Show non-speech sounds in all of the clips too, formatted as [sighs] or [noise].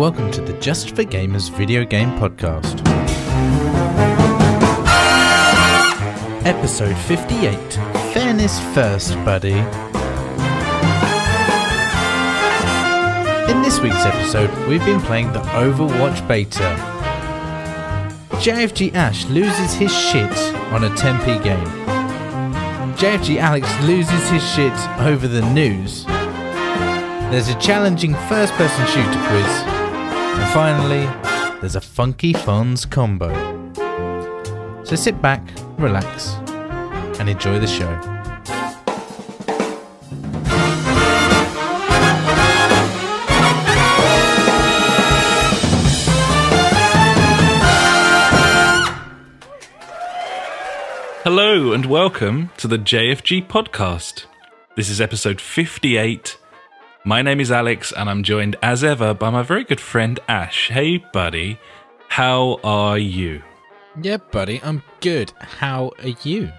welcome to the Just for Gamers video game podcast. Episode 58 Fairness First, buddy. In this week's episode, we've been playing the Overwatch beta. JFG Ash loses his shit on a 10p game. JFG Alex loses his shit over the news. There's a challenging first person shooter quiz. Finally, there's a funky Fonz combo. So sit back, relax, and enjoy the show. Hello and welcome to the JFG podcast. This is episode 58. My name is Alex and I'm joined as ever by my very good friend Ash. Hey, buddy, how are you? Yeah, buddy, I'm good. How are you?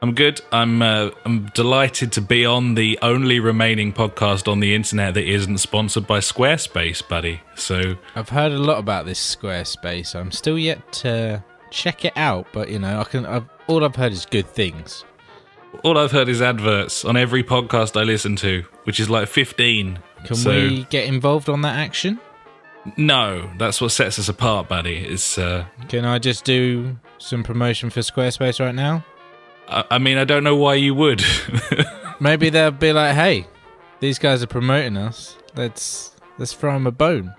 I'm good. I'm uh, I'm delighted to be on the only remaining podcast on the internet that isn't sponsored by Squarespace, buddy. So I've heard a lot about this Squarespace. I'm still yet to check it out, but you know, I can. I've, all I've heard is good things. All I've heard is adverts on every podcast I listen to, which is like 15. Can So- we get involved on that action? No, that's what sets us apart, buddy. It's uh, Can I just do some promotion for Squarespace right now? I, I mean, I don't know why you would. [laughs] Maybe they'll be like, "Hey, these guys are promoting us. Let's let's throw them a bone."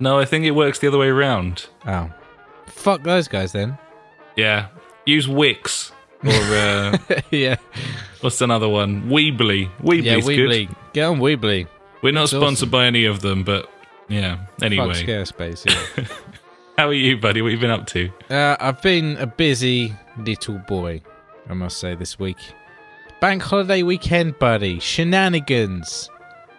no, I think it works the other way around. Oh, fuck those guys then. Yeah, use Wix or uh, [laughs] yeah, what's another one? Weebly. Weebly's yeah. good. Weebly, get on Weebly. We're not That's sponsored awesome. by any of them, but yeah. Fuck Anyway, Squarespace. Yeah. [laughs] how are you, buddy? What have you been up to? Uh, I've been a busy little boy, I must say, this week. Bank holiday weekend, buddy. Shenanigans.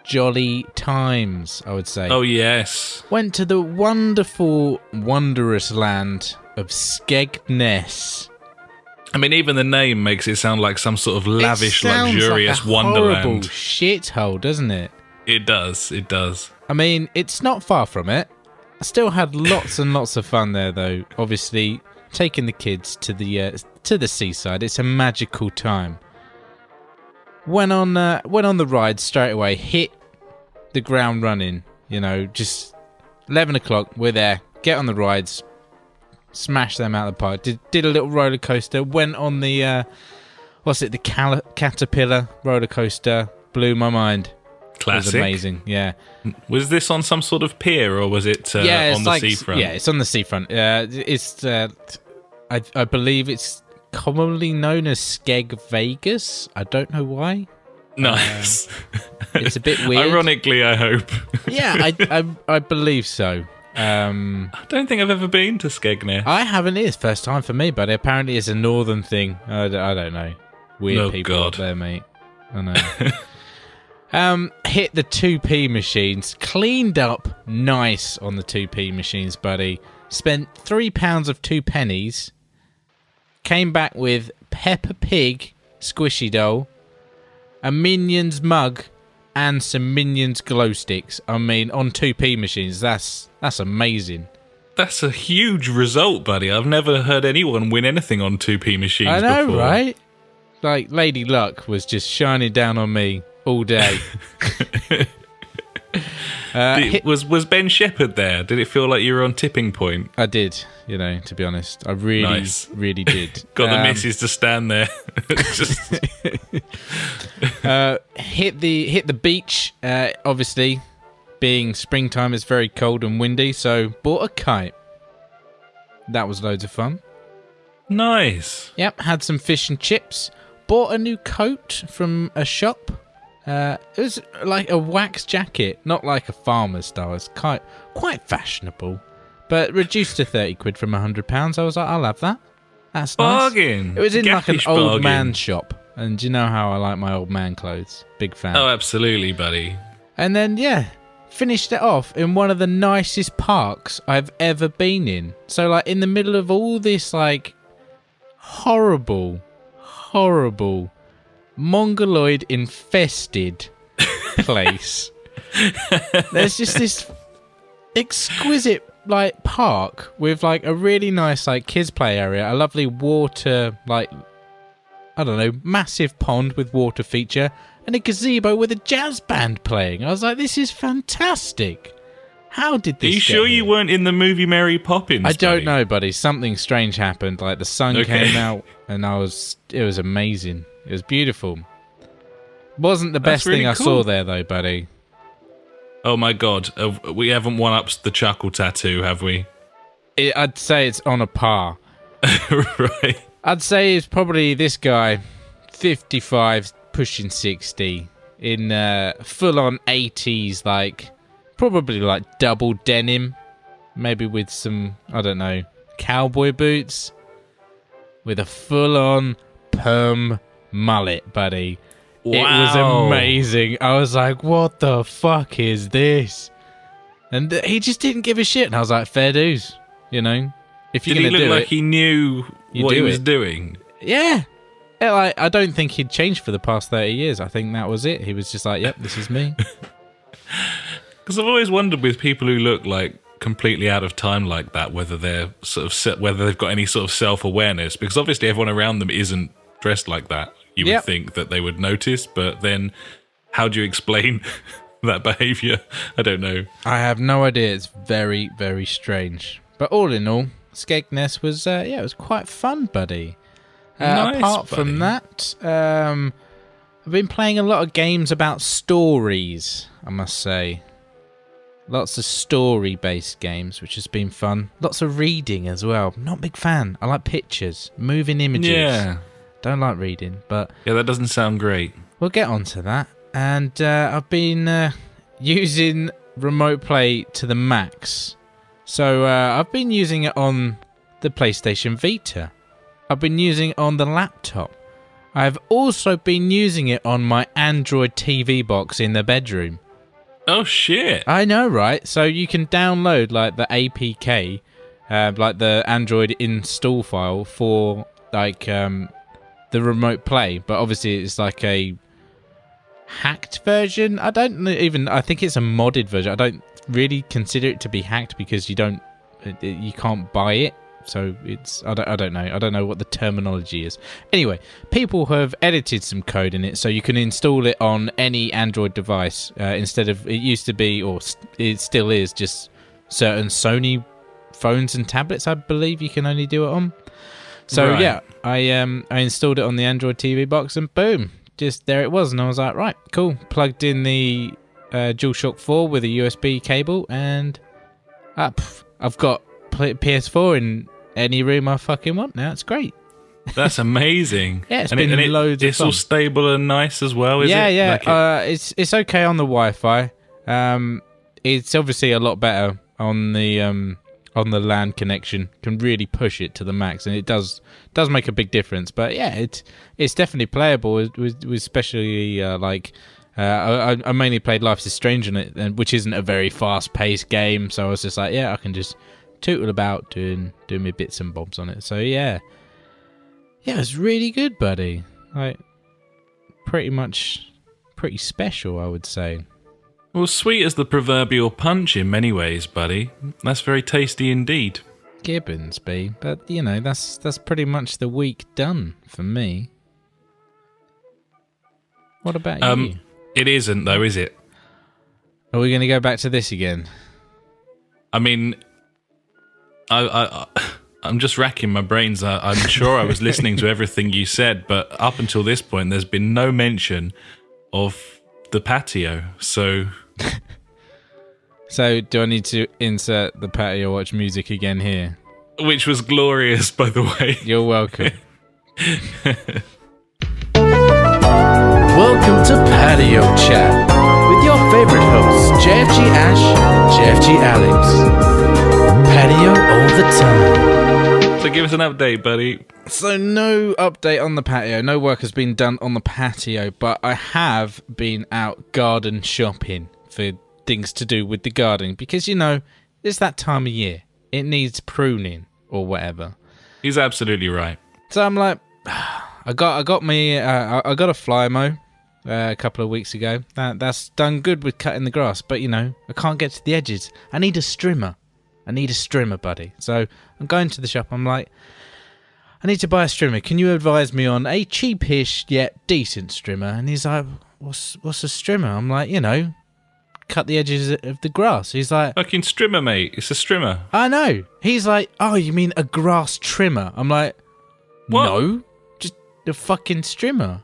Jolly times, I would say. Oh yes, Went to the wonderful, wondrous land of Skegness. I mean, even the name makes it sound like some sort of lavish, luxurious like a horrible wonderland. shithole, doesn't it? It does. It does. I mean, it's not far from it. I still had lots and lots of fun there, though. Obviously, taking the kids to the uh, to the seaside, it's a magical time. Went on uh, went on the ride straight away. Hit the ground running. You know, just eleven o'clock. We're there. Get on the rides. Smash them out of the park. Did did a little roller coaster. Went on the uh, what's it? The cal- caterpillar roller coaster. Blew my mind. It was Classic. amazing. Yeah. Was this on some sort of pier or was it uh, yeah, it's on the like seafront? yeah, it's on the seafront. Uh, it's uh, I I believe it's commonly known as Skeg Vegas. I don't know why. Nice. It's a bit [laughs] weird. Ironically, I hope. Yeah, I, [laughs] I I believe so. Um, I don't think I've ever been to Skegness. I haven't. It's first time for me, but apparently it's a northern thing. I, d- I don't know. Weird Oh, people up there, mate. I know. [laughs] um, hit the two p machines. Cleaned up nice on the two p machines, buddy. Spent three pounds of two pennies. Came back with Peppa Pig squishy doll, a Minions mug, and some Minions glow sticks. I mean, on two p machines, that's that's amazing. That's a huge result, buddy. I've never heard anyone win anything on 2p machines I know, before. right? Like Lady Luck was just shining down on me all day. [laughs] uh, Did- was was Ben Shephard there? Did it feel like you were on tipping point? I did, you know, to be honest, I really, Nice. really did. [laughs] Got the Um, missus to stand there. [laughs] [laughs] Just, uh, hit the hit the beach. Uh, obviously, being springtime, it's very cold and windy, so bought a kite. That was loads of fun. nice. Yep, had some fish and chips. Bought a new coat from a shop. Uh, it was like a wax jacket, not like a farmer's style. It's quite quite fashionable, but reduced to thirty quid from a hundred pounds. I was like, I'll have that. That's nice. Bargain. It was in like an old bargain. man shop, and you know how I like my old man clothes. Big fan. Oh, absolutely, buddy. And then yeah, finished it off in one of the nicest parks I've ever been in. So like in the middle of all this like horrible, horrible, mongoloid infested [laughs] place. There's just this exquisite like park with like a really nice like kids play area, a lovely water like I don't know, massive pond with water feature, and a gazebo with a jazz band playing. I was like, this is fantastic. How did Are this? you get sure you weren't in the movie Mary Poppins? I don't buddy? know, buddy. Something strange happened. Like the sun Okay. came out, and I was. It was amazing. It was beautiful. Wasn't the That's best really thing I saw there, though, buddy. Oh my god, uh, we haven't one up the chuckle tattoo, have we? It, I'd say it's on a par. [laughs] right. I'd say it's probably this guy, 55, pushing 60, in uh, full on 80s, like, probably like double denim, maybe with some, I don't know, cowboy boots, with a full on perm mullet, buddy. It was amazing. I was like, what the fuck is this? And he just didn't give a shit. And I was like, fair dues, you know? If you're Did he look do like it. he knew what he was it. doing? Yeah. Yeah, like, I don't think he'd changed for the past 30 years. I think that was it. He was just like, yep, this is me. [laughs] Because I've always wondered with people who look like completely out of time like that, whether they're sort of whether they've got any sort of self awareness. Because obviously everyone around them isn't dressed like that. You Yep. would think that they would notice, but then how do you explain [laughs] that behavior? I don't know. I have no idea. It's very, very strange. But all in all, Skegness was, uh, yeah, it was quite fun, buddy. Uh, Nice, apart from that, um, I've been playing a lot of games about stories, I must say. Lots of story based games, which has been fun. Lots of reading as well. Not a big fan. I like pictures, moving images. Yeah, Don't like reading, but yeah, that doesn't sound great. We'll get onto that. And uh, I've been uh, [laughs] using Remote Play to the max. So uh, I've been using it on the PlayStation Vita. I've been using it on the laptop. I've also been using it on my Android TV box in the bedroom. Oh shit! I know, right? So you can download like the APK, uh, like the Android install file for like um, the remote play, but obviously it's like a hacked version. I don't even. I think it's a modded version. I don't really consider it to be hacked because you don't, you can't buy it. So it's I don't, I don't know I don't know what the terminology is. Anyway, people have edited some code in it so you can install it on any Android device uh, instead of it used to be or it still is just certain Sony phones and tablets. I believe you can only do it on. So Right. yeah, I um I installed it on the Android TV box and boom, just there it was, and I was like, right, cool. Plugged in the uh, DualShock 4 with a USB cable, and uh, pff, I've got PS4 in any room I fucking want now. It's great. That's amazing. [laughs] Yeah, it's and been it, and it- loads of It's all stable and nice as well. Is yeah, it? yeah. Like it- uh, it's it's okay on the Wi-Fi. Um, it's obviously a lot better on the um on the LAN connection. Can really push it to the max, and it does does make a big difference. But yeah, it's it's definitely playable. With, with, especially uh, like. Uh, I, I mainly played Life is Strange on it, and- which isn't a very fast-paced game. So I was just like, yeah, I can just tootle about doing doing my bits and bobs on it. So yeah, yeah, it's really good, buddy. Like pretty much pretty special, I would say. Well, sweet as the proverbial punch in many ways, buddy. That's very tasty indeed. Gibbons be, but you know that's that's pretty much the week done for me. What about you? Um, it isn't though, is it? Are we going to go back to this again? I mean, I, I, I I'm just racking my brains. I, I'm sure I was listening to [laughs] everything you said, but up until this point, there's been no mention of the patio. So [laughs] So, do I need to insert the patio watch music again here? which was glorious, by the way. [laughs] You're welcome. [laughs] welcome to Patio Chat with your favorite hosts, JFG Ash and JFG Alex. Patio all the time. So give us an update, buddy. So no update on the patio. No work has been done on the patio, but I have been out garden shopping for things to do with the garden because you know it's that time of year. It needs pruning or whatever. He's absolutely right. So I'm like, [sighs] I got I got me uh, I got a Flymo, uh, a couple of weeks ago. That that's done good with cutting the grass, but you know I can't get to the edges. I need a strimmer. I need a strimmer, buddy. So I'm going to the shop. I'm like, I need to buy a strimmer. Can you advise me on a cheapish yet decent strimmer? And he's like, What's what's a strimmer? I'm like, you know, cut the edges of the grass. He's like, Fucking strimmer, mate. It's a strimmer. I know. He's like, oh, you mean a grass trimmer? I'm like, What? no, just a fucking strimmer.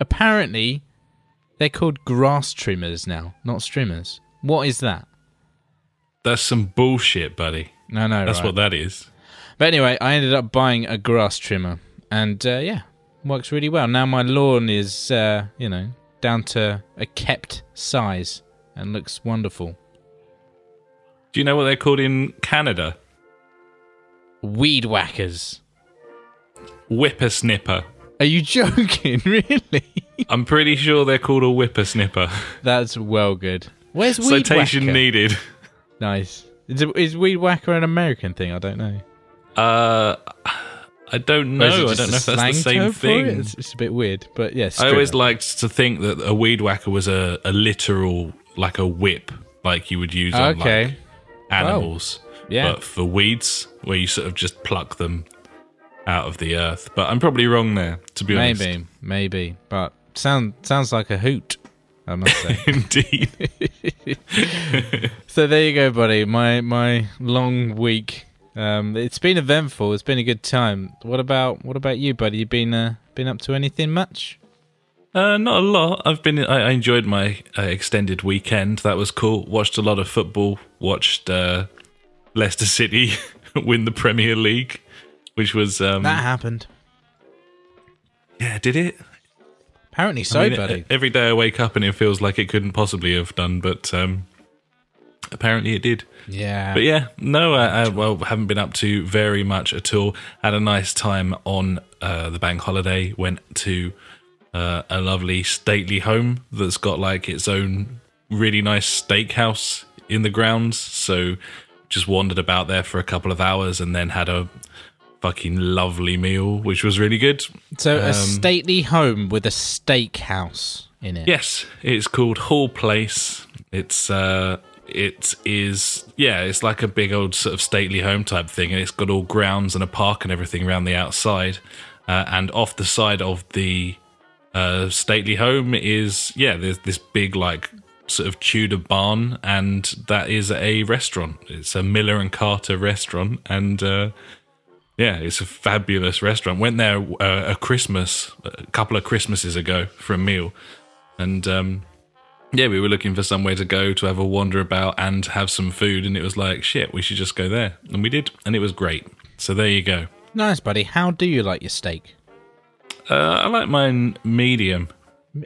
Apparently, they're called grass trimmers now, not strimmers. What is that? That's some bullshit, buddy. No, no, That's right. what that is. But anyway, I ended up buying a grass trimmer, and uh, yeah, works really well. Now my lawn is, uh, you know, down to a kept size and looks wonderful. Do you know what they're called in Canada? Weed whackers. Whippersnipper. Are you [laughs] joking? really? I'm pretty sure they're called a whippersnipper. That's well good. Where's [laughs] weed Citation whacker? needed. Nice. Is, it, is weed whacker an American thing? I don't know. Uh, I don't Or is it know. I don't know if that's the same for it? thing. It's, it's a bit weird, but yes. I always liked to think that a weed whacker was a, a literal, like a whip, like you would use on Okay. like animals. Yeah. But for weeds, where you sort of just pluck them out of the earth. But I'm probably wrong there, to be honest. maybe, maybe, but sound sounds like a hoot. I must say. [laughs] Indeed. so there you go, buddy. My my long week. Um, it's been eventful. It's been a good time. What about what about you, buddy? You been uh, been up to anything much? Uh, not a lot. I've been. I, I enjoyed my uh, extended weekend. That was cool. Watched a lot of football. Watched uh, Leicester City [laughs] win the Premier League, which was um, That happened. yeah. Did it? Apparently so, I mean, buddy. Every day I wake up and it feels like it couldn't possibly have done, but um, apparently it did. yeah. But yeah, no, I, I well haven't been up to very much at all. Had a nice time on uh, the bank holiday. Went to uh, a lovely stately home that's got like its own really nice steakhouse in the grounds. So just wandered about there for a couple of hours and then had a fucking lovely meal, which was really good. So a Um, stately home with a steakhouse in it. Yes, it's called Hall Place. It's uh it is yeah, it's like a big old sort of stately home type thing, and it's got all grounds and a park and everything around the outside. Uh, and off the side of the uh, stately home is yeah, there's this big like sort of Tudor barn, and that is a restaurant. It's a Miller and Carter restaurant, and uh, yeah, it's a fabulous restaurant. Went there uh, a Christmas, a couple of Christmases ago for a meal, and um, yeah, we were looking for somewhere to go to have a wander about and have some food, and it was like shit, we should just go there, and we did, and it was great. So there you go. Nice, buddy. How do you like your steak? Uh, I like mine medium.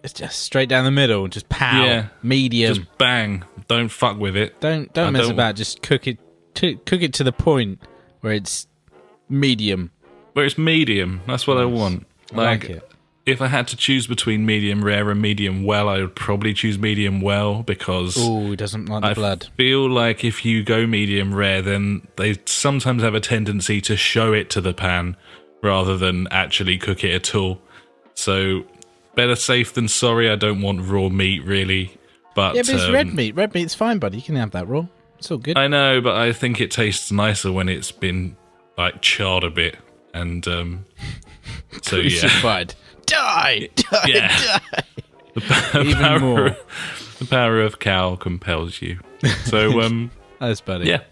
It's just straight down the middle, just pow, Yeah. medium. Just bang. Don't fuck with it. don't don't I mess don't- about. Just cook it, to, cook it to the point where it's medium. Where it's medium. That's what I want. I like if I had to choose between medium rare and medium well, I would probably choose medium well because Oh, he doesn't like the I blood. feel like if you go medium rare, then they sometimes have a tendency to show it to the pan rather than actually cook it at all. So better safe than sorry. I don't want raw meat really, but Yeah, but it's um, red meat. Red meat's fine, buddy. You can have that raw. It's all good. I know, but I think it tastes nicer when it's been like charred a bit, and um, so [laughs] yeah. Die! [laughs] Die! Yeah. Die! the [laughs] Even power, more. the power of cow compels you. So um, That's buddy. yeah,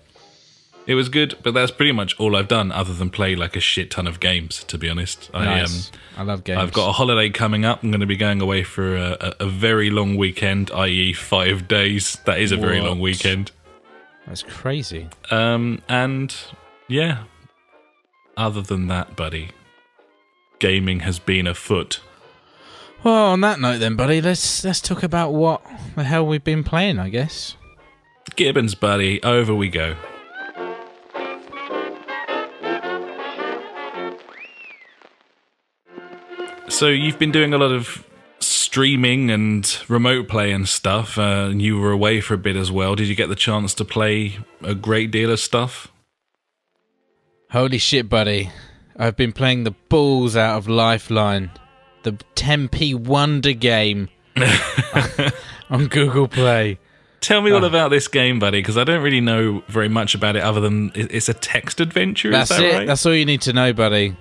it was good, but that's pretty much all I've done, other than play like a shit ton of games. To be honest, I um, I love games. I've got a holiday coming up. I'm going to be going away for a, a, a very long weekend, i.e., five days. That is a very long weekend. That's crazy. Um, and yeah, other than that, buddy, gaming has been afoot. Well, on that note, then, buddy, let's let's talk about what the hell we've been playing. I guess. Gibbons, buddy, over we go. So you've been doing a lot of streaming and remote play and stuff, uh, and you were away for a bit as well. Did you get the chance to play a great deal of stuff? Holy shit, buddy! I've been playing the balls out of Lifeline, the 10p wonder game [laughs] on Google Play. Tell me all Ah. about this game, buddy, because I don't really know very much about it other than it's a text adventure. That's is that it. right? That's all you need to know, buddy.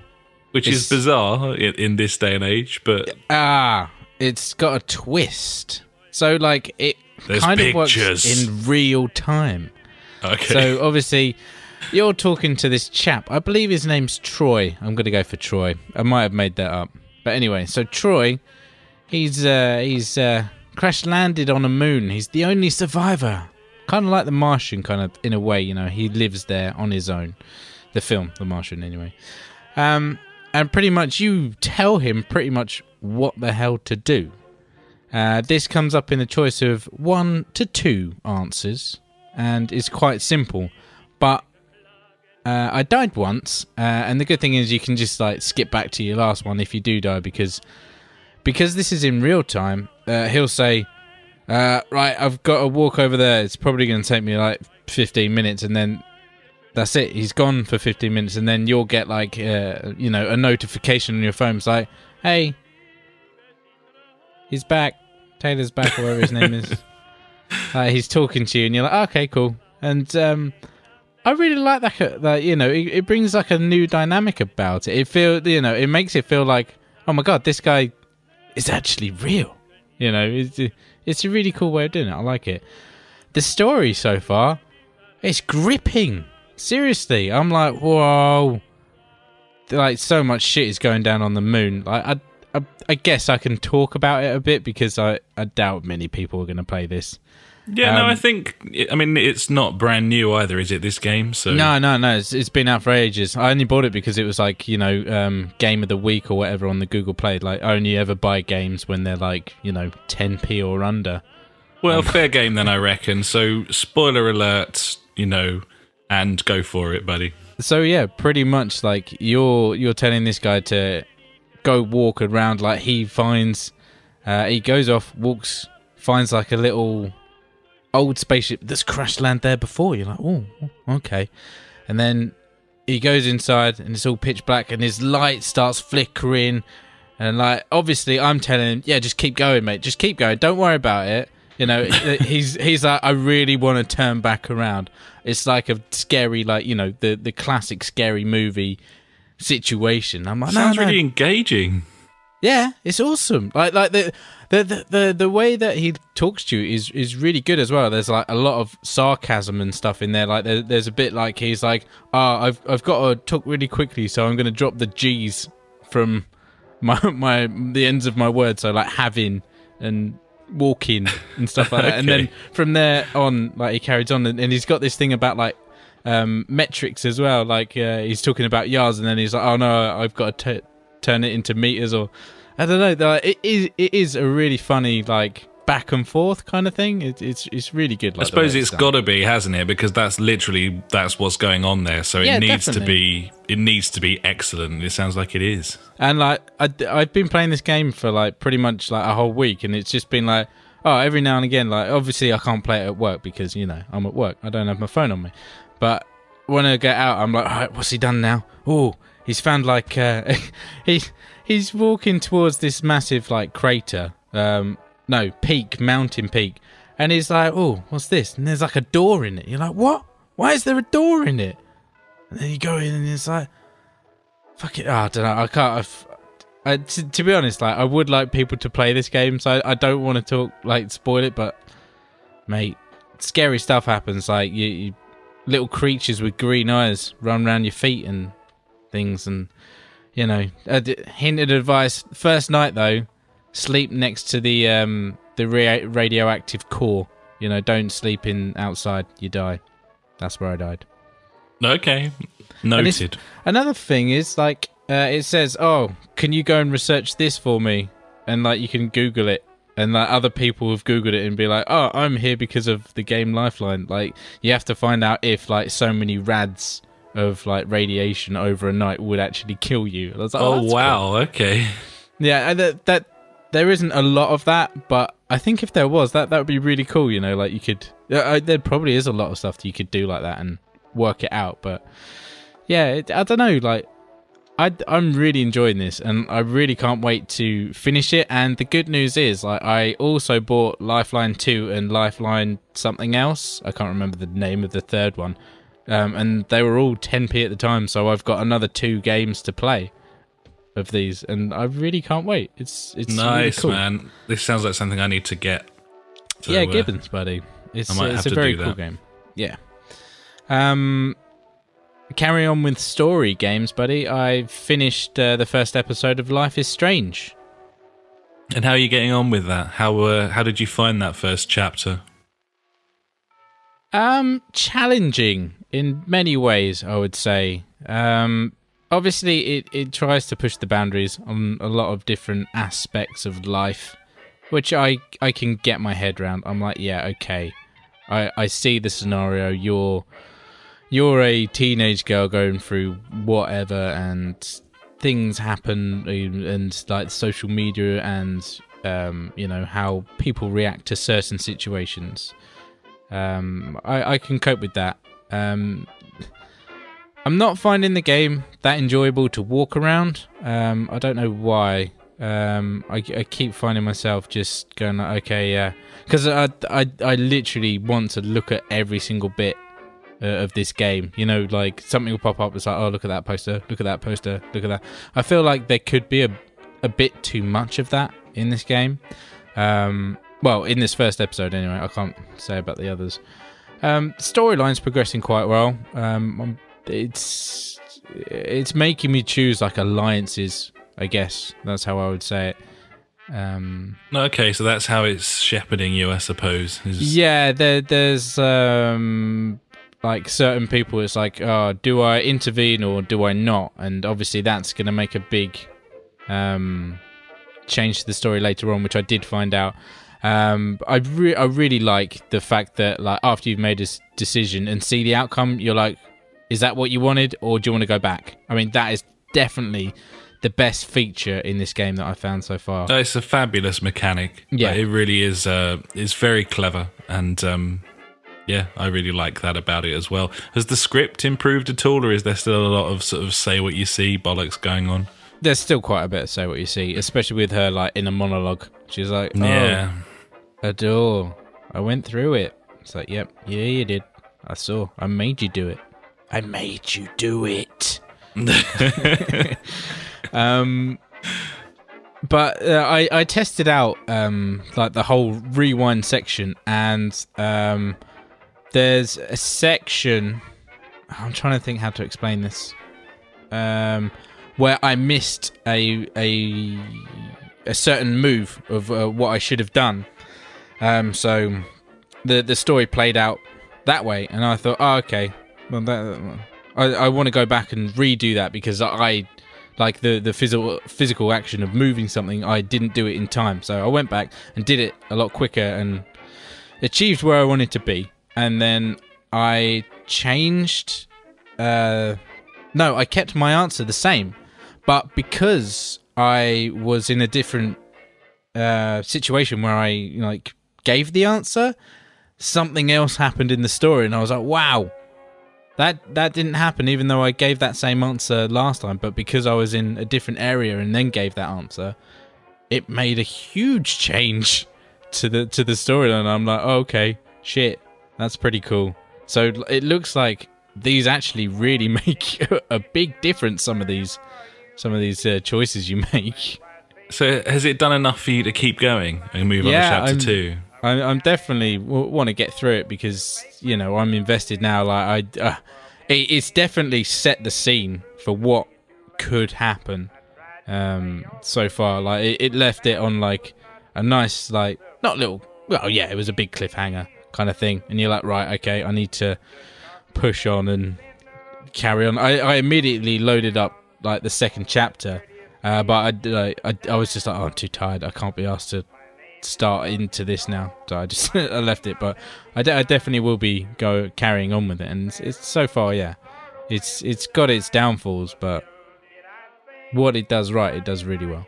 Which is bizarre in, in this day and age, but Ah, it's got a twist. So like it There's kind of works in real time. okay. So obviously, you're talking to this chap. I believe his name's Troy. I'm going to go for Troy. I might have made that up, but anyway. So Troy, he's uh, he's uh, crash landed on a moon. He's the only survivor. Kind of like the Martian, kind of in a way. You know, he lives there on his own. The film, The Martian, anyway. Um, and pretty much you tell him pretty much what the hell to do. Uh, this comes up in the choice of one to two answers, and is quite simple. But uh, I died once, uh, and the good thing is you can just like skip back to your last one if you do die because because this is in real time. Uh, he'll say, uh, "Right, I've got to walk over there. It's probably going to take me like 15 minutes, and then that's it. He's gone for 15 minutes, and then you'll get like uh, you know a notification on your phone. It's like, hey, he's back. Taylor's back, or whatever his name is. [laughs] Uh, he's talking to you, and you're like, okay, cool. And um, I really like that. That you know, it, it brings like a new dynamic about it. It feel you know, it makes it feel like, oh my god, this guy is actually real. You know, it's it's a really cool way of doing it. I like it. The story so far, it's gripping. Seriously, I'm like, whoa. Like so much shit is going down on the moon. Like I, I, I guess I can talk about it a bit because I, I doubt many people are going to play this. Yeah, no, um, I think. I mean, it's not brand new either, is it? This game, so No, no, no. It's, it's been out for ages. I only bought it because it was like you know, um, game of the week or whatever on the Google Play. Like, I only ever buy games when they're like you know 10p or under. Well, fair game then, I reckon. So, spoiler alert, you know, and go for it, buddy. So yeah, pretty much like you're you're telling this guy to go walk around. Like he finds, uh, he goes off, walks, finds like a little old spaceship that's crash land there before. You're like, oh, okay, and then he goes inside and it's all pitch black and his light starts flickering and like obviously I'm telling him yeah just keep going mate just keep going don't worry about it you know [laughs] he's he's like I really want to turn back around it's like a scary like you know the the classic scary movie situation I'm like no, Sounds no. really engaging. Yeah, it's awesome. Like like the the, the the the way that he talks to you is is really good as well. There's like a lot of sarcasm and stuff in there. Like there, there's a bit like he's like, "Ah, I've I've got to talk really quickly, so I'm going to drop the G's from my my the ends of my words. So like having and walking and stuff like that. And then [laughs] from there on, like he carries on, and, and he's got this thing about like um metrics as well. Like uh, he's talking about yards, and then he's like, "Oh no, I've got to." T- turn it into meters or I don't know. Like, it is it is a really funny like back and forth kind of thing. It, it's it's really good. I Like, the suppose it's got to be, hasn't it? Because that's literally that's what's going on there. So it Yeah, needs to be it needs to be excellent. It sounds like it is. And like I, I've been playing this game for like pretty much like a whole week, and it's just been like oh every now and again like obviously I can't play it at work because you know I'm at work. I don't have my phone on me, but when I get out, I'm like all right, what's he done now? Oh, he's found like uh, [laughs] he's he's walking towards this massive like crater, um, no peak, mountain peak, and he's like oh what's this? And there's like a door in it. You're like what? Why is there a door in it? And then you go in and it's like fuck it. Oh, I don't know. I can't. I've, I, to, to be honest, like I would like people to play this game, so I, I don't want to talk like spoil it. But mate, scary stuff happens. Like you, you little creatures with green eyes run around your feet and things, and you know. Hinted advice: first night though, sleep next to the um the ra- radioactive core. You know, don't sleep in outside. You die. That's where I died. Okay, noted. Another thing is like uh, it says, "Oh, can you go and research this for me?" And like you can Google it, and like other people have Googled it and be like, "Oh, I'm here because of the game Lifeline." Like you have to find out if like so many rads of like radiation over a night would actually kill you. And I was like, Oh cool." wow, okay. Yeah, and that, that there isn't a lot of that, but I think if there was, that that would be really cool. You know, like you could. Uh, there probably is a lot of stuff that you could do like that and work it out. But yeah, it, I don't know. Like I, I'm really enjoying this, and I really can't wait to finish it. And the good news is, like, I also bought Lifeline Two and Lifeline something else. I can't remember the name of the third one, um, and they were all 10p at the time. So I've got another two games to play of these, and I really can't wait. It's it's really nice, cool. man. This sounds like something I need to get. So, yeah, uh, Gibbons, buddy. It's, I might it's have a to very do cool that. game. Yeah. Um, carry on with story games, buddy. I finished uh, the first episode of Life is Strange. And how are you getting on with that? How uh, how did you find that first chapter? Um, challenging in many ways, I would say. Um, obviously, it, it tries to push the boundaries on a lot of different aspects of life, which I I can get my head around. I'm like, yeah, okay, I I see the scenario. You're you're a teenage girl going through whatever, and things happen, and like social media and um, you know how people react to certain situations. Um, I, I can cope with that. Um, I'm not finding the game that enjoyable to walk around. Um, I don't know why. Um, I, I keep finding myself just going, like, okay, yeah, because I, I I literally want to look at every single bit uh, of this game. You know, like something will pop up. It's like, oh, look at that poster. Look at that poster. Look at that. I feel like there could be a a bit too much of that in this game. Um, well, in this first episode, anyway. I can't say about the others. Um, storyline's progressing quite well. Um, it's it's making me choose like alliances. I guess that's how I would say it. Um, Okay, so that's how it's shepherding you, I suppose. is- yeah, there, there's um, like certain people. It's like, oh, do I intervene or do I not? And obviously, that's going to make a big um, change to the story later on, which I did find out. Um, I re- I really like the fact that like after you've made a decision and see the outcome, you're like, is that what you wanted, or do you want to go back? I mean, that is definitely the best feature in this game that I found so far. It's a fabulous mechanic. Yeah. Like, it really is. Uh, it's very clever, and um, yeah, I really like that about it as well. Has the script improved at all, or is there still a lot of sort of say what you see bollocks going on? There's still quite a bit of say what you see, especially with her like in a monologue. She's like, oh, Yeah, a door. I went through it. It's like, yep, yeah, you did. I saw. I made you do it. I made you do it. [laughs] um, but uh, I I tested out um like the whole rewind section, and um, there's a section. I'm trying to think how to explain this. Um, where I missed a a a certain move of uh, what I should have done. Um, so the the story played out that way, and I thought, oh, okay, well, that, I I want to go back and redo that because I like the the physical physical action of moving something. I didn't do it in time, so I went back and did it a lot quicker and achieved where I wanted to be. And then I changed. Uh, no, I kept my answer the same, but because I was in a different uh, situation where I like gave the answer, something else happened in the story, and I was like, "Wow, that that didn't happen." Even though I gave that same answer last time, but because I was in a different area and then gave that answer, it made a huge [laughs] change to the to the storyline. I'm like, oh, "Okay, shit, that's pretty cool." So it looks like these actually really [laughs] make a big difference. Some of these, some of these uh, choices you [laughs] make. So has it done enough for you to keep going and move on to chapter I'm- two? I, I'm definitely w- want to get through it because you know I'm invested now. Like I, uh, it, it's definitely set the scene for what could happen. Um, so far, like it, it left it on like a nice, like not little. Well, yeah, it was a big cliffhanger kind of thing, and you're like, right, okay, I need to push on and carry on. I, I immediately loaded up like the second chapter, uh, but I, I I was just like, oh, I'm too tired. I can't be asked to start into this now, so I just [laughs] I left it. But I, de- I definitely will be go carrying on with it, and it's, it's so far, yeah, it's it's got its downfalls, but what it does right, it does really well.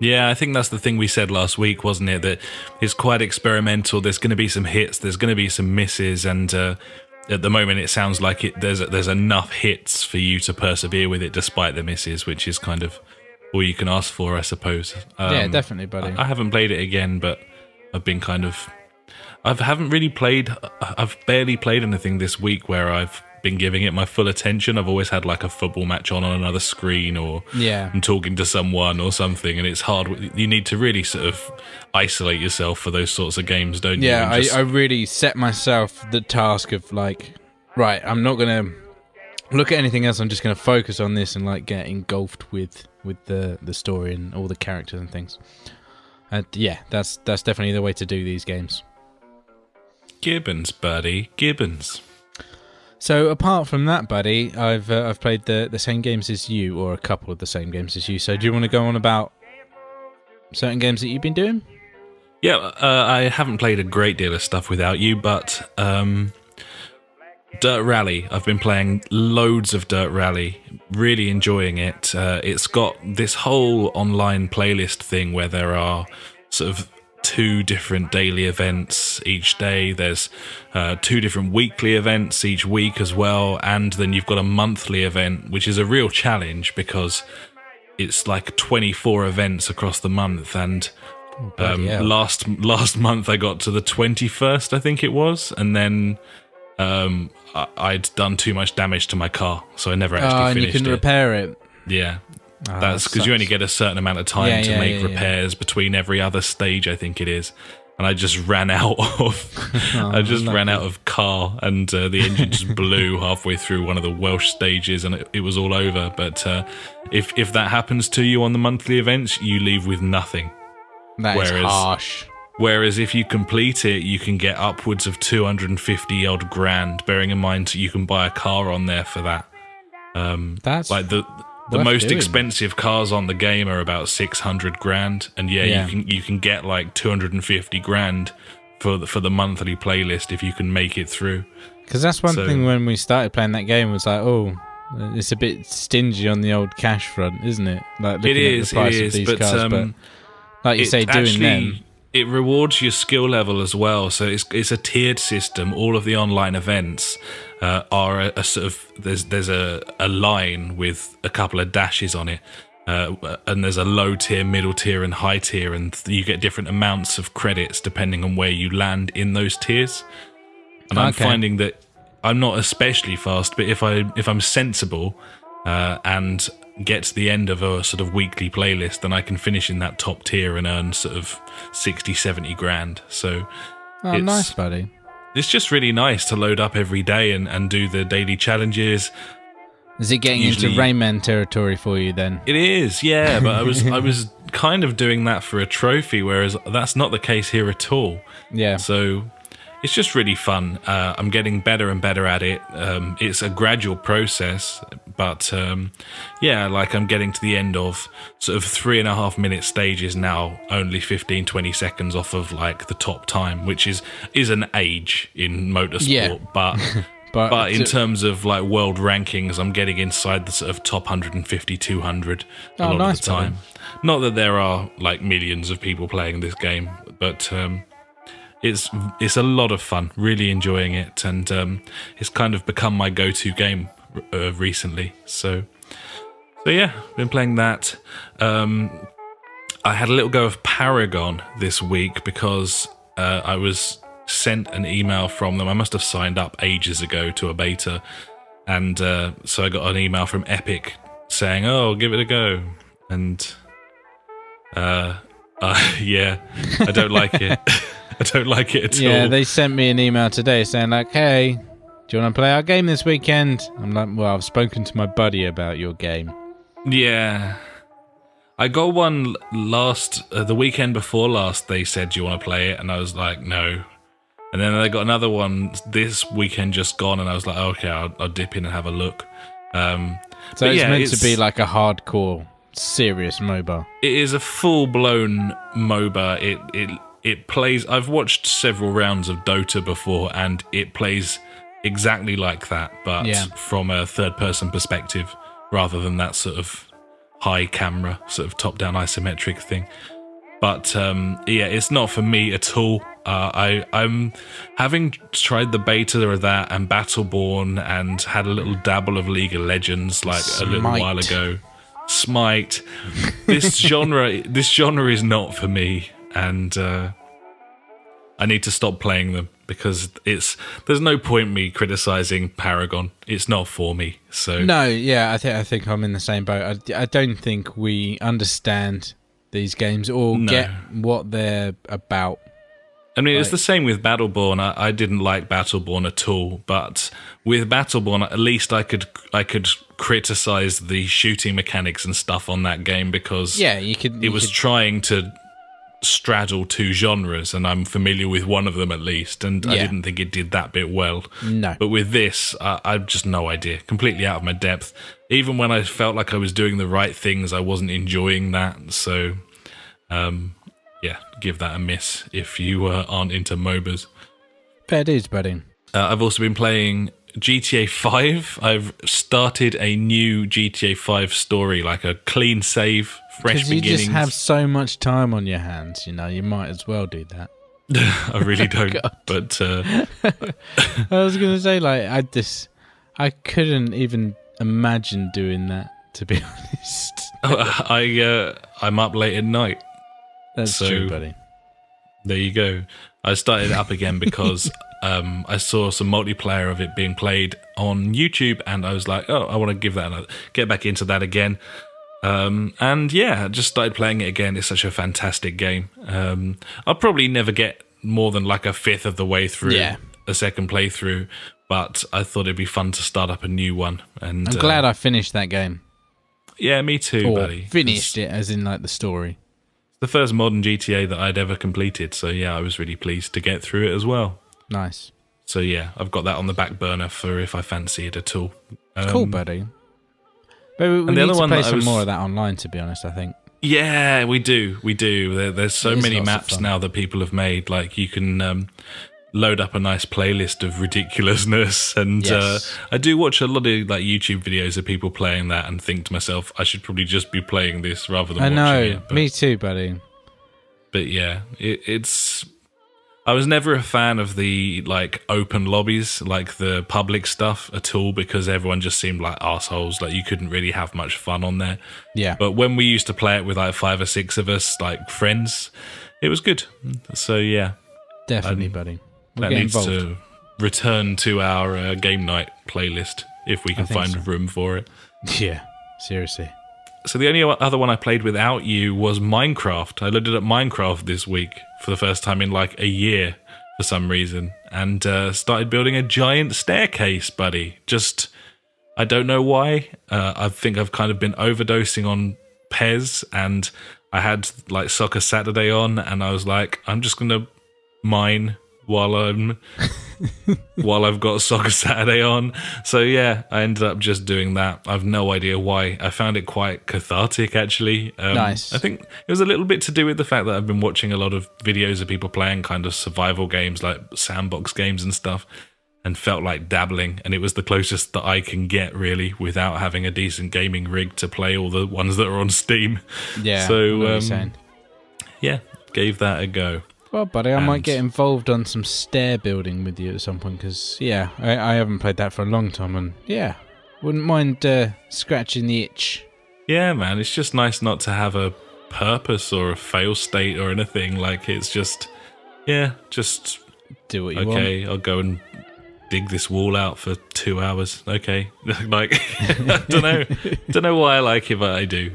Yeah, I think that's the thing we said last week, wasn't it? That it's quite experimental. There's going to be some hits, there's going to be some misses, and uh, at the moment it sounds like it there's there's enough hits for you to persevere with it despite the misses, which is kind of all you can ask for, I suppose. yeah, Um, definitely, buddy. I, I haven't played it again, but I've been kind of I haven't really played. I've barely played anything this week where I've been giving it my full attention. I've always had like a football match on on another screen, or Yeah. I'm talking to someone or something, and it's hard. You need to really sort of isolate yourself for those sorts of games, don't you? Yeah, I, I really set myself the task of like, right, I'm not gonna look at anything else. I'm just gonna focus on this and like get engulfed with with the the story and all the characters and things. And yeah, that's that's definitely the way to do these games. Gibbons, buddy, Gibbons. So apart from that, buddy, I've uh, I've played the the same games as you, or a couple of the same games as you. So do you want to go on about certain games that you've been doing? Yeah, uh, I haven't played a great deal of stuff without you, but um, Dirt Rally. I've been playing loads of Dirt Rally, really enjoying it. Uh, it's got this whole online playlist thing where there are sort of two different daily events each day. There's uh, two different weekly events each week as well, and then you've got a monthly event, which is a real challenge because it's like 24 events across the month and um, last last month I got to the 21st I think it was and then um, I, I'd done too much damage to my car so I never actually Oh, and you finished can it. repair it. yeah. Oh, that's that because you only get a certain amount of time Yeah, to yeah, make yeah, repairs between every other stage I think it is. And I just ran out [laughs] of I [laughs] just ran out of car and uh, the engine just blew [laughs] halfway through one of the Welsh stages and it, it was all over. But uh, if if that happens to you on the monthly events you leave with nothing. That is whereas- harsh. Whereas if you complete it, you can get upwards of 250 odd grand, bearing in mind you can buy a car on there for that. Um, That's like the the most doing. expensive cars on the game are about 600 grand and yeah, Yeah. you can you can get like 250 grand for the, for the monthly playlist if you can make it through. Because that's one So- thing when we started playing that game was like, oh, it's a bit stingy on the old cash front, isn't it? Like looking It is, at the price it of these but, cars, um, but like you say, doing actually- them. It rewards your skill level as well. So it's it's a tiered system. All of the online events uh, are a, a sort of there's there's a, a line with a couple of dashes on it. Uh, and there's a low tier, middle tier, and high tier, and you get different amounts of credits depending on where you land in those tiers. And I'm finding that I'm not especially fast, but if I if I'm sensible uh, and get to the end of a sort of weekly playlist, then I can finish in that top tier and earn sort of 60, 70 grand. So Oh, it's- nice, buddy. it's just really nice to load up every day and, and do the daily challenges. Is it getting usually- into Rayman territory for you then? It is, yeah, but I was I was [laughs] kind of doing that for a trophy, whereas that's not the case here at all. Yeah. So it's just really fun. Uh, I'm getting better and better at it. Um, it's a gradual process, but um, yeah, like I'm getting to the end of sort of three and a half minute stages now, only 15, 20 seconds off of like the top time, which is is an age in motorsport, Yeah. but. [laughs] But, But in terms of like world rankings, I'm getting inside the sort of top 150, 200 a Oh, lot nice, of the time. Not that there are like millions of people playing this game, but um, it's it's a lot of fun. Really enjoying it, and um, it's kind of become my go-to game uh, recently. So, so yeah, been playing that. Um, I had a little go of Paragon this week because uh, I was sent an email from them. I must have signed up ages ago to a beta, and uh, so I got an email from Epic saying, "Oh, give it a go," and uh, [laughs] yeah, I don't like it. [laughs] [laughs] I don't like it at yeah, all. Yeah, they sent me an email today saying like, "Hey, do you want to play our game this weekend?" I'm like, "Well, I've spoken to my buddy about your game." Yeah. I got one last, uh, the weekend before last, they said, Do you want to play it? And I was like, No. And then I got another one this weekend just gone, and I was like, Okay, I'll, I'll dip in and have a look. Um, So it's yeah, meant to be like a hardcore, serious MOBA. it is a full blown MOBA. It, it, it plays, I've watched several rounds of Dota before, and it plays exactly like that, but Yeah. from a third person perspective rather than that sort of high camera, sort of top down isometric thing. But um, yeah, it's not for me at all. Uh, I I'm having tried the beta of that and Battleborn and had a little dabble of League of Legends like a little while ago. Smite. This [laughs] genre this genre is not for me, and uh, I need to stop playing them because it's there's no point me criticizing Paragon. It's not for me. So No, yeah, I think I think I'm in the same boat. I, I don't think we understand these games or No. get what they're about. I mean, it's Like- the same with Battleborn. I, I didn't like Battleborn at all, but with Battleborn, at least I could I could criticize the shooting mechanics and stuff on that game because Yeah, you could. it you was could- trying to straddle two genres, and I'm familiar with one of them at least, and I didn't think it did that bit well. no. But with this, I, I've just no idea. Completely out of my depth. Even when I felt like I was doing the right things, I wasn't enjoying that. So, um, yeah, give that a miss if you uh, aren't into MOBAs. Fair dues, buddy. Uh, I've also been playing GTA 5. I've started a new GTA 5 story, like a clean save, fresh Because you beginnings. just have so much time on your hands, you know, you might as well do that. [laughs] I really [laughs] don't. but uh, [laughs] I was gonna say, like, I just, I couldn't even imagine doing that. To be honest, I uh, I'm up late at night. that's So- true, buddy. There you go. I started it up again because [laughs] um, I saw some multiplayer of it being played on YouTube, and I was like, "Oh, I want to give that another, get back into that again." Um, and yeah, just started playing it again. It's such a fantastic game. Um, I'll probably never get more than like a fifth of the way through Yeah. a second playthrough, but I thought it'd be fun to start up a new one. And I'm uh, glad I finished that game yeah, me too, or buddy. finished it, as in like the story. The first modern GTA that I'd ever completed, so yeah, I was really pleased to get through it as well. Nice, So yeah, I've got that on the back burner for if I fancy it at all. Um, cool, buddy. But we, we the need other to one play some was- more of that online. To be honest, I think. Yeah, we do, we do. There, there's so many maps now that people have made. Like you can um, load up a nice playlist of ridiculousness, [laughs] and uh, I do watch a lot of like YouTube videos of people playing that, and think to myself, I should probably just be playing this rather than I watching know, it. But, me too, buddy. but yeah, it, it's. I was never a fan of the like open lobbies, like the public stuff at all, because everyone just seemed like assholes. Like you couldn't really have much fun on there. Yeah, But when we used to play it with like five or six of us, like friends, it was good. So yeah, definitely, um, buddy. We'll that needs involved. to return to our uh, game night playlist if we can find so. room for it. [laughs] Yeah, seriously. So the only other one I played without you was Minecraft. I loaded up Minecraft this week for the first time in like a year for some reason, and uh, started building a giant staircase, buddy. Just I don't know why. Uh, I think I've kind of been overdosing on Pez, and I had like Soccer Saturday on, and I was like, I'm just gonna mine while I'm [laughs] while I've got Soccer Saturday on. So yeah, I ended up just doing that. I've no idea why. I found it quite cathartic actually. Um, Nice. I think it was a little bit to do with the fact that I've been watching a lot of videos of people playing kind of survival games like sandbox games and stuff. And felt like dabbling, and it was the closest that I can get really without having a decent gaming rig to play all the ones that are on Steam. Yeah. So, I know what you're um. Yeah, gave that a go. Well, buddy, I might get involved on some stair building with you at some point because, yeah, I, I haven't played that for a long time, and yeah, wouldn't mind uh, scratching the itch. Yeah, man, it's just nice not to have a purpose or a fail state or anything. Like it's just, yeah, just Do what you want. okay. I'll go and dig this wall out for two hours. Okay, [laughs] like I don't know, don't know why I like it, but I do.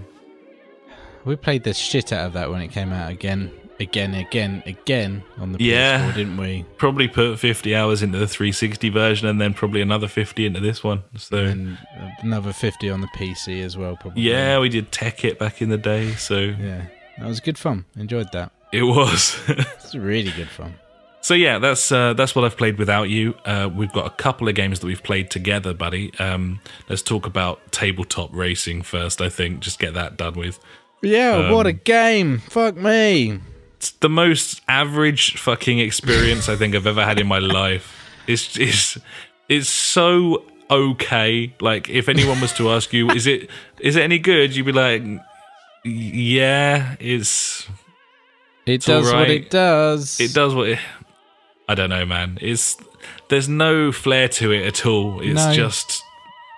We played the shit out of that when it came out again, again, again, again on the Yeah. PS4, didn't we? Probably put fifty hours into the 360 version, and then probably another 50 into this one. So And another 50 on the PC as well, probably. yeah, we did Tech It back in the day, so Yeah. That was good fun. Enjoyed that. it was. [laughs] It's really good fun. So yeah, that's uh, that's what I've played without you. Uh, we've got a couple of games that we've played together, buddy. Um, let's talk about tabletop racing first. I think just get that done with. Yeah, what a Um, game. Fuck me. It's the most average fucking experience I think I've ever had in my life. It's it's it's so okay. Like if anyone was to ask you, is it is it any good? You'd be like, yeah, it's It does what it does. It does what it. I don't know, man. It's there's no flair to it at all. It's No. just.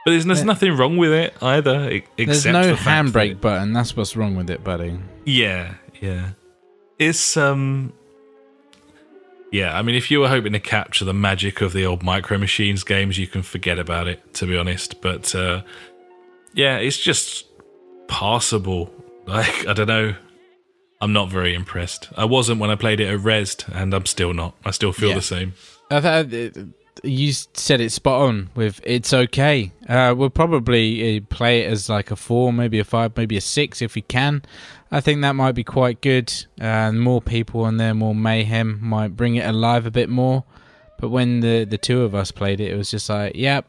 But there's, there's nothing wrong with it either. e- There's no the fact that handbrake it- button. That's what's wrong with it, buddy. Yeah, yeah. It's um. Yeah, I mean, if you were hoping to capture the magic of the old Micro Machines games, you can forget about it. To be honest, but uh, yeah, it's just passable. Like I don't know. I'm not very impressed. I wasn't when I played it at Rezzed, and I'm still not. I still feel Yeah. the same. I thought it- you said it spot on with it's okay. Uh, we'll probably uh, play it as like a four, maybe a five, maybe a six if we can. I think that might be quite good. And more people on there, more mayhem might bring it alive a bit more. But when the the two of us played it, it was just like, yep,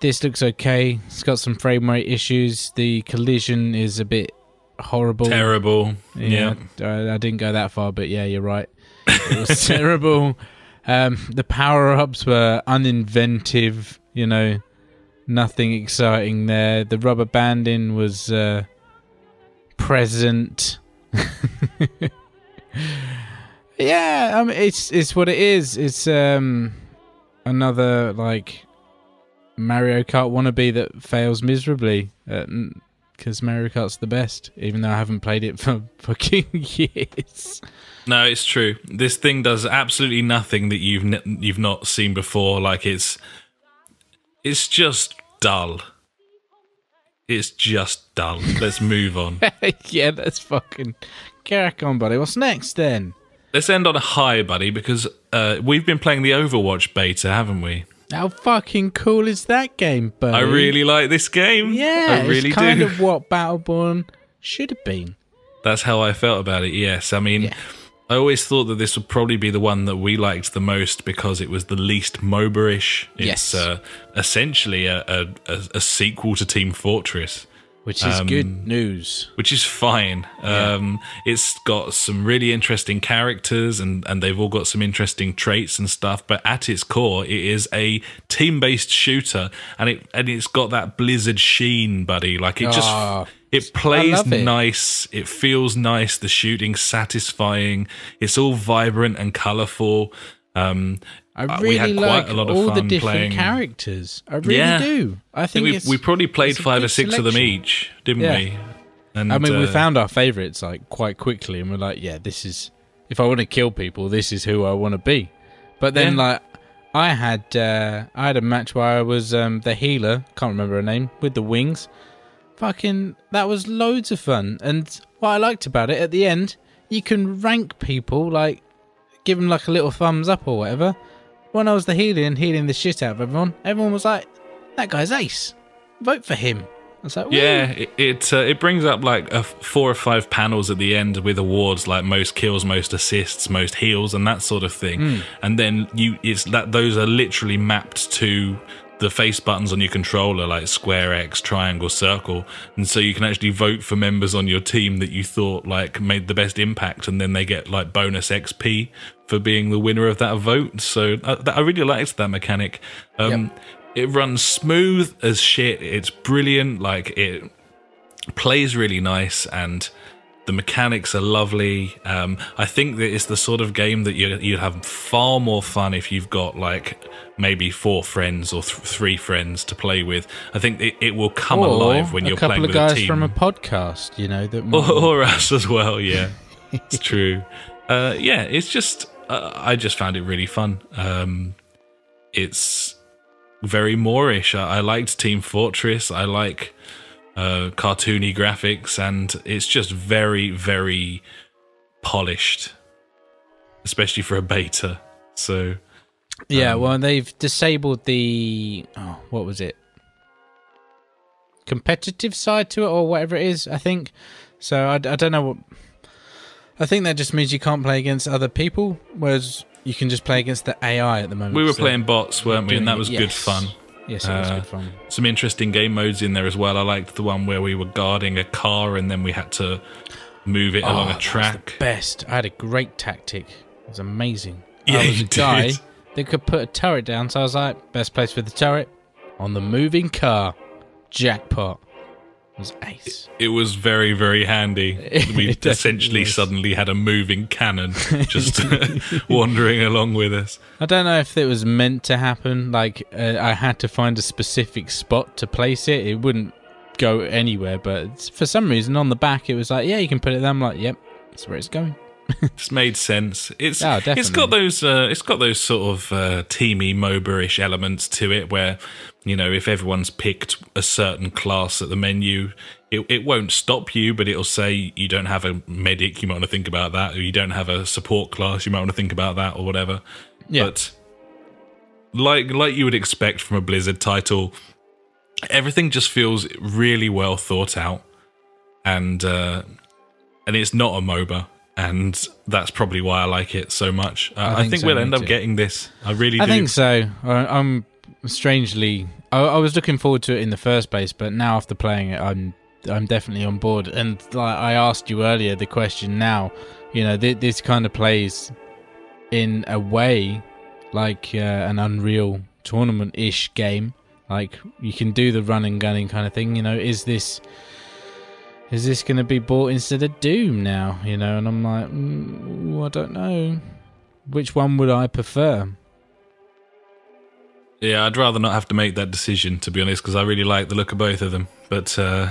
this looks okay. It's got some frame rate issues. The collision is a bit horrible. Terrible. Yeah. I, I didn't go that far, but yeah, you're right. It was [laughs] terrible. Um, the power ups were uninventive. You know, nothing exciting there. The rubber banding was uh, present. yeah, I mean, it's it's what it is. It's um another like Mario Kart wannabe that fails miserably. Because Mario Kart's the best, even though I haven't played it for [laughs] fucking years. No, it's true. This thing does absolutely nothing that you've n- you've not seen before. Like it's it's just dull. It's just dull. Let's move on. [laughs] yeah, that's fucking crack on, buddy. What's next then? Let's end on a high, buddy, because uh, we've been playing the Overwatch beta, haven't we? How fucking cool is that game, buddy? I really like this game. yeah, I really it's kind do. of what Battleborn should have been. That's how I felt about it. Yes, I mean, Yeah. I always thought that this would probably be the one that we liked the most because it was the least MOBA-ish. Yes. It's uh, essentially a, a, a, sequel to Team Fortress. Which is Um, good news. which is fine. Um, it's got some really interesting characters, and and they've all got some interesting traits and stuff. But at its core, it is a team based shooter, and it and it's got that Blizzard sheen, buddy. Like it just Ah, it plays it. nice. It feels nice. The shooting's satisfying. It's all vibrant and colourful. Um, I uh, really we had quite like a lot of all the fun different playing. characters. I really Yeah. do. I I think we, we probably played five or six of them each, didn't Yeah. we? And, I mean, we uh, found our favorites like quite quickly, and we're like, yeah, this is. If I want to kill people, this is who I want to be. But then, Yeah. like, I had uh, I had a match where I was um, the healer. Can't remember her name with the wings. Fucking, that was loads of fun. And what I liked about it at the end, you can rank people, like, give them like a little thumbs up or whatever. When I was the healer and healing the shit out of everyone, everyone was like, "That guy's ace. Vote for him." I was like, Yeah, it it, uh, it brings up like four or five panels at the end with awards like most kills, most assists, most heals, and that sort of thing. Hmm. And then you it's that those are literally mapped to the face buttons on your controller, like square, X, triangle, circle, and so you can actually vote for members on your team that you thought like made the best impact, and then they get like bonus XP for being the winner of that vote. So uh, I, I really liked that mechanic. Um, It runs smooth as shit. It's brilliant. Like it plays really nice and the mechanics are lovely. Um, I think that it's the sort of game that you you have far more fun if you've got like maybe four friends or th- three friends to play with. I think it, it will come Or alive when you're couple playing of with guys a team. from a podcast, you know, that or, or us as well. Yeah, [laughs] it's true. Uh, yeah, it's just uh, I just found it really fun. Um, it's very moreish. I, I liked Team Fortress. I like uh, cartoony graphics, and it's just very, very polished, especially for a beta. So yeah. um, well, they've disabled the oh, what was it? Competitive side to it, or whatever it is. I think. So I, I don't know what. I think that just means you can't play against other people, whereas you can just play against the AI at the moment. we were So- playing bots, weren't we? And that was it, good fun. Yes, it was uh, good fun. some interesting game modes in there as well. I liked the one where we were guarding a car and then we had to move it Oh, along that a track. the best. I had a great tactic. It was amazing. [laughs] Yeah, I was you a guy did. that could put a turret down, so I was like, best place for the turret on the moving car. Jackpot. Was ace. It was very, very handy. [laughs] We essentially was. suddenly had a moving cannon [laughs] just [laughs] wandering along with us. I don't know if it was meant to happen. Like uh, I had to find a specific spot to place it. It wouldn't go anywhere, but for some reason on the back it was like, yeah, you can put it there. I'm like, yep, that's where it's going. [laughs] Just made sense. It's Oh, it's got those uh, it's got those sort of uh, teamy MOBA-ish elements to it, where you know if everyone's picked a certain class at the menu, it it won't stop you, but it'll say you don't have a medic, you might want to think about that, or you don't have a support class, you might want to think about that, or whatever. Yeah. But like like you would expect from a Blizzard title, everything just feels really well thought out, and uh, and it's not a MOBA, and that's probably why I like it so much. Uh, I, think think, so, we'll end up too. getting this. I really I do. think so. I, I'm strangely. I, I was looking forward to it in the first place, but now after playing it, I'm I'm definitely on board. And like I asked you earlier, the question now, you know, th- this kind of plays in a way like uh, an Unreal tournament-ish game. Like you can do the run and gunning kind of thing. You know, is this is this going to be bought instead of Doom now? You know, and I'm like, mm, I don't know. Which one would I prefer? Yeah, I'd rather not have to make that decision to be honest, because I really like the look of both of them. But uh,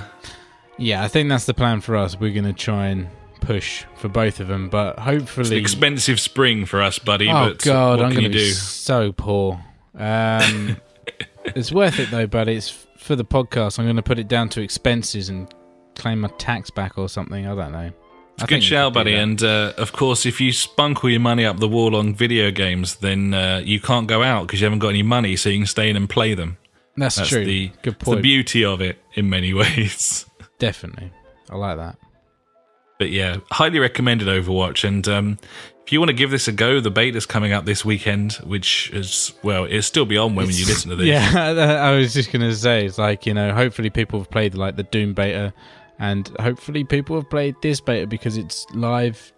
Yeah, I think that's the plan for us. We're going to try and push for both of them, but it's an hopefully. expensive spring for us, buddy. oh but God, I'm going to be do? so poor. Um, [laughs] it's worth it though, but it's for the podcast. I'm going to put it down to expenses and claim my tax back or something. I don't know. It's a good shout, buddy. And uh, of course, if you spunk all your money up the wall on video games, then uh, you can't go out because you haven't got any money, so you can stay in and play them. that's, That's true. the Good it's the beauty of it in many [laughs] ways. Definitely, I like that. But yeah, highly recommended Overwatch. And um, if you want to give this a go, the beta's coming up this weekend, which is well, it'll still be on when you listen to [laughs] this. Yeah, [laughs] I was just gonna say it's like you know, hopefully people have played like the Doom beta, and hopefully people have played this beta because it's live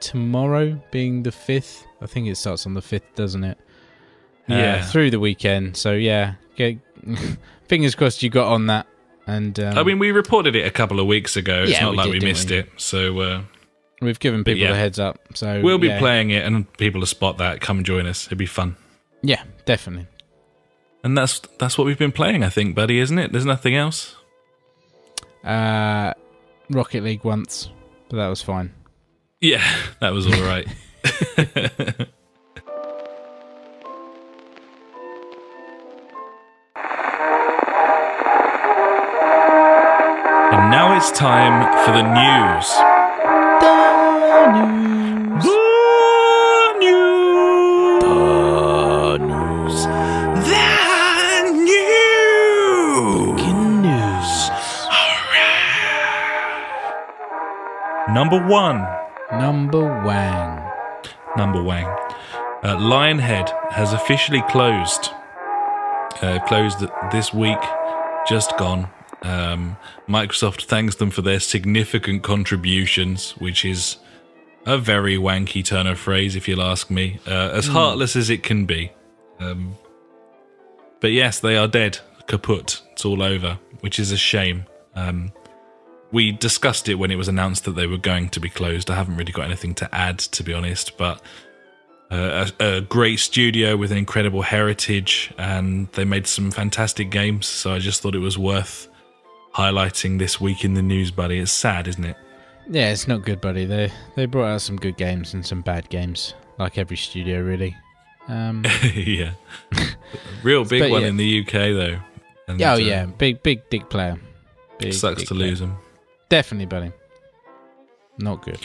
tomorrow, being the fifth. I think it starts on the fifth, doesn't it? Uh, Yeah. through the weekend. So yeah, get, [laughs] fingers crossed you got on that. And um, I mean, we reported it a couple of weeks ago. It's Yeah, not we like did, we missed we? it. So uh, we've given people yeah. a heads up. So we'll be yeah. playing it, and people will spot that. Come join us. It'd be fun. Yeah, definitely. And that's that's what we've been playing, I think, buddy, isn't it? There's nothing else. Uh, Rocket League once, but that was fine. Yeah, that was all right. [laughs] and now it's time for the news. The Number one. Numberwang. Number Wang. Uh, Lionhead has officially closed. Uh, closed this week, just gone. Um, Microsoft thanks them for their significant contributions, which is a very wanky turn of phrase, if you'll ask me. Uh, as heartless as it can be. Um, but yes, they are dead, kaput. It's all over, which is a shame. Um, we discussed it when it was announced that they were going to be closed. I haven't really got anything to add, to be honest, but uh, a, a great studio with an incredible heritage, and they made some fantastic games. So I just thought it was worth highlighting this week in the news, buddy. It's sad, isn't it? Yeah, it's not good, buddy. They they brought out some good games and some bad games, like every studio, really. Um, [laughs] yeah, real [laughs] big But one yeah. in the UK though. And, oh uh, yeah, big big dick player. Big, sucks to player. lose them. Definitely, buddy. Not good.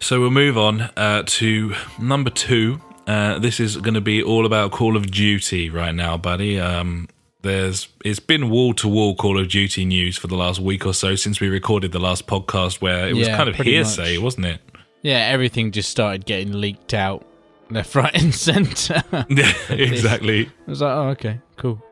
So we'll move on uh, to number two. Uh, this is going to be all about Call of Duty right now, buddy. Um, there's it's been wall to wall Call of Duty news for the last week or so since we recorded the last podcast, where it was Yeah, kind of hearsay, much. wasn't it? Yeah, everything just started getting leaked out left, [laughs] right, and centre. [laughs] Yeah, [laughs] exactly. I was like, oh, okay, cool.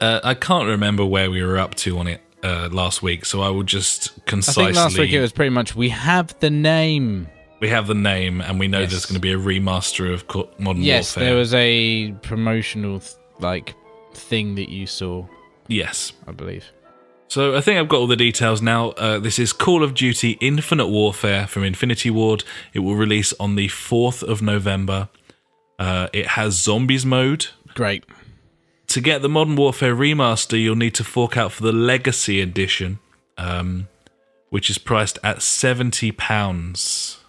Uh, I can't remember where we were up to on it uh, last week, so I will just concisely. I think last week it was pretty much we have the name. we have the name, and we know Yes. there's going to be a remaster of Modern Yes, Warfare. there was a promotional th- like thing that you saw, yes. I believe. So I think I've got all the details now. Uh, this is Call of Duty Infinite Warfare from Infinity Ward. It will release on the 4th of November. Uh, it has zombies mode. Great. To get the Modern Warfare remaster, you'll need to fork out for the Legacy Edition, um, which is priced at seventy pounds.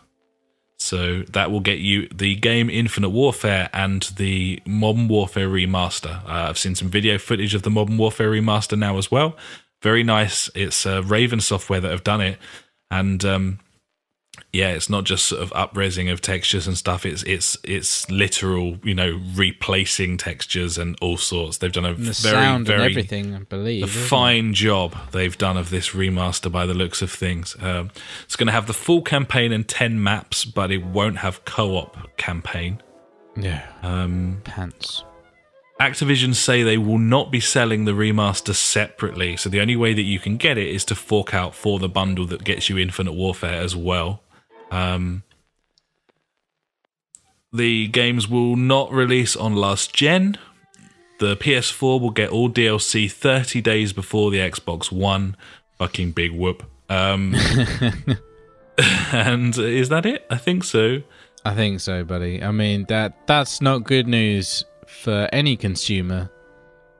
So that will get you the game Infinite Warfare and the Modern Warfare remaster. Uh, I've seen some video footage of the Modern Warfare remaster now as well. Very nice. It's uh, Raven Software that have done it, and um, yeah, it's not just sort of upraising of textures and stuff. It's it's it's literal, you know, replacing textures and all sorts. They've done a the very sound very and everything, I believe. a isn't it? fine job they've done of this remaster by the looks of things. Um, it's going to have the full campaign and 10 maps, but it won't have co op campaign. Yeah. Um, Pants. Activision say they will not be selling the remaster separately, so the only way that you can get it is to fork out for the bundle that gets you Infinite Warfare as well. Um, the games will not release on last gen. The PS4 will get all DLC 30 days before the Xbox One. Fucking big whoop. Um, [laughs] and is that it? I think so. I think so, buddy. I mean that that's not good news for any consumer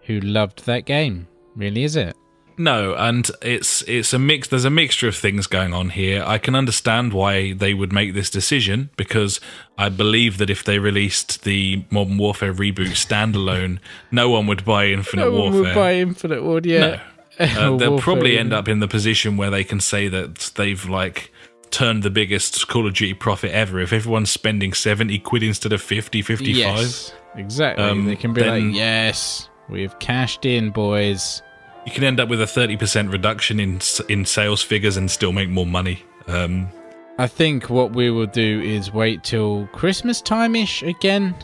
who loved that game. Really, is it? No, and it's it's a mix. There's a mixture of things going on here. I can understand why they would make this decision because I believe that if they released the Modern Warfare reboot standalone, no one would buy Infinite No one Warfare. would buy Infinite Ward, yeah. [laughs] Uh, they'll Warfare, probably end up in the position where they can say that they've like turned the biggest Call of Duty profit ever. If everyone's spending 70 quid instead of 50, 55. Yes, exactly. Um, they can be then- like, yes, we've cashed in, boys. You can end up with a 30% reduction in in sales figures and still make more money. Um, I think what we will do is wait till Christmas time ish again.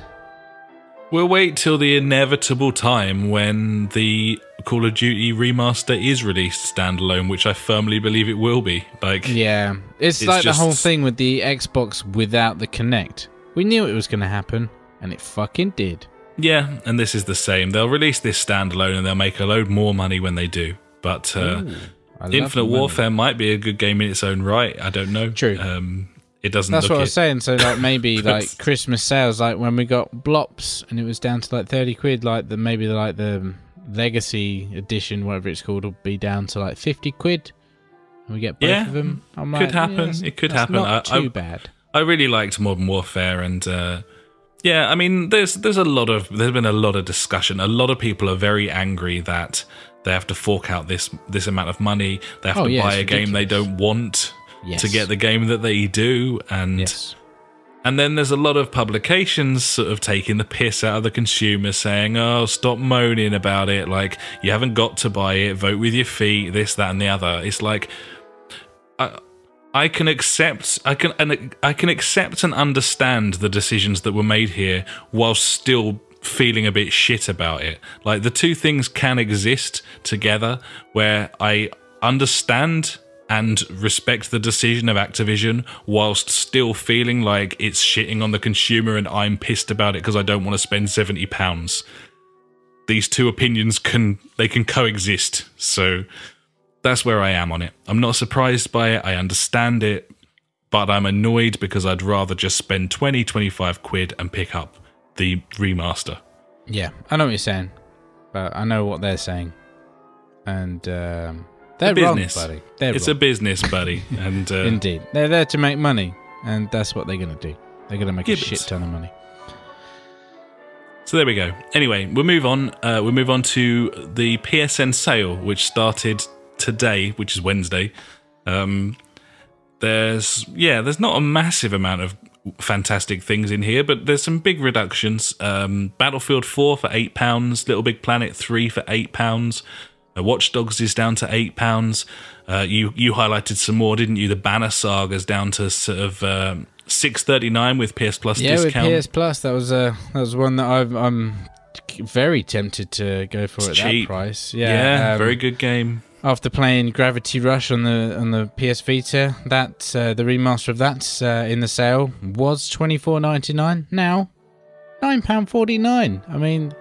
We'll wait till the inevitable time when the Call of Duty remaster is released standalone, which I firmly believe it will be. Like, Yeah, it's, It's like the whole thing with the Xbox without the Kinect. We knew it was going to happen, and it fucking did. Yeah, and this is the same. They'll release this standalone and they'll make a load more money when they do. But uh, Ooh, I Infinite. Warfare might be a good game in its own right. I don't know. True. Um, it doesn't That's look what I it. was saying. So like maybe [laughs] like Christmas sales, like when we got Blops and it was down to like thirty quid, like the maybe like the Legacy edition, whatever it's called, will be down to like fifty quid. And we get both Yeah, of them. I'm could like, yeah, happen. that's- It could happen. Not I- I- too bad. I really liked Modern Warfare, and uh, yeah, I mean, there's there's a lot of there's been a lot of discussion. A lot of people are very angry that they have to fork out this this amount of money. They have Oh, to yeah, buy a game they don't want Yes. to get the game that they do, and yes. and then there's a lot of publications sort of taking the piss out of the consumer, saying, "Oh, stop moaning about it. Like you haven't got to buy it. Vote with your feet. This, that, and the other." It's like I, I can accept, I can, and I can accept and understand the decisions that were made here, while still feeling a bit shit about it. Like the two things can exist together, where I understand and respect the decision of Activision whilst still feeling like it's shitting on the consumer and I'm pissed about it because I don't want to spend 70 pounds. These two opinions can they can coexist. So that's where I am on it. I'm not surprised by it. I understand it, but I'm annoyed because I'd rather just spend 20 25 quid and pick up the remaster. Yeah, I know what you're saying, but I know what they're saying, and um, they're wrong, business. buddy. They're it's wrong. a business, buddy, and uh, [laughs] Indeed, they're there to make money, and that's what they're going to do. They're going to make Gibbons. a shit ton of money. So there we go. Anyway, we'll move on. Uh, we'll move on to the PSN sale, which started today, which is Wednesday. Um, there's yeah, there's not a massive amount of fantastic things in here, but there's some big reductions. Um, Battlefield 4 for eight pounds, Little Big Planet 3 for eight pounds. Uh, Watch Dogs is down to eight pounds. Uh, you you highlighted some more, didn't you? The Banner Saga's down to sort of um, six thirty nine with PS Plus Yeah, discount. with PS Plus, that was uh, that was one that I've, I'm very tempted to go for It's at cheap. that price. yeah, Yeah, um, very good game. After playing Gravity Rush on the on the PS Vita, that uh, the remaster of that uh, in the sale was twenty four ninety nine. Now nine pound forty nine. I mean,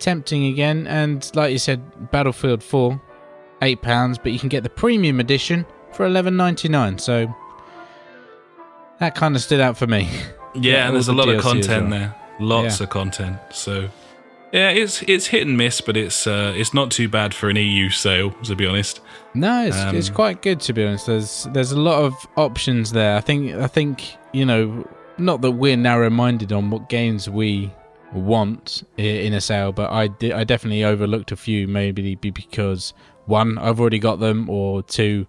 tempting again. And like you said, Battlefield Four eight pounds, but you can get the premium edition for eleven ninety nine. So that kind of stood out for me. Yeah, and there's a lot the of content well. there. Lots Yeah. of content. So yeah, it's it's hit and miss, but it's uh, it's not too bad for an EU sale, to be honest. No, it's, Um, it's quite good to be honest. There's there's a lot of options there. I think I think you know not that we're narrow minded on what games we want in a sale, but I di- I definitely overlooked a few. Maybe be because one I've already got them, or two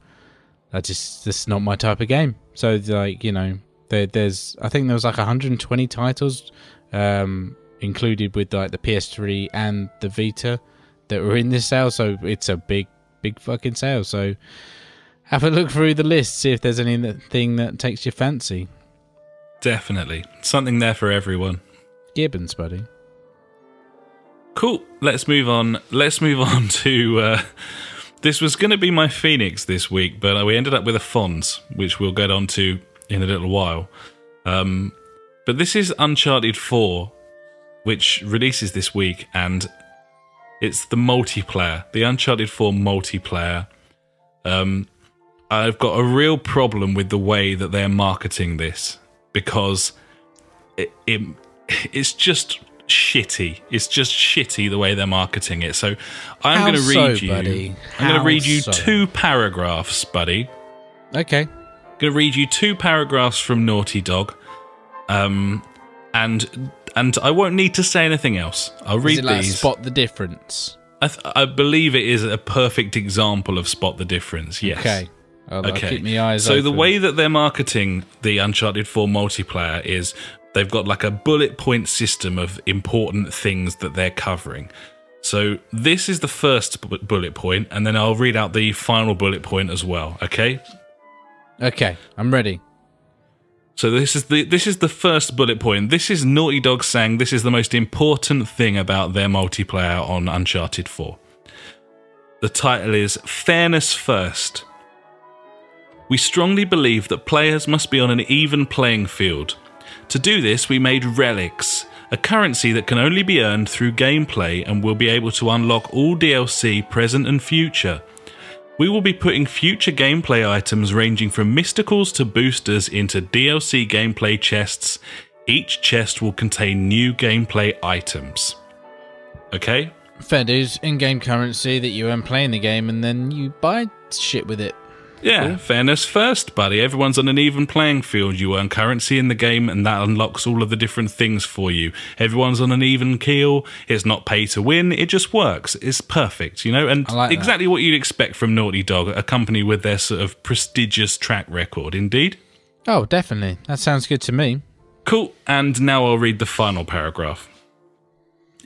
I just this is not my type of game. So like you know there, there's I think there was like 120 titles um, included with like the PS3 and the Vita that were in this sale. So it's a big big fucking sale. So have a look through the list, see if there's anything that takes your fancy. Definitely something there for everyone. Gibbons, buddy. Cool. Let's move on. Let's move [laughs] on to. Uh, this was going to be my Phoenix this week, but we ended up with a Fonz, which we'll get on to in a little while. Um, but this is Uncharted 4, which releases this week, and it's the multiplayer, the Uncharted 4 multiplayer. Um, I've got a real problem with the way that they're marketing this because it, it it's just shitty. It's just shitty the way they're marketing it. So I'm going to so, read you. buddy? I'm going to read you so? two paragraphs, buddy. Okay. going to read you two paragraphs from Naughty Dog, um, and and I won't need to say anything else. I'll read it like these. spot the difference? I, th- I believe it is a perfect example of spot the difference. Yes. Okay. I'll, I'll Okay. keep my eyes so the way that they're marketing the Uncharted 4 multiplayer is they've got like a bullet point system of important things that they're covering. So this is the first bu- bullet point, and then I'll read out the final bullet point as well. Okay. Okay, I'm ready. So this is the this is the first bullet point. This is Naughty Dog saying this is the most important thing about their multiplayer on Uncharted 4. The title is Fairness First. We strongly believe that players must be on an even playing field. To do this, we made relics, a currency that can only be earned through gameplay and will be able to unlock all DLC present and future. We will be putting future gameplay items ranging from mysticals to boosters into DLC gameplay chests. Each chest will contain new gameplay items. Okay? Fair dues, in-game currency that you earn playing the game, and then you buy shit with it. Yeah, fairness first, buddy. Everyone's on an even playing field. You earn currency in the game, and that unlocks all of the different things for you. Everyone's on an even keel. It's not pay to win. It just works. It's perfect, you know, and like that. exactly what you'd expect from Naughty Dog, a company with their sort of prestigious track record. Indeed. Oh, definitely. That sounds good to me. Cool, and now I'll read the final paragraph.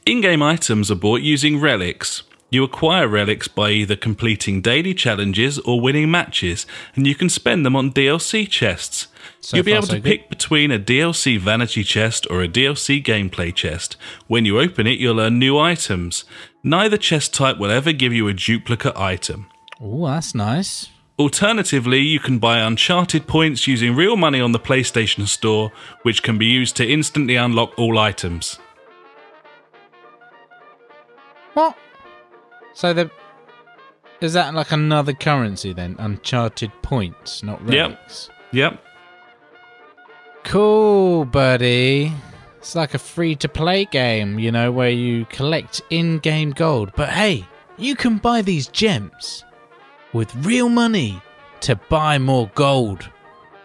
In game items are bought using relics. You acquire relics by either completing daily challenges or winning matches, and you can spend them on DLC chests. So You'll be far, able so to good. pick between a DLC vanity chest or a DLC gameplay chest. When you open it, you'll earn new items. Neither chest type will ever give you a duplicate item. Oh, that's nice. Alternatively, you can buy Uncharted points using real money on the PlayStation Store, which can be used to instantly unlock all items. What? So the is that like another currency then? Uncharted points, not Yep. relics. Yep. Cool, buddy. It's like a free to play game, you know, where you collect in game gold. But hey, you can buy these gems with real money to buy more gold.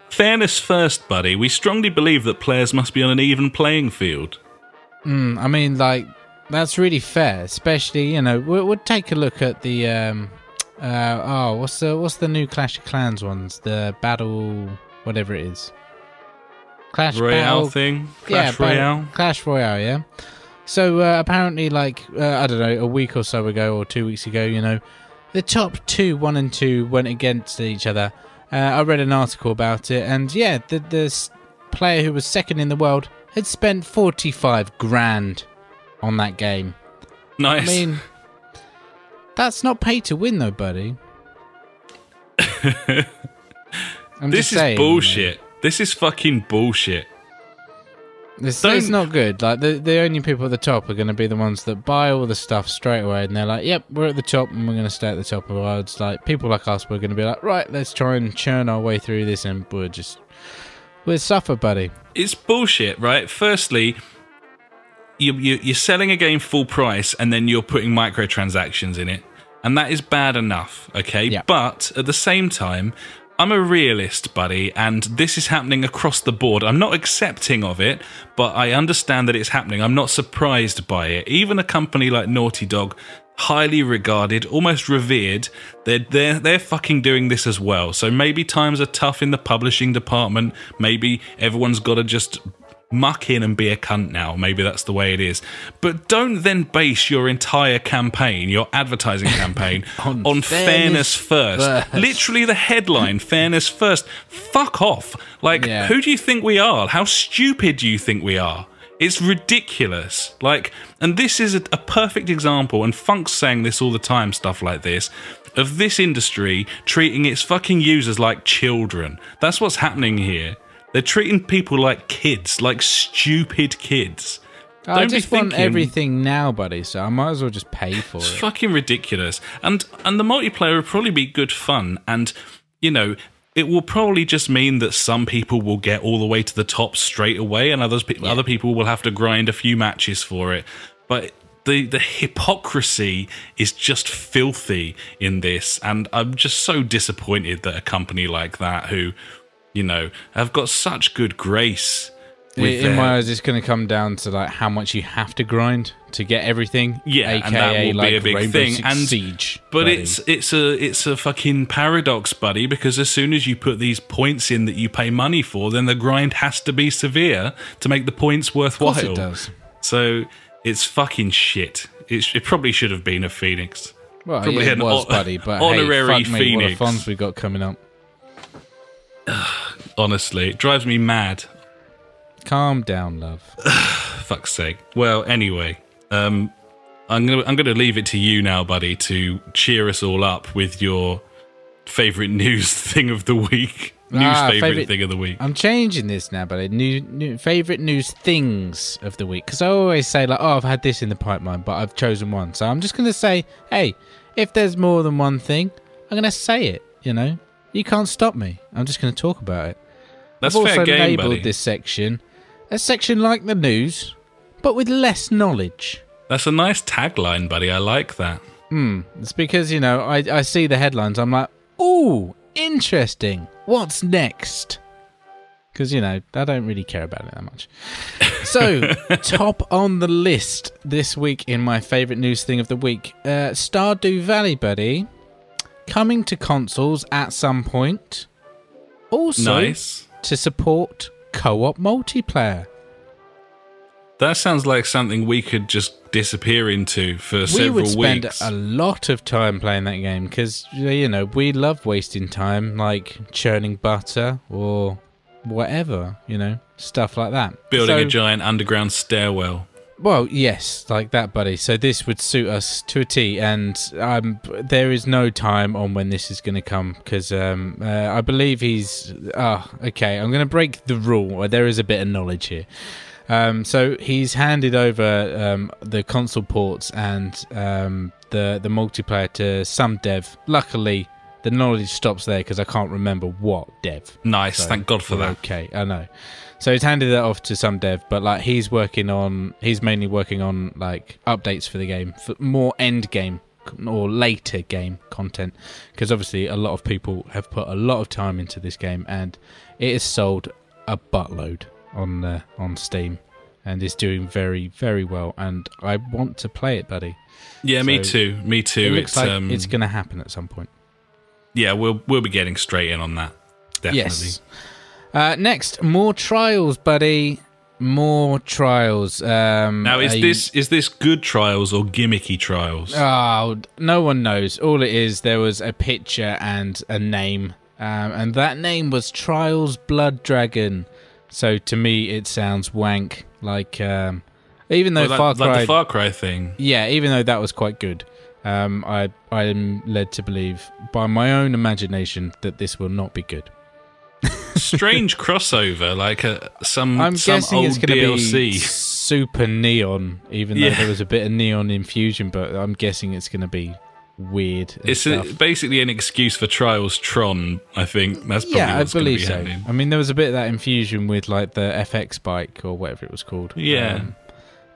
Fairness first, buddy. We strongly believe that players must be on an even playing field. Mm, I mean, like, that's really fair, especially, you know, we'll, we'll take a look at the. Um, uh, oh, what's the what's the new Clash of Clans ones? The battle, whatever it is. Clash Royale Battle- thing? yeah, Clash Battle- Royale? Clash Royale, yeah. So uh, apparently, like uh, I don't know, a week or so ago or two weeks ago, you know, the top two, one and two, went against each other. Uh, I read an article about it, and yeah, the the player who was second in the world had spent forty five grand on that game. Nice. I mean, that's not pay to win, though, buddy. [laughs] I'm this just is saying, bullshit. This is fucking bullshit. This, it's not good. Like the the only people at the top are going to be the ones that buy all the stuff straight away, and they're like, "Yep, we're at the top, and we're going to stay at the top of odds." Like people like us, we're going to be like, "Right, let's try and churn our way through this," and we're just we'll suffer, buddy. it's bullshit, right? Firstly, you, you, you're selling a game full price and then you're putting microtransactions in it. And that is bad enough, okay? Yeah. But at the same time, I'm a realist, buddy, and this is happening across the board. I'm not accepting of it, but I understand that it's happening. I'm not surprised by it. Even a company like Naughty Dog, highly regarded, almost revered, they're they're they're fucking doing this as well. So maybe times are tough in the publishing department. Maybe everyone's got to just muck in and be a cunt now. Maybe that's the way it is. But don't then base your entire campaign, your advertising [laughs] campaign, on, On fairness, fairness first. first. Literally the headline, fairness first. Fuck off. Like, Yeah. who do you think we are? How stupid do you think we are? It's ridiculous. Like, and this is a, a perfect example, and Funk's saying this all the time, stuff like this, of this industry treating its fucking users like children. That's what's happening here. They're treating people like kids, like stupid kids. I Don't be just want everything now, buddy. So I might as well just pay for It's it. fucking ridiculous. And and the multiplayer will probably be good fun. And you know, it will probably just mean that some people will get all the way to the top straight away, and others pe- other people will have to grind a few matches for it. But the the hypocrisy is just filthy in this, and I'm just so disappointed that a company like that, who you know have got such good grace. With in their- my eyes, it's going to come down to like how much you have to grind to get everything. Yeah, aka and that will be a big Rainbow thing, Six and- Siege. But buddy. it's it's a it's a fucking paradox, buddy. Because as soon as you put these points in that you pay money for, then the grind has to be severe to make the points worthwhile. it does. So it's fucking shit. It, probably should have been a Phoenix. Well, Probably it was, buddy. But [laughs] honorary hey, fuck me, what Phoenix. funds we got coming up. Honestly, it drives me mad. Calm down, love. [sighs] fuck's sake. Well, anyway, um, I'm gonna I'm gonna leave it to you now, buddy, to cheer us all up with your favorite [laughs] news thing of the week. News Ah, favorite, favourite- thing of the week. I'm changing this now, buddy. New, new favorite news things of the week because I always say like, oh, I've had this in the pipeline, but I've chosen one. So I'm just gonna say, hey, if there's more than one thing, I'm gonna say it. You know, you can't stop me. I'm just gonna talk about it. That's I've fair also game, labelled buddy. this section a section like the news, but with less knowledge. That's a nice tagline, buddy. I like that. Hmm. It's because you know I I see the headlines. I'm like, ooh, interesting. What's next? Because you know I don't really care about it that much. [laughs] So top on the list this week in my favorite news thing of the week, uh, Stardew Valley, buddy, coming to consoles at some point. Also nice. to support co-op multiplayer. That sounds like something we could just disappear into for we several would spend weeks. a lot of time playing that game because you know we love wasting time like churning butter or whatever you know stuff like that Building So- a giant underground stairwell. Well yes like that buddy so this would suit us to a t and um there is no time on when this is going to come because um uh, i believe he's ah okay i'm going to break the rule there is a bit of knowledge here um, so he's handed over um, the console ports and um, the the multiplayer to some dev. Luckily, the knowledge stops there because I can't remember what dev. Nice. So Thank God for that. Okay, I know. So he's handed that off to some dev, but like he's working on, he's mainly working on like updates for the game, for more end game or later game content, because obviously a lot of people have put a lot of time into this game, and it is sold a buttload on uh, on Steam, and is doing very very well. And I want to play it, buddy. Yeah, me too. Me too. It looks it's like um, it's going to happen at some point. yeah, we'll we'll be getting straight in on that. Definitely. Yes. Uh, next, more trials, buddy. More trials. Um, Now, is this is this good trials or gimmicky trials? Oh, no one knows. All it is, there was a picture and a name, um, and that name was Trials Blood Dragon. So to me, it sounds wank. Like, um, even though Well, that- Far like Cry, the Far Cry thing. yeah, even though that was quite good, um, I I am led to believe by my own imagination that this will not be good. Strange crossover, like a, some I'm some guessing old it's going to DLC. be super neon, even though Yeah. there was a bit of neon infusion. But I'm guessing it's going to be weird. It's a, basically an excuse for Trials Tron. I think that's probably yeah, I what's going to believe be so. happening. I mean, there was a bit of that infusion with like the FX bike or whatever it was called. Yeah. Um,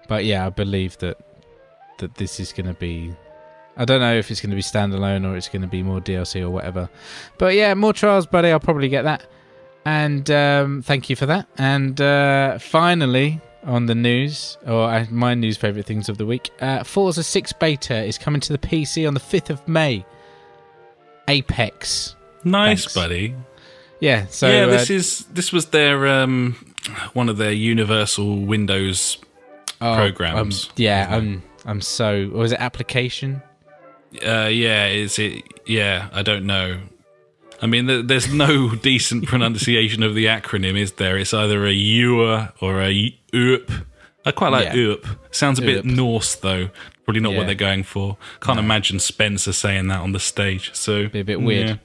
but yeah, I believe that that this is going to be. I don't know if it's going to be standalone or it's going to be more DLC or whatever. But yeah, more trials, buddy. I'll probably get that. And um, thank you for that. And uh, finally, on the news, or uh, my news favorite things of the week, uh, Forza 6 beta is coming to the PC on the 5th of May. Apex. Nice, Thanks. buddy. Yeah, so yeah, uh, this is this was their um, one of their Universal Windows. Oh, programs, um, yeah, I'm. I'm so. Or was it application? Uh, yeah, is it? Yeah, I don't know. I mean, there's no [laughs] decent pronunciation of the acronym, is there? It's either a UA or a UP. I quite like Yeah. UP. Sounds a bit UP. Norse, though. Probably not Yeah. what they're going for. Can't imagine Spencer saying that on the stage. So Be a bit weird. yeah.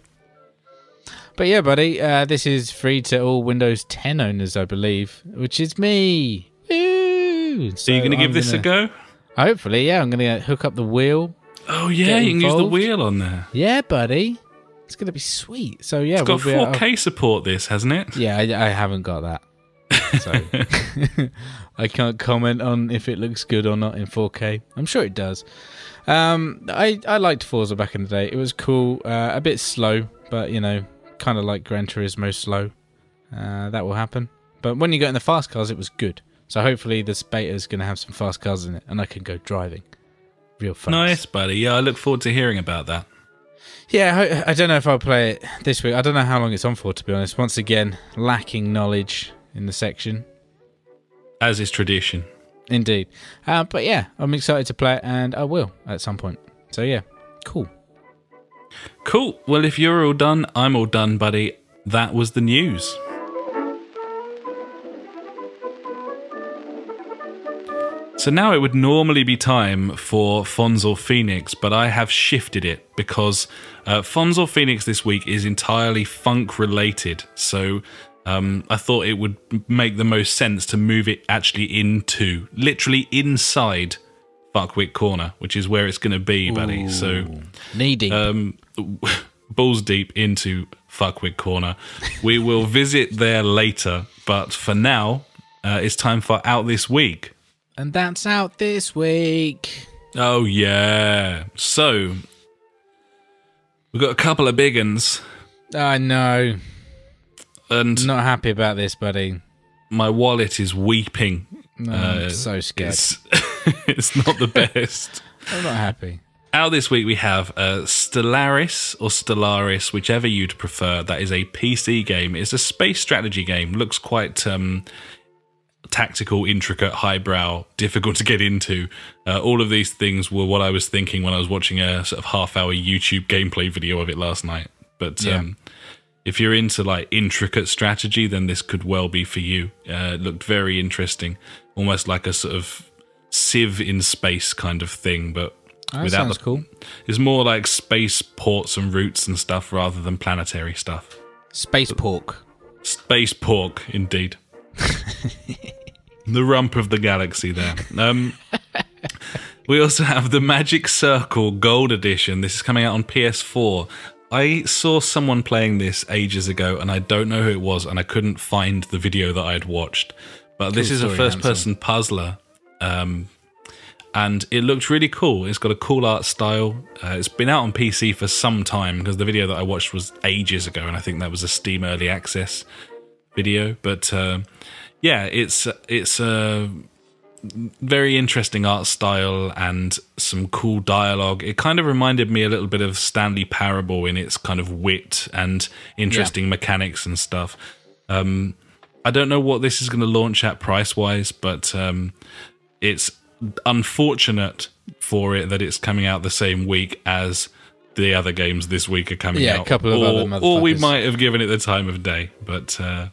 But yeah, buddy, uh, this is free to all Windows 10 owners, I believe, which is me. Woo! So you're going to give this a go? Hopefully, yeah. I'm going to hook up the wheel. Oh yeah, you can use the wheel on there. Yeah, buddy. It's going to be sweet. So yeah, It's got we'll be able- 4K support. This hasn't it? Yeah, I, I haven't got that. So [laughs] [laughs] I can't comment on if it looks good or not in 4K. I'm sure it does. Um, I I liked Forza back in the day. It was cool. Uh, a bit slow, but you know, kind of like Gran Turismo slow. Uh, that will happen. But when you get in the fast cars, it was good. So hopefully this beta is going to have some fast cars in it, and I can go driving. Real fast. Nice, buddy. Yeah, I look forward to hearing about that. Yeah, I, I don't know if I'll play it this week. I don't know how long it's on for, to be honest. Once again, lacking knowledge in the section. As is tradition. Indeed. Uh, but yeah, I'm excited to play it, and I will at some point. So yeah, cool. Cool. Well, if you're all done, I'm all done, buddy. That was the news. So now it would normally be time for Fonzel Phoenix, but I have shifted it because uh, Fonzel Phoenix this week is entirely funk related. So um, I thought it would make the most sense to move it actually into, literally inside Fuckwit Corner, which is where it's going to be, buddy. So Needing. um, [laughs] balls deep into Fuckwit Corner. We will visit there later, but for now, uh, it's time for Out This Week. And that's out this week. Oh, yeah. So, we've got a couple of big uns, I know. and Not happy about this, buddy. my wallet is weeping. No, Uh, I'm so scared. It's, [laughs] it's not the best. [laughs] I'm not happy. Out this week, we have uh, Stellaris or Stellaris, whichever you'd prefer. That is a PC game. It's a space strategy game. Looks quite um, tactical, intricate, highbrow, difficult to get into. Uh, all of these things were what I was thinking when I was watching a sort of half-hour YouTube gameplay video of it last night. But Yeah. um, if you're into like intricate strategy, then this could well be for you. Uh, it looked very interesting, almost like a sort of Civ in space kind of thing, but That without the cool. it's more like space ports and routes and stuff rather than planetary stuff. Space pork. Space pork, indeed. [laughs] the rump of the galaxy there. Um, we also have the Magic Circle Gold Edition. This is coming out on PS4. I saw someone playing this ages ago, and I don't know who it was, and I couldn't find the video that I had watched. But this Cool is a first-person puzzler, um, and it looked really cool. It's got a cool art style. Uh, it's been out on PC for some time because the video that I watched was ages ago, and I think that was a Steam Early Access video. But uh, yeah, it's it's a very interesting art style and some cool dialogue. It kind of reminded me a little bit of Stanley Parable in its kind of wit and interesting mechanics and stuff. Um, I don't know what this is going to launch at price wise, but um, it's unfortunate for it that it's coming out the same week as the other games this week are coming Yeah, a out. couple of or, other or we might have given it the time of day, but uh,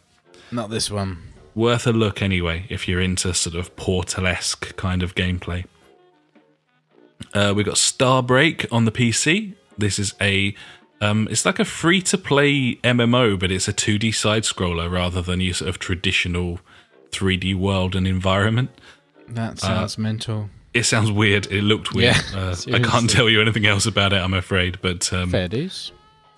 Not this one. Worth a look anyway if you're into sort of Portal-esque kind of gameplay. Uh, we've got Starbreak on the PC. This is a Um, it's like a free to play MMO, but it's a 2D side scroller rather than your sort of traditional 3D world and environment. That sounds mental. It sounds weird. It looked weird. Yeah, uh, [laughs] I can't tell you anything else about it, I'm afraid, but um, Fair dues.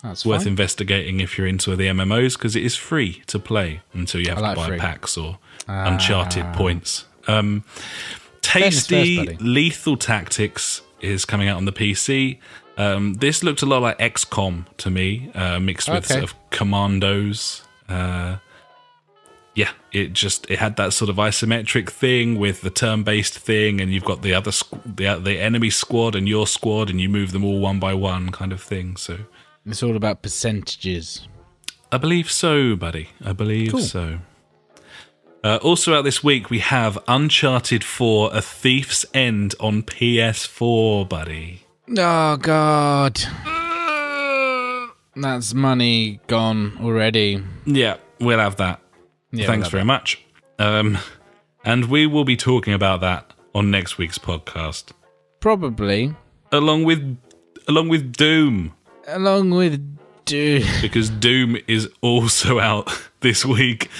That's it's worth fine. investigating if you're into the MMOs because it is free to play until you have like to buy free. packs or Ah. Uncharted points. Um, Tastee first. Lethal Tactics is coming out on the PC. Um, this looked a lot like XCOM to me, uh, mixed with Okay. sort of commandos. Uh, yeah, it just it had that sort of isometric thing with the turn-based thing, and you've got the other the the enemy squad and your squad, and you move them all one by one, kind of thing. So It's all about percentages. I believe so, buddy. I believe Cool. so. Uh, also out this week, we have Uncharted 4: A Thief's End on PS4, buddy. Oh God, that's money gone already. Yeah, we'll have that. Yeah, Thanks we'll very have much. Um, and we will be talking about that on next week's podcast. Probably along with along with Doom, along with Doom. [laughs] because Doom is also out [laughs] this week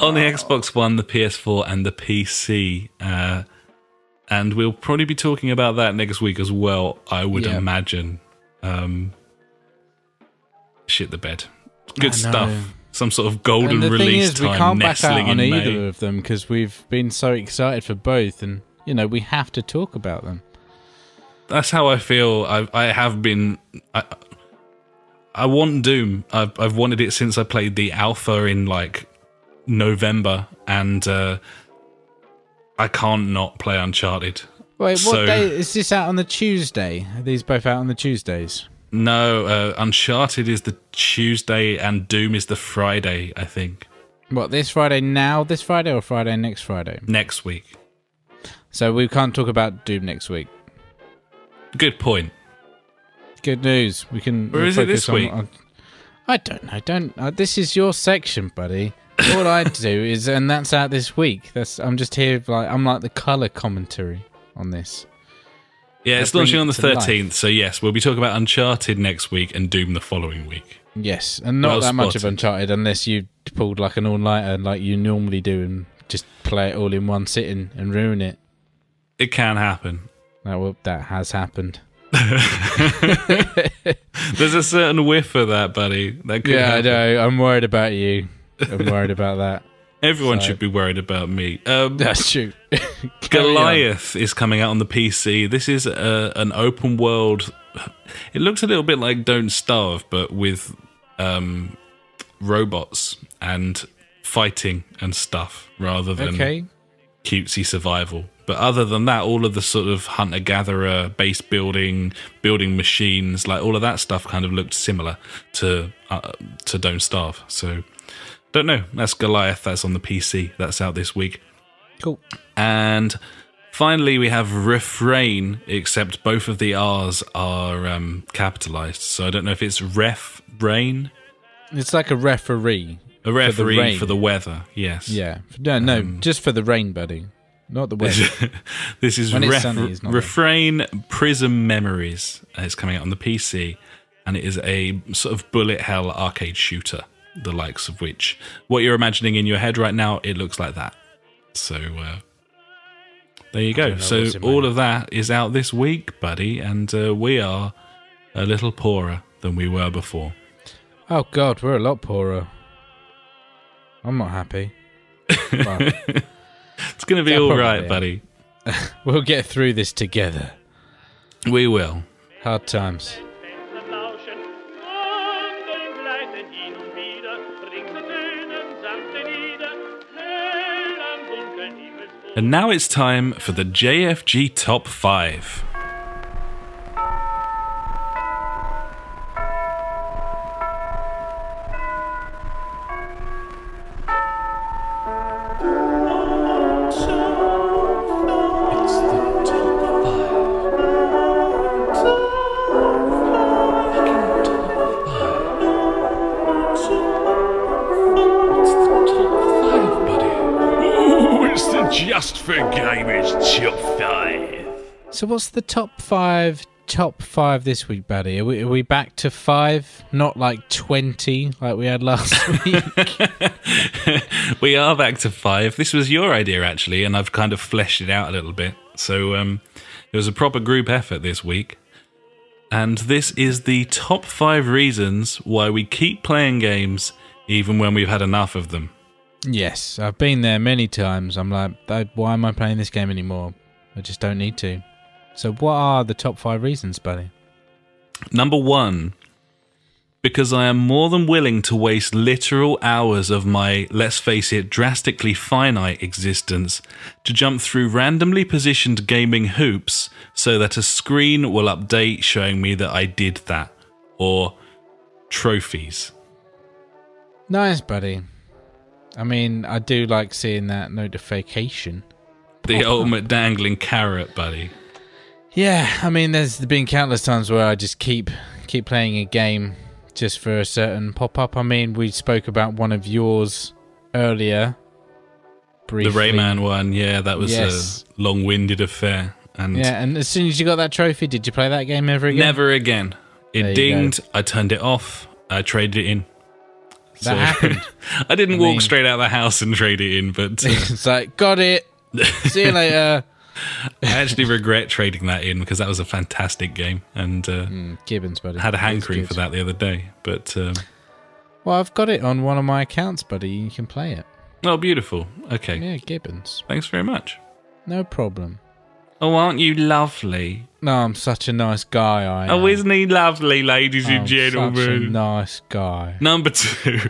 on the Xbox One, the PS4, and the PC. Uh, and we'll probably be talking about that next week as well. I would imagine. Um, shit the bed. Good stuff. Some sort of golden And the thing release is, we time can't back out on either May. of them because we've been so excited for both, and you know we have to talk about them. That's how I feel. I I have been. I, I want Doom. I've I've wanted it since I played the alpha in like November, and uh, I can't not play Uncharted. Wait, what So- day is this out on the Tuesday? Are these both out on the Tuesdays? No, uh, Uncharted is the Tuesday, and Doom is the Friday. I think What this Friday now? This Friday or Friday next Friday? next week. So we can't talk about Doom next week. Good point. Good news. We can. We'll is it this on- week? on- I don't know. Don't. Uh, this is your section, buddy. All I do [laughs] is, and that's out this week. That's. I'm just here. Like I'm like the color commentary on this. Yeah, it's launching it on the to life. thirteenth. So yes, we'll be talking about Uncharted next week and Doom the following week. Yes, and not Well that much of. Uncharted unless you pulled like an all-nighter like you normally do and just play it all in one sitting and ruin it. It can happen. That will, that has happened. [laughs] There's a certain whiff of that, buddy. That could Yeah, I know. I'm worried about you. I'm worried about that. Everyone So- should be worried about me. Um, [laughs] That's true. Carry [laughs] on. Goliath is coming out on the PC. This is a, an open world. It looks a little bit like Don't Starve, but with um, robots and fighting and stuff rather than Okay. cutesy survival. But other than that, all of the sort of hunter gatherer, base building, building machines, like all of that stuff, kind of looked similar to uh, to Don't Starve. So, don't know. That's Goliath. That's on the PC. That's out this week. Cool. And finally, we have RefRain, except both of the R's are um, capitalized. So I don't know if it's ref brain, It's like a referee. a referee rain. for the weather. Yes. Yeah. No, no, Um, just for the rain, buddy. Not the weather. [laughs] this is ref- sunny, not there. RefRain prism memories it's coming out on the pc and it is a sort of bullet hell arcade shooter the likes of which what you're imagining in your head right now it looks like that so uh, there you go so what's in my all of that is out this week buddy and uh, we are a little poorer than we were before oh God, we're a lot poorer. I'm not happy. [laughs] It's gonna be all right, yeah. buddy [laughs] we'll get through this together. we will Hard times. Fenster lauschen, Wandern gleiten hin und wieder, rings ertönen sanfte Lieder, hell am dunklen Himmelsboden. and now it's time for the jfg top 5 what's the top five top five this week, buddy? Are we, are we back to five? Not like 20 like we had last [laughs] week? [laughs] we are back to five. This was your idea, actually, and I've kind of fleshed it out a little bit. So um, it was a proper group effort this week. And this is the top five reasons why we keep playing games even when we've had enough of them. yes, I've been there many times. I'm like, why am I playing this game anymore? I just don't need to. So, what are the top five reasons, buddy? Number one, because I am more than willing to waste literal hours of my, let's face it, drastically finite existence to jump through randomly positioned gaming hoops so that a screen will update showing me that I did that. Or trophies. Nice, buddy. I mean, I do like seeing that notification. The ultimate dangling carrot, buddy. Yeah, I mean, there's been countless times where I just keep keep playing a game just for a certain pop up. I mean, we spoke about one of yours earlier. Briefly. The Rayman one, yeah, that was Yes. a long winded affair. And Yeah, and as soon as you got that trophy, did you play that game ever again? never again. It dinged, I turned it off, I traded it in. That happened. [laughs] I didn't I walk mean- straight out of the house and trade it in, but uh, [laughs] it's like, got it. [laughs] See you later. I actually regret trading that in because that was a fantastic game and uh, Mm, Gibbons, buddy. Had a hankering for that the other day. But um, Well, I've got it on one of my accounts, buddy. You can play it. oh, beautiful. Okay, Yeah, Gibbons. thanks very much. No problem. Oh, aren't you lovely? No, I'm such a nice guy. I Oh, am. isn't he lovely, ladies I'm and Such a gentlemen? nice guy. Number two,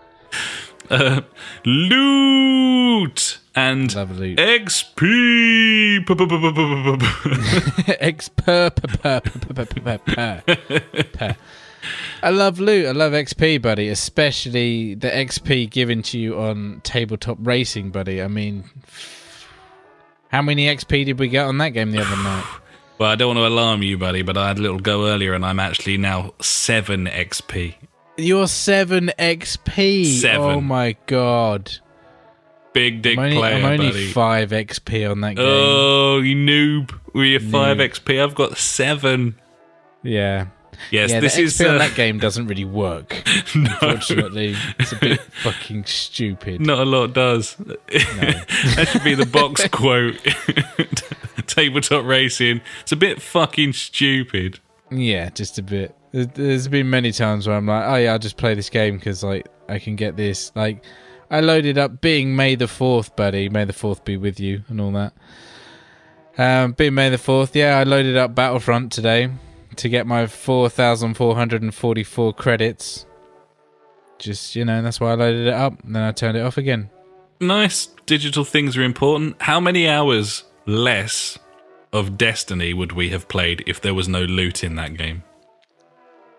[laughs] uh, loot and Lovely. XP [laughs] XP [laughs] I love loot. I love XP, buddy. Especially the XP given to you on tabletop racing, buddy. I mean, how many XP did we get on that game the other [sighs] night? Well, I don't want to alarm you, buddy, but I had a little go earlier, and I'm actually now seven XP. You're seven XP. Seven. Oh my god. Big dick I'm only, player, I'm only buddy. five XP on that game. Oh, you noob! We're five XP. I've got seven. yeah. Yes, yeah, this the is XP on uh, that game doesn't really work. [laughs] no, Unfortunately, it's a bit fucking stupid. not a lot does. [laughs] that should be the box [laughs] quote. Tabletop racing. It's a bit fucking stupid. Yeah, just a bit. There- There's been many times where I'm like, oh yeah, I'll just play this game because like I can get this. Like, I loaded up being May the Fourth, buddy. May the Fourth be with you and all that. Um, being May the Fourth, yeah, I loaded up Battlefront today to get my four thousand four hundred and forty-four credits. Just you know, that's why I loaded it up. And then I turned it off again. Nice digital things are important. How many hours less of Destiny would we have played if there was no loot in that game?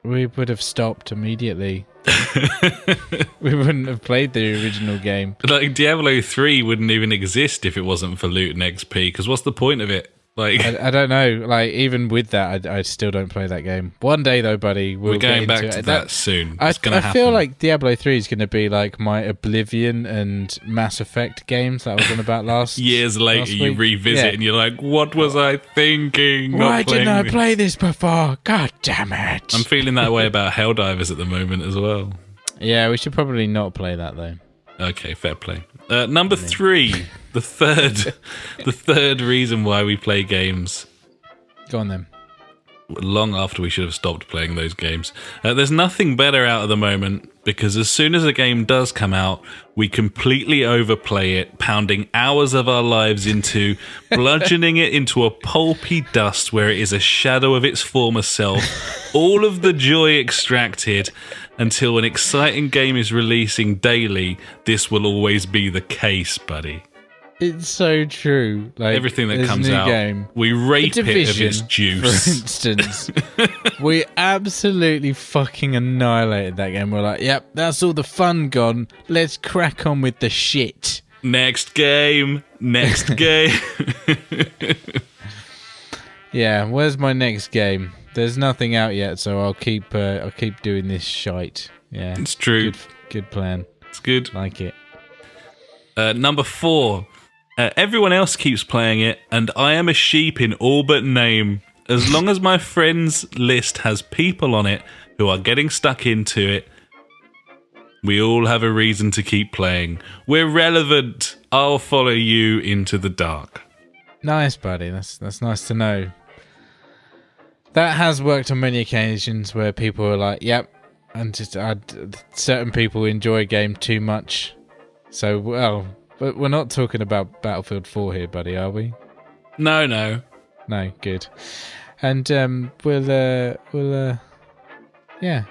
We would have stopped immediately. [laughs] we wouldn't have played the original game. Like Diablo 3 wouldn't even exist if it wasn't for loot and XP, because what's the point of it? Like, I, I don't know. Like even with that, I, I still don't play that game. One day though, buddy, we'll we're going back to it. that, soon. I, It's gonna I feel like Diablo Three is going to be like my Oblivion and Mass Effect games that I was on about last. [laughs] years later last you revisit Yeah. and you're like, what was I thinking? Why didn't I this." play this before? God damn it! I'm feeling that way about Helldivers at the moment as well. [laughs] yeah, we should probably not play that though. Okay, fair play. Uh, number three, the third, [laughs] the third reason why we play games Go on then. long after we should have stopped playing those games. Uh, there's nothing better out at the moment because as soon as a game does come out, we completely overplay it, pounding hours of our lives into, [laughs] bludgeoning it into a pulpy dust where it is a shadow of its former self, all of the joy extracted. Until an exciting game is releasing daily, this will always be the case, buddy. It's so true. Like Everything that comes out, game. we rape it of Division, its for juice. [laughs] instance, we absolutely fucking annihilated that game. We're like, yep, that's all the fun gone. Let's crack on with the shit. Next game, next [laughs] game. Yeah, where's my next game? There's nothing out yet, so I'll keep uh, I'll keep doing this shite. Yeah, It's true. good, good plan. It's good. Like it. Uh, number four. Uh, everyone else keeps playing it, and I am a sheep in all but name. As long as my friends list has people on it who are getting stuck into it, we all have a reason to keep playing. We're relevant. I'll follow you into the dark. Nice, buddy. That's that's nice to know. That has worked on many occasions where people are like, "Yep," and just uh, certain people enjoy a game too much. So, well, but we're not talking about Battlefield 4 here, buddy, are we? No, no. No, good. And um, we'll, uh, we'll, uh, yeah,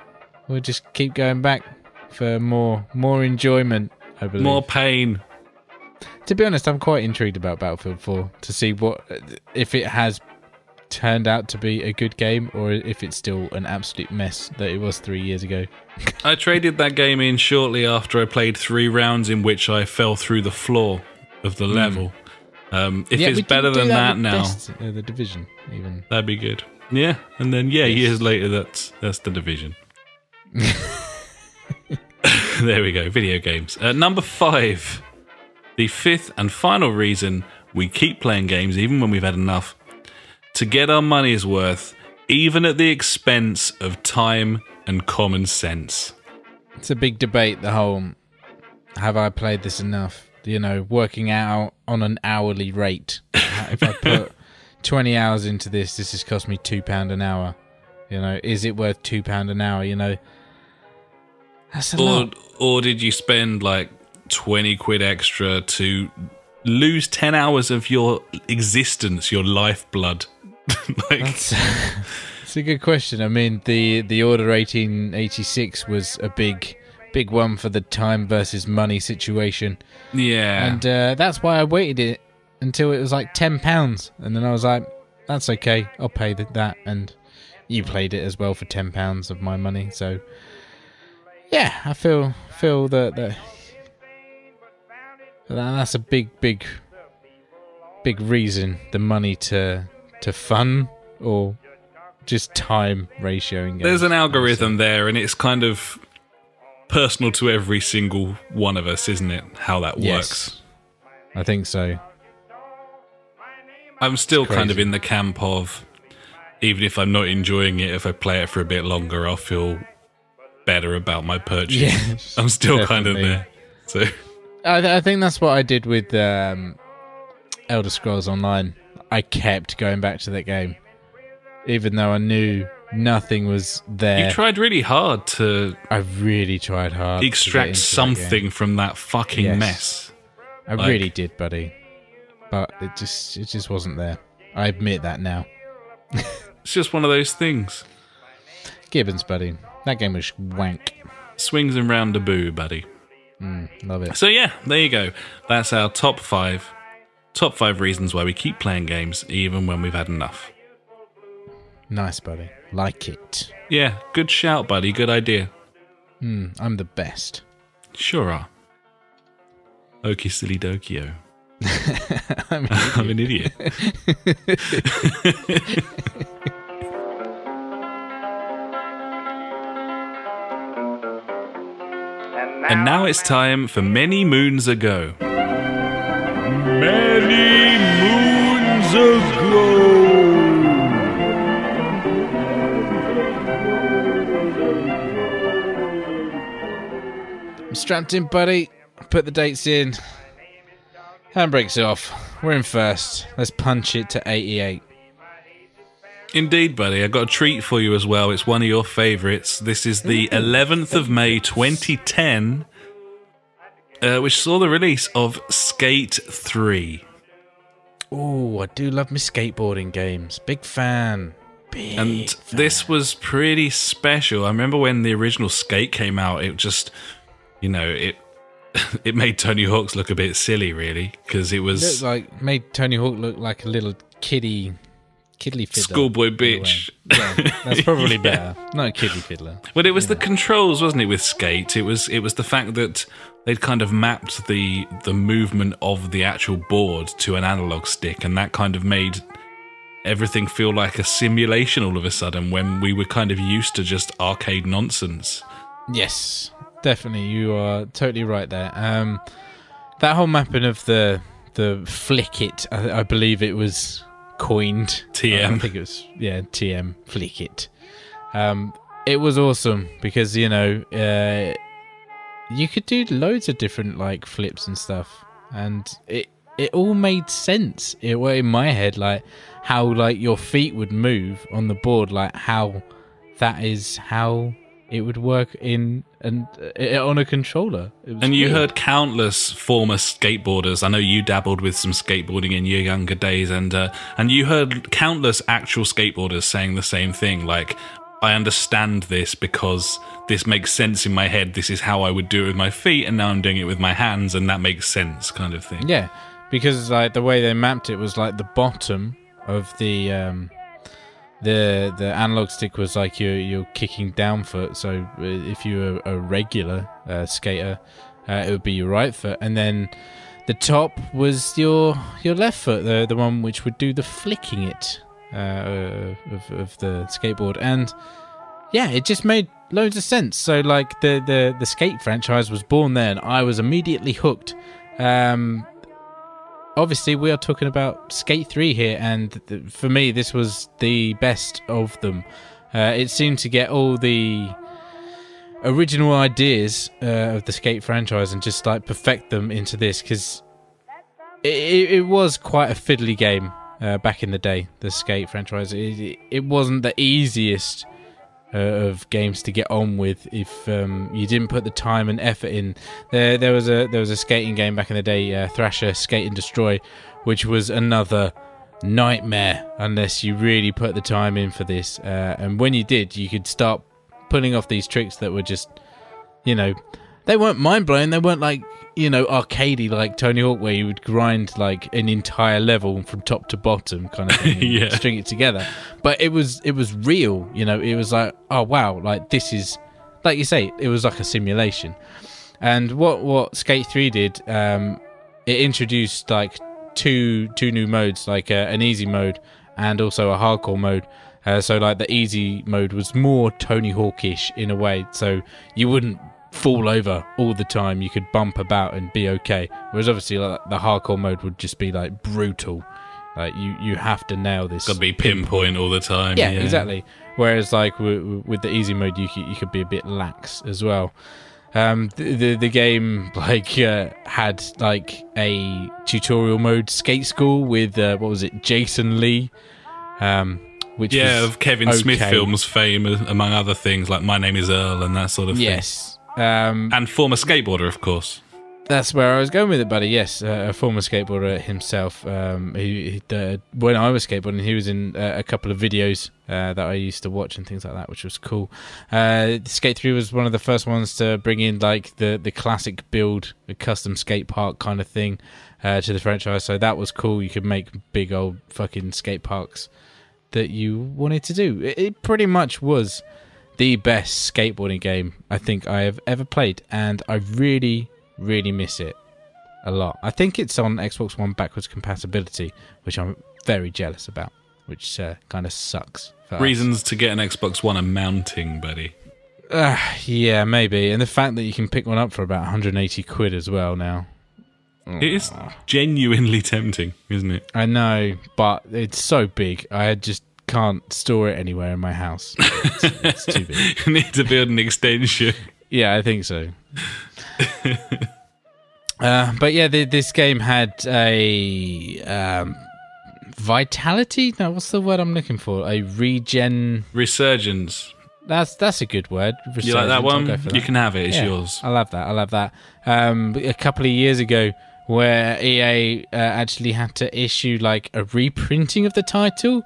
we'll just keep going back for more, more enjoyment. I believe. More pain. To be honest, I'm quite intrigued about Battlefield 4 to see what if it has turned out to be a good game or if it's still an absolute mess that it was three years ago. [laughs] I traded that game in shortly after I played three rounds in which I fell through the floor of the level. Um, if Hmm. Yeah, it's better than that, with now, Dest- uh, the division even. that'd be good. Yeah, and then yeah, years later, that's that's the division. [laughs] there we go. Video games. Uh, number five, the fifth and final reason we keep playing games even when we've had enough, to get our money's worth, even at the expense of time and common sense. It's a big debate. The whole have I played this enough? You know, working out on an hourly rate. [laughs] if I put [laughs] twenty hours into this, this has cost me two pound an hour. You know, is it worth two pound an hour? You know, that's a Or lot. or did you spend like twenty quid extra to lose ten hours of your existence, your lifeblood? [laughs] like It's, a good question. I mean, the the Order eighteen eighty six was a big big one for the time versus money situation. yeah. and uh, that's why I waited it until it was like ten pounds, and then I was like, "That's okay, I'll pay th- that." And you played it as well for ten pounds of my money, so yeah, I feel feel that that that that's a big big big reason the money to to fun or just time ratioing? There's an algorithm there, and it's kind of personal to every single one of us, isn't it? How that Yes. works. I think so. I'm still kind of in the camp of even if I'm not enjoying it, if I play it for a bit longer, I'll feel better about my purchase. Yes, [laughs] I'm still kind of there. So I, th- I think that's what I did with um, Elder Scrolls Online. I kept going back to that game, even though I knew nothing was there. you tried really hard to I really tried hard. extract that something game. from that fucking Yes. mess. I like- really did, buddy, but it just it just wasn't there. I admit that now. [laughs] It's just one of those things. Gibbons, buddy, that game was wank. Swings and round a boo, buddy. Mm, love it. So yeah, there you go. That's our top five. Top five reasons why we keep playing games even when we've had enough. Nice, buddy. Like it. Yeah, good shout, buddy. Good idea. Mm, I'm the best. Sure are. Okie silly dokio. [laughs] I mean, [laughs] I'm an idiot. [laughs] and now it's time for many moons ago. Many ago. I'm strapped in, buddy. Put the dates in. Handbrakes off. We're in first. Let's punch it to 88. Indeed, buddy. I've got a treat for you as well. It's one of your favourites. This is the 11th of May 2010, uh, which saw the release of Skate 3. Oh, I do love my skateboarding games. Big fan. Big. And this was pretty special. I remember when the original Skate came out, it just, you know, it [laughs] it made Tony Hawk's look a bit silly, really, because it was like made Tony Hawk look like a little kiddie, kiddly fiddler. schoolboy in a way. bitch. Yeah, that's probably [laughs] Yeah. better. Not a kiddie fiddler. But it was the controls, wasn't it, with Skate? It was it was the fact that they'd kind of mapped the the movement of the actual board to an analog stick, and that kind of made everything feel like a simulation all of a sudden when we were kind of used to just arcade nonsense. Yes, definitely. You are totally right there. Um, that whole mapping of the the flick it, I, I believe it was coined. TM. I think it was yeah TM Flick It. Um, it was awesome because you know uh, you could do loads of different like flips and stuff, and it it all made sense. It well, in my head like how like your feet would move on the board, like how that is how it would work in and uh, on a controller. And you weird. heard countless former skateboarders. I know you dabbled with some skateboarding in your younger days, and uh, and you heard countless actual skateboarders saying the same thing. Like, I understand this because this makes sense in my head. This is how I would do it with my feet, and now I'm doing it with my hands, and that makes sense, kind of thing. Yeah, because like the way they mapped it was like the bottom of the um, the the analog stick was like you're you're kicking down foot. So uh, if you were a regular uh, skater, uh, it would be your right foot, and then the top was your your left foot, the the one which would do the flicking it uh, of of the skateboard, and yeah, it just made loads of sense. So like the the the skate franchise was born there, and I was immediately hooked. Um, obviously, we are talking about Skate Three here, and th- for me, this was the best of them. Uh, it seemed to get all the original ideas uh, of the Skate franchise and just like perfect them into this because it, it, it was quite a fiddly game uh, back in the day. The Skate franchise, it, it wasn't the easiest uh, of games to get on with if um, you didn't put the time and effort in. There, there was a there was a skating game back in the day, uh, Thrasher Skate and Destroy, which was another nightmare unless you really put the time in for this. Uh, and when you did, you could start pulling off these tricks that were just, you know, they weren't mind blowing. They weren't like you know arcadey like Tony Hawk, where you would grind like an entire level from top to bottom, kind of thing, [laughs] Yeah. string it together. But it was it was real. You know, it was like oh wow, like this is like you say, it was like a simulation. And what what Skate Three did, um, it introduced like two two new modes, like uh, an easy mode and also a hardcore mode. Uh, so like the easy mode was more Tony Hawkish in a way, so you wouldn't fall over all the time. You could bump about and be okay. Whereas obviously like the hardcore mode would just be like brutal. Like you you have to nail this. Got to be pinpoint all the time. Yeah, exactly. Whereas like w- with the easy mode, you could, you could be a bit lax as well. Um, the, the the game [laughs] like uh, had like a tutorial mode skate school with uh, what was it, Jason Lee, um, which Yeah, of Kevin Smith films fame, uh, among other things, like My Name is Earl and that sort of thing. Yes, um, And former skateboarder, of course. That's where I was going with it, buddy. Yes, uh, a former skateboarder himself. Um, he, he uh, when I was skateboarding, he was in uh, a couple of videos uh, that I used to watch and things like that, which was cool. Uh, Skate Three was one of the first ones to bring in like the the classic build, a custom skate park kind of thing uh, to the franchise. So that was cool. You could make big old fucking skate parks that you wanted to do. It, it pretty much was the best skateboarding game I think I have ever played, and I really, really miss it a lot. I think it's on Xbox One backwards compatibility, which I'm very jealous about, which uh, kind of sucks. For us. Reasons to get an Xbox One are mounting, buddy. Uh, yeah, maybe, and the fact that you can pick one up for about 180 quid as well now. It is genuinely tempting, isn't it? I know, but it's so big. I had just can't store it anywhere in my house. [laughs] It's, it's too big. [laughs] you need to build an extension. Yeah, I think so. uh, but yeah, the, this game had a um, vitality. No, what's the word I'm looking for? A regen. Resurgence. That's that's a good word. You like that one? You that. can have it. It's Yeah, yours. I love that. I love that. Um, a couple of years ago, where EA uh, actually had to issue like a reprinting of the title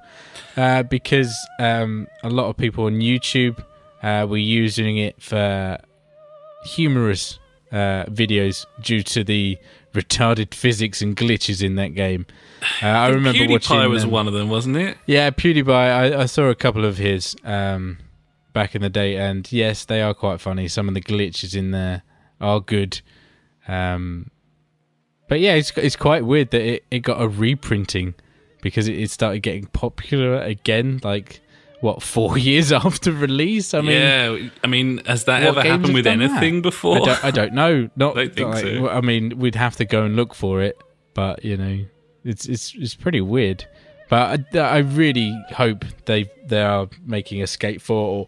uh, because um, a lot of people on YouTube uh, were using it for humorous uh, videos due to the retarded physics and glitches in that game. Uh, I remember PewDiePie watching. was um, one of them, wasn't it? yeah, PewDiePie. I, I saw a couple of his um, back in the day, and yes, they are quite funny. Some of the glitches in there are good. Um, but yeah, it's it's quite weird that it, it got a reprinting because it, it started getting popular again. Like what four [laughs] years after release? I mean, yeah, I mean, has that ever happened with anything that? before? I don't, I don't know. [laughs] Not Don't think like, so. I mean, we'd have to go and look for it, but you know, it's it's it's pretty weird. But I, I really hope they they are making a Skate Four or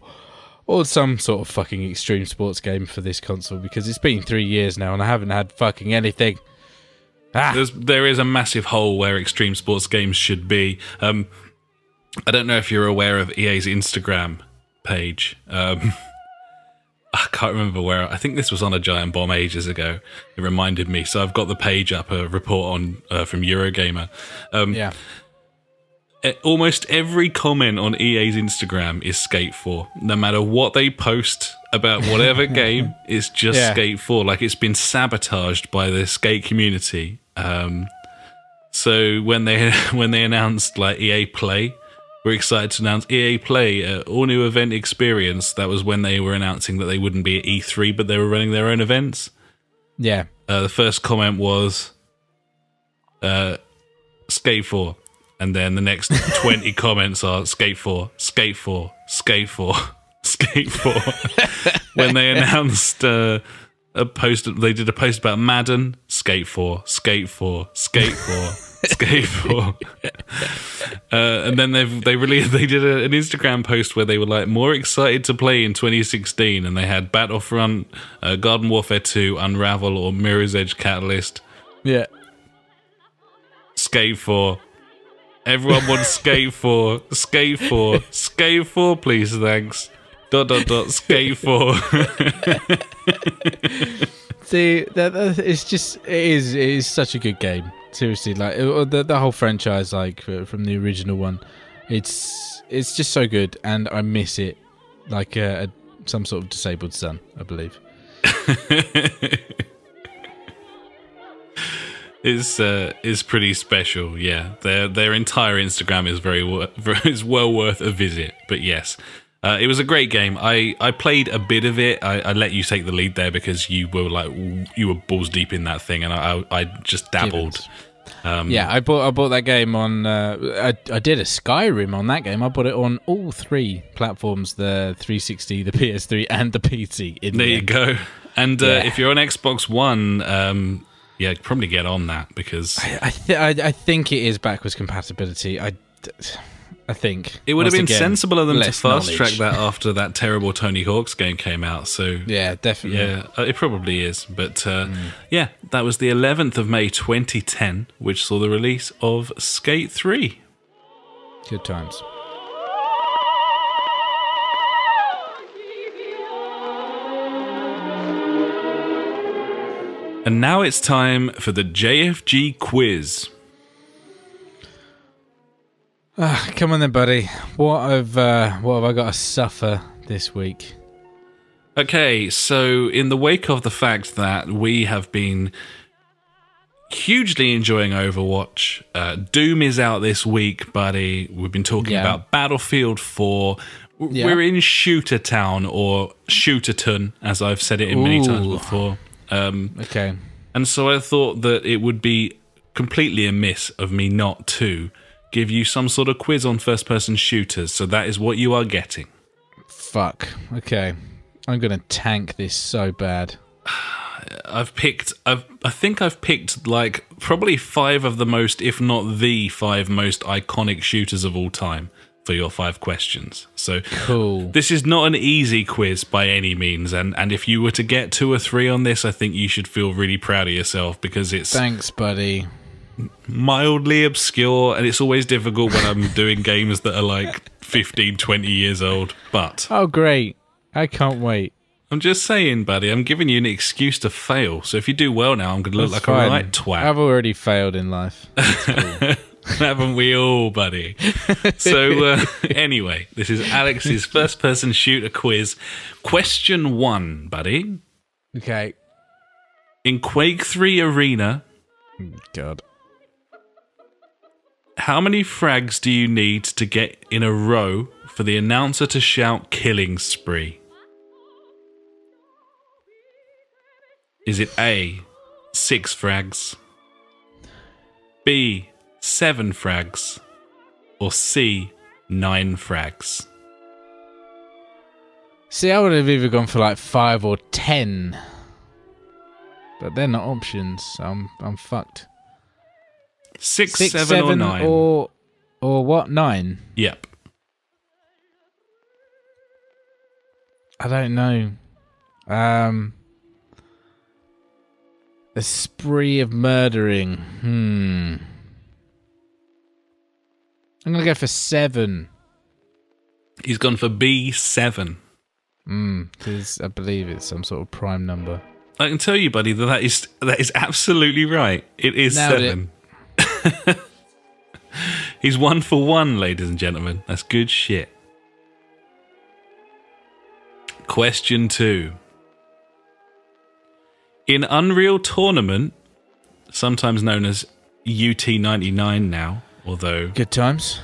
or some sort of fucking extreme sports game for this console because it's been three years now and I haven't had fucking anything. Ah, There's, there is a massive hole where extreme sports games should be. Um, I don't know if you're aware of EA's Instagram page. Um, [laughs] I can't remember where. I think this was on a giant bomb ages ago. It reminded me. So I've got the page up, a report on uh, from Eurogamer. Um, yeah, almost every comment on EA's Instagram is Skate 4. No matter what they post about whatever [laughs] game, it's just Yeah. Skate 4. Like it's been sabotaged by the skate community. Um, so when they [laughs] when they announced like EA Play, we're excited to announce EA Play, uh, all new event experience. That was when they were announcing that they wouldn't be at E3, but they were running their own events. yeah. Uh, the first comment was uh, Skate 4. And then the next 20 [laughs] comments are Skate 4, Skate 4, Skate 4, [laughs] Skate 4. [laughs] when they announced uh, a post, they did a post about Madden, Skate 4, Skate 4, Skate 4. Skate 4. Uh, and then they've they really they did a, an Instagram post where they were like more excited to play in 2016, and they had Battlefront, uh, Garden Warfare 2, Unravel, or Mirror's Edge Catalyst. Yeah. Skate 4. Everyone wants Skate 4. Skate 4. Skate 4, please, thanks. Dot dot dot. Skate 4. [laughs] See, that, that it's just it is it is such a good game. Seriously, like it- the the whole franchise, like uh, from the original one, it's it's just so good, and I miss it like a, a some sort of disabled son, I believe. [laughs] is uh, is pretty special. Yeah, their their entire Instagram is very [laughs] is well worth a visit. But yes, uh, it was a great game. I, I played a bit of it. I, I let you take the lead there because you were like you were balls deep in that thing, and I I, I just dabbled. Givens. yeah, I bought I bought that game on. Uh, I I did a Skyrim on that game. I bought it on all three platforms: the 360, the PS3, and the PC. In There the you go. And uh, Yeah. if you're on Xbox One, um, yeah, probably get on that because I th- I, I think it is backwards compatibility. I, I think it would have been again, sensible of them to fast track that after that terrible Tony Hawk's game came out. So Yeah, definitely. Yeah, uh, it probably is. But uh, yeah, that was the 11th of May 2010, which saw the release of Skate 3. Good times. And now it's time for the JFG quiz. Ah, come on then, buddy. What have uh, what have I got to suffer this week? Okay, so in the wake of the fact that we have been hugely enjoying Overwatch, uh, Doom is out this week, buddy. We've been talking Yeah. about Battlefield 4. Yeah. We're in Shooter Town or Shooterton, as I've said it in many times before. Um, Okay. And so I thought that it would be completely amiss of me not to give you some sort of quiz on first person shooters. So that is what you are getting. Fuck. Okay. I'm gonna tank this so bad. [sighs] I've picked, I've, I think I've picked like probably five of the most, if not the five most iconic shooters of all time for your five questions. So Cool. this is not an easy quiz by any means. And, and if you were to get two or three on this, I think you should feel really proud of yourself because it's Thanks, buddy. mildly obscure and it's always difficult when I'm doing games that are like 15, 20 years old. But Oh, great. I can't wait. I'm just saying, buddy, I'm giving you an excuse to fail. So if you do well now, I'm going to look That's like fine. a right twat. I've already failed in life. [laughs] [laughs] Haven't we all, buddy? [laughs] So uh, [laughs] anyway, this is Alex's first person shooter quiz. Question one, buddy. Okay. In Quake 3 Arena, God. how many frags do you need to get in a row for the announcer to shout killing spree? Is it A, six frags, B, seven frags, or C, nine frags? See, I would have either gone for like five or ten, but they're not options. So I'm I'm fucked. Six, Six, seven, or nine? or Or what? Nine? Yep. I don't know. Um, a spree of murdering. Hmm. I'm gonna go for seven. He's gone for B7. Hmm. Because I believe it's some sort of prime number. I can tell you, buddy, that that is that is absolutely right. It is Nailed seven. [laughs] He's one for one, ladies and gentlemen. That's good shit. Question two. In Unreal Tournament, sometimes known as UT99 now, although Good times.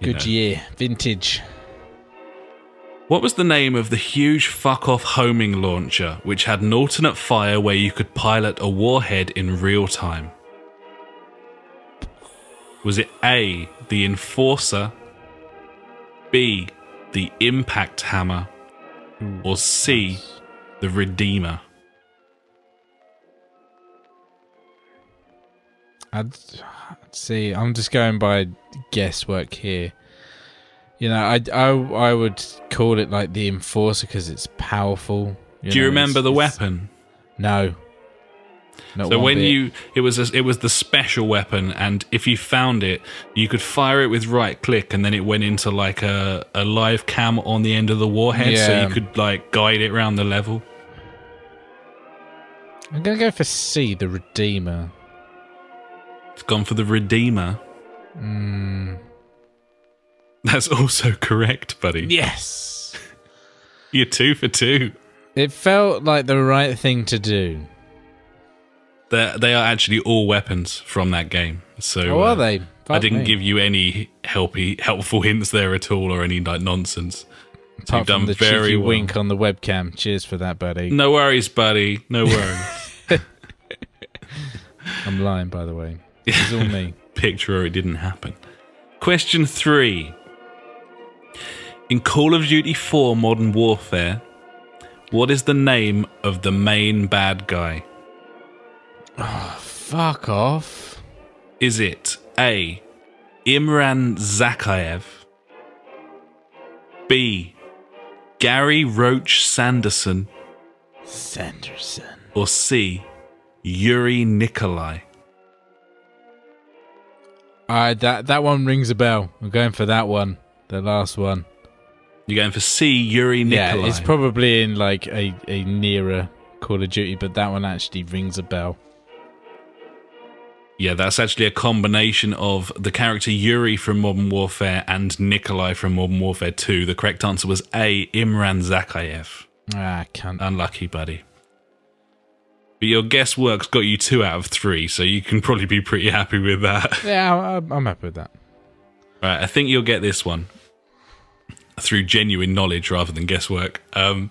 Good know. year. Vintage. What was the name of the huge fuck off homing launcher which had an alternate fire where you could pilot a warhead in real time? Was it A, the Enforcer, B, the Impact Hammer, hmm, or C, the Redeemer? I'd see. I'm just going by guesswork here. You know, I, I, I would call it like the enforcer because it's powerful. Do you remember the weapon? No. Not So when bit. you it was a, it was the special weapon, and if you found it, you could fire it with right click, and then it went into like a, a live cam on the end of the warhead, so you could like guide it around the level. I'm gonna go for C, the Redeemer. It's gone for the Redeemer. Hmm. That's also correct, buddy. Yes. [laughs] You're two for two. it felt like the right thing to do. They they are actually all weapons from that game. So Oh, uh, are they? I didn't me. give you any helpy helpful [laughs] hints there at all, or any like nonsense. Apart You've done the very well. wink on the webcam. Cheers for that, buddy. No worries, buddy. No worries. [laughs] I'm lying, by the way. It's all me. [laughs] picture or it didn't happen. Question three. In Call of Duty 4 Modern Warfare, what is the name of the main bad guy? Ah, fuck off. Is it A. Imran Zakhaev? B. Gary Roach Sanderson? Sanderson. Or C. Yuri Nikolai? Uh, that that one rings a bell. I'm going for that one. The last one. You're going for C. Yuri Nikolai. Yeah, it's probably in like a, a nearer Call of Duty, but that one actually rings a bell. Yeah, that's actually a combination of the character Yuri from Modern Warfare and Nikolai from Modern Warfare 2. The correct answer was A. Imran Zakhaev. Ah, can't. Unlucky, buddy. But your guesswork's got you two out of three, so you can probably be pretty happy with that. [laughs] Yeah, I'm, I'm happy with that. Right, I think you'll get this one through genuine knowledge rather than guesswork. Um,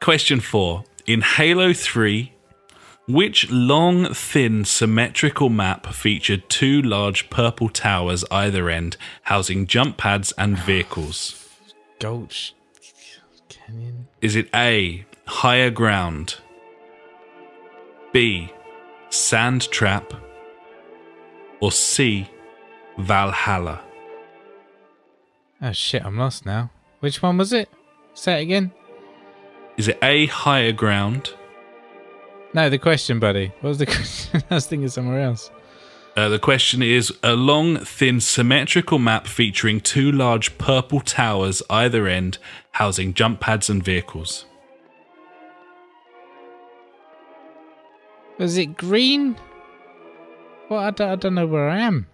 question four. In Halo 3, which long, thin, symmetrical map featured two large purple towers either end, housing jump pads and [sighs] vehicles? Gulch Canyon. Is it A, higher ground? B, sand trap? Or C, Valhalla? Oh shit, I'm lost now. Which one was it? Say it again. Is it A, higher ground? No, the question, buddy. What was the [laughs] question? I was thinking somewhere else. Uh, the question is a long, thin, symmetrical map featuring two large purple towers either end, housing jump pads and vehicles. Was it green? Well, I don't, I don't know where I am.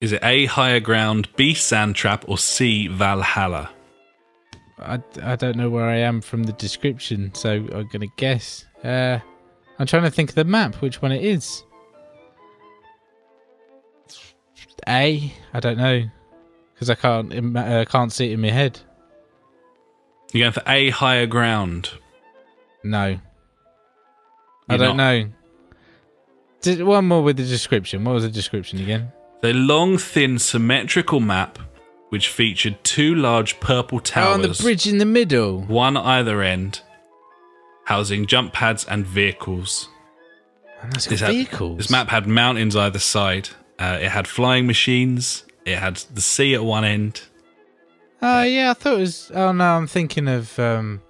Is it A, higher ground, B, sand trap, or C, Valhalla? I, I don't know where I am from the description, so I'm gonna guess. Uh, I'm trying to think of the map, which one it is. A, I don't know, because I can't uh, can't see it in my head. You're going for A, higher ground. No, I don't not. know. Did, one more with the description. What was the description again? The long, thin, symmetrical map, which featured two large purple Oh, towers, on the bridge in the middle. one either end, housing jump pads and vehicles. And that's This, had- vehicles. this map had mountains either side, Uh, it had flying machines. It had the sea at one end. Oh yeah, I thought it was. Oh no, I'm thinking of um,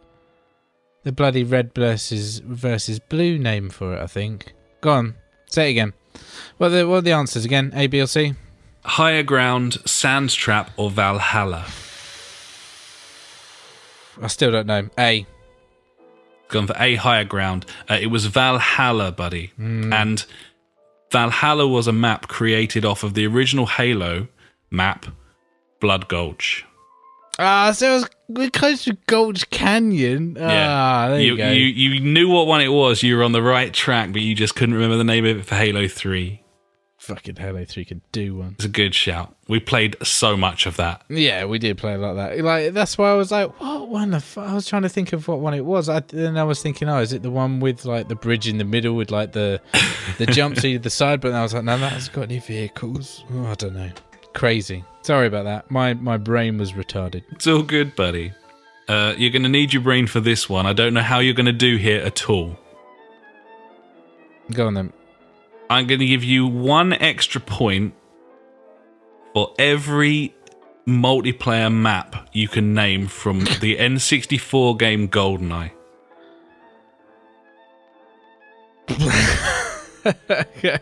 the bloody red versus versus blue name for it. I think. Go on, say it again. What are the what are the answers again? A, B, or C? Higher ground, sand trap, or Valhalla. I still don't know. A. Gone for a higher ground. Uh, it was Valhalla, buddy, and Valhalla was a map created off of the original Halo map, Blood Gulch. Ah, so it was we're close to Gulch Canyon. Ah, there you, you, go. you you knew what one it was. You were on the right track, but you just couldn't remember the name of it for Halo Three. Fucking Halo Three could do one. It's a good shout. We played so much of that. Yeah, we did play like that. Like that's why I was like, what one? The? I was trying to think of what one it was. I then I was thinking, oh, is it the one with like the bridge in the middle with like the the jump [laughs] seat at the side? But then I was like, no, that hasn't got any vehicles. Oh, I don't know. Crazy. Sorry about that. My my brain was retarded. It's all good, buddy. Uh, you're going to need your brain for this one. I don't know how you're going to do here at all. Go on then. I'm going to give you one extra point for every multiplayer map you can name from [laughs] the N64 game GoldenEye. [laughs] okay.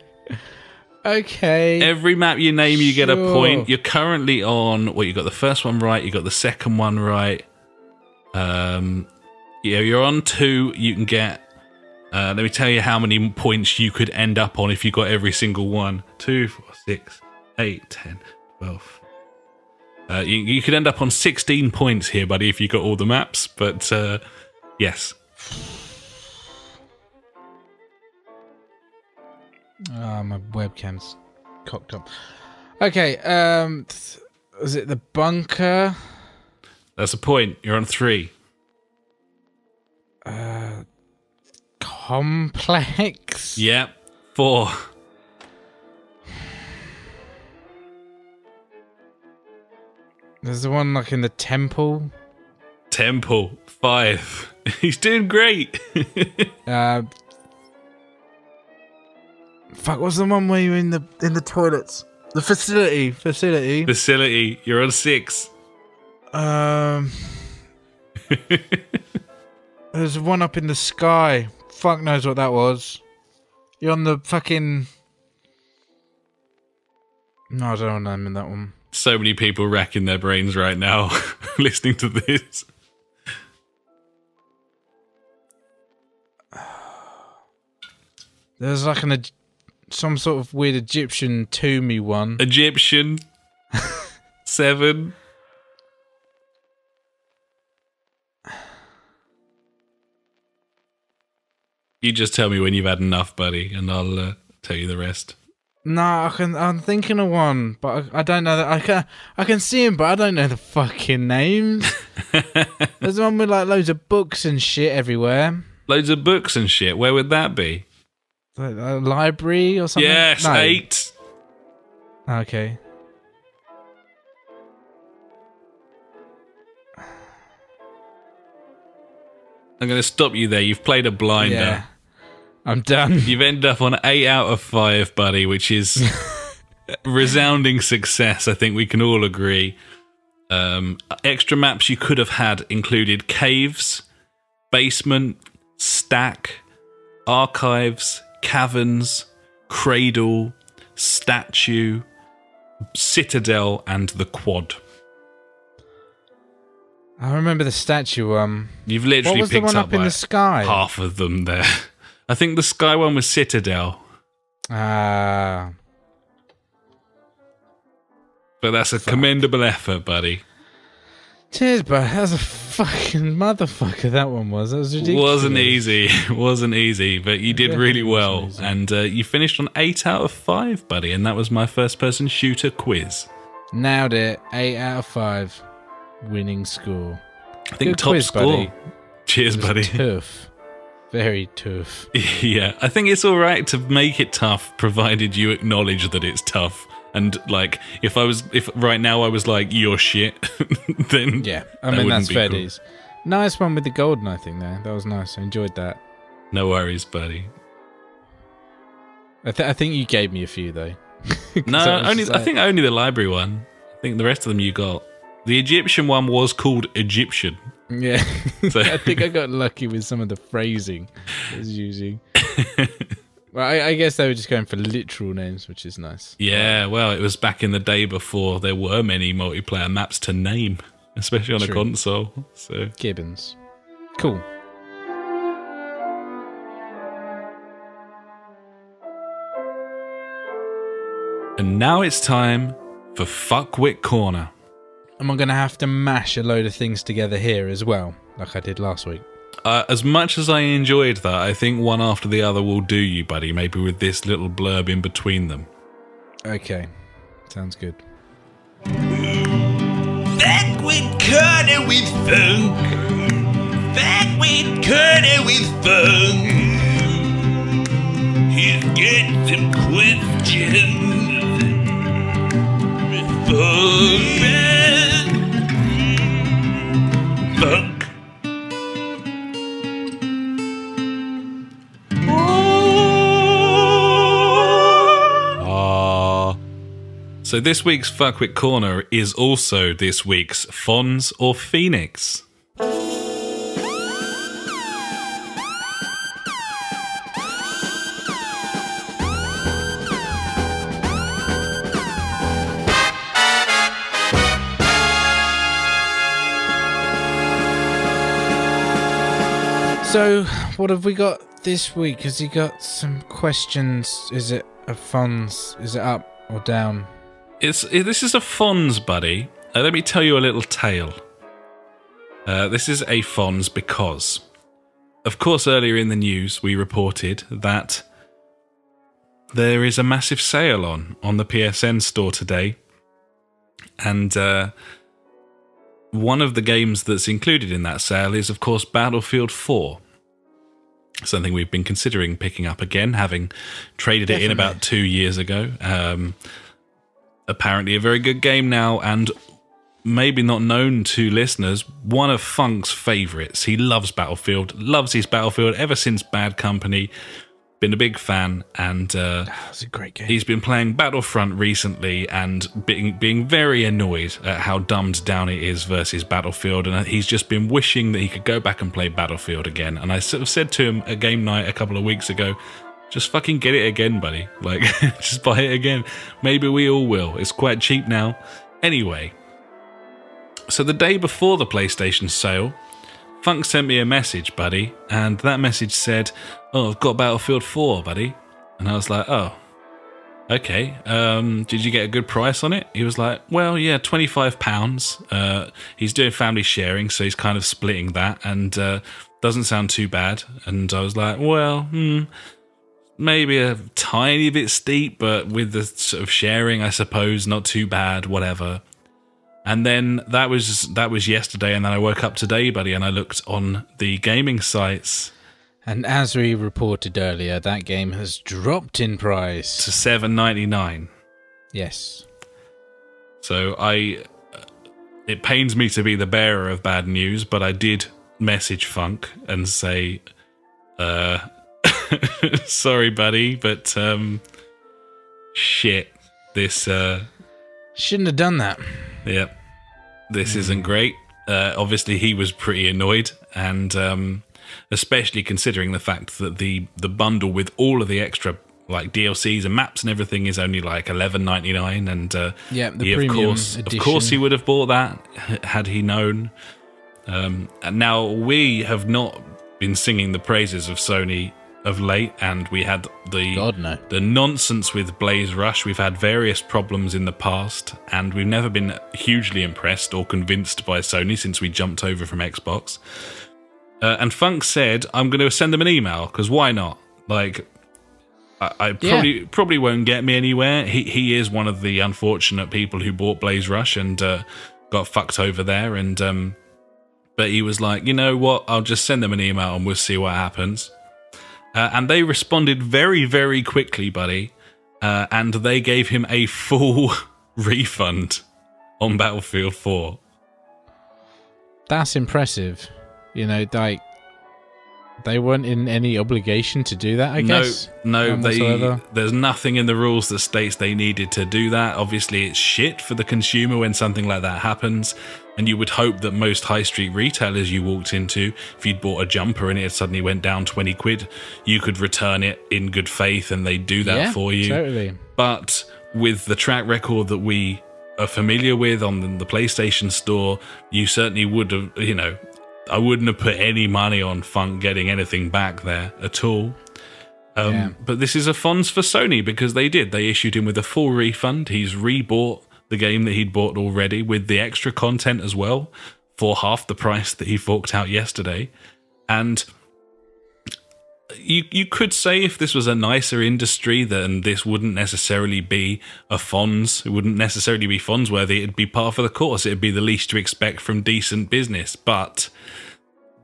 Okay. Every map you name, you get a point. You're currently on. Well, you got the first one right. You got the second one right. Um, yeah, you're on two. You can get. Uh, let me tell you how many points you could end up on if you got every single one. Two, four, six, eight, ten, twelve. Uh, you, you could end up on 16 points here, buddy, if you got all the maps. But uh, yes, Ah, my webcam's cocked up. Okay. Um, was it the bunker? that's a point. You're on three. Uh, Complex. Yep, four. There's the one like in the temple. Temple, five. [laughs] He's doing great. [laughs] Uh, fuck, what's the one where you're in the in the toilets? The facility, facility. Facility, you're on six. Um, [laughs] there's one up in the sky. Fuck knows what that was. You're on the fucking. No, I don't know. I'm in that one. So many people racking their brains right now [laughs] listening to this. There's like an Eg- some sort of weird Egyptian tomby one. Egyptian, [laughs] seven. You just tell me when you've had enough, buddy, and I'll uh, tell you the rest. No, I can. I'm thinking of one, but I, I don't know that. I can. I can see him, but I don't know the fucking names. [laughs] There's one with like loads of books and shit everywhere. Loads of books and shit. Where would that be? A library or something. yes, No. eight. Okay. I'm going to stop you there. You've played a blinder. Yeah. I'm done. [laughs] You've ended up on eight out of five, buddy, which is [laughs] resounding success. I think we can all agree. Um, extra maps you could have had included caves, basement, stack, archives, caverns, cradle, statue, citadel, and the quad. I remember the statue. Um, You've literally picked one up, up in like the sky? half of them there. [laughs] I think the sky one was citadel, Ah, but that's a commendable effort, buddy. Cheers, bro. That was a fucking motherfucker. That one was. That was ridiculous. Wasn't easy. [laughs] Wasn't easy, but you did really well. And uh, you finished on 8 out of 5, buddy. And that was my first person shooter quiz. Nailed it. Eight out of five. Winning score. I think Good top quiz, score. buddy. Cheers, buddy. [laughs] Tough. Very tough. yeah, I think it's all right to make it tough, provided you acknowledge that it's tough. And like, if I was, if right now I was like, you're shit, [laughs] then Yeah, I that mean that's fair cool. Nice one with the golden, I think. There, that was nice. I enjoyed that. No worries, buddy. I, th- I think you gave me a few though. [laughs] No, only just I think only the library one. I think the rest of them you got. The Egyptian one was called Egyptian. Yeah, So- [laughs] I think I got lucky with some of the phrasing I was using. Well, I, I guess they were just going for literal names, which is nice. Yeah, well, it was back in the day before there were many multiplayer maps to name, especially on a console. So Gibbons. Cool. And now it's time for Fuckwit Corner. Am I going to have to mash a load of things together here as well, like I did last week? Uh, as much as I enjoyed that, I think one after the other will do you, buddy. Maybe with this little blurb in between them. Okay, sounds good. Back with Corner with Funk. Back with Corner with Funk. He's got some questions. Funk. So this week's Fuckwit Corner is also this week's Fonz or Phoenix. So, what have we got this week? Has he got some questions? Is it a Fonz? Is it up or down? It's it, this is a Fonz, buddy. Uh, let me tell you a little tale. Uh, this is a Fonz because, of course, earlier in the news we reported that there is a massive sale on on the PSN store today, and uh, one of the games that's included in that sale is, of course, Battlefield Four. Something we've been considering picking up again, having traded it in about two years ago. Um, apparently a very good game now and maybe not known to listeners one of funk's favorites. He loves battlefield loves his battlefield ever since bad company. Been a big fan and uh, That's a great game. he's been playing battlefront recently and being being very annoyed at how dumbed down it is versus battlefield. And he's just been wishing that he could go back and play battlefield again. And i sort of said to him a game night a couple of weeks ago just fucking get it again, buddy. Like, [laughs] just buy it again. Maybe we all will. It's quite cheap now. Anyway, so the day before the PlayStation sale, Funk sent me a message, buddy, and that message said, Oh, I've got Battlefield 4, buddy. And I was like, Oh, okay. Um, did you get a good price on it? He was like, Well, yeah, £25. Uh, he's doing family sharing, so he's kind of splitting that, and uh, doesn't sound too bad. And I was like, Well, hmm maybe a tiny bit steep, but with the sort of sharing, I suppose, not too bad, whatever. And then that was that was yesterday, and then I woke up today, buddy, and I looked on the gaming sites and as we reported earlier, that game has dropped in price to seven ninety nine. Yes. So I, it pains me to be the bearer of bad news, but I did message Funk and say, uh, [laughs] sorry, buddy, but um, shit, this uh. Shouldn't have done that. Yep. This isn't great. Uh, obviously, he was pretty annoyed, and um, especially considering the fact that the the bundle with all of the extra like DLCs and maps and everything is only like eleven ninety nine, and uh, Yeah, the he, of premium course, of course, he would have bought that had he known. Um, and now we have not been singing the praises of Sony of late, and we had the God, no. the nonsense with BlazeRush. We've had various problems in the past, and we've never been hugely impressed or convinced by Sony since we jumped over from Xbox. Uh, and Funk said, "I'm going to send them an email because why not? Like, I, I probably probably won't get me anywhere. He he is one of the unfortunate people who bought BlazeRush and uh, got fucked over there. And um, but he was like, you know what? I'll just send them an email and we'll see what happens. Uh, and they responded very, very quickly, buddy. Uh, and they gave him a full [laughs] refund on Battlefield 4. That's impressive. You know, like they weren't in any obligation to do that. I no, guess. no, None they, there's nothing in the rules that states they needed to do that. Obviously, it's shit for the consumer when something like that happens. And you would hope that most high street retailers you walked into, if you'd bought a jumper and it suddenly went down 20 quid, you could return it in good faith and they'd do that yeah, for you. Totally. But with the track record that we are familiar with on the, PlayStation Store, you certainly would have, you know, I wouldn't have put any money on Funk getting anything back there at all. Um, Yeah. But this is a Fonz for Sony because they did. They issued him with a full refund. He's rebought the game that he'd bought already with the extra content as well for half the price that he forked out yesterday. And you you could say if this was a nicer industry, then this wouldn't necessarily be a Fonz. It wouldn't necessarily be Fonz worthy. It'd be par for the course. It'd be the least you expect from decent business. But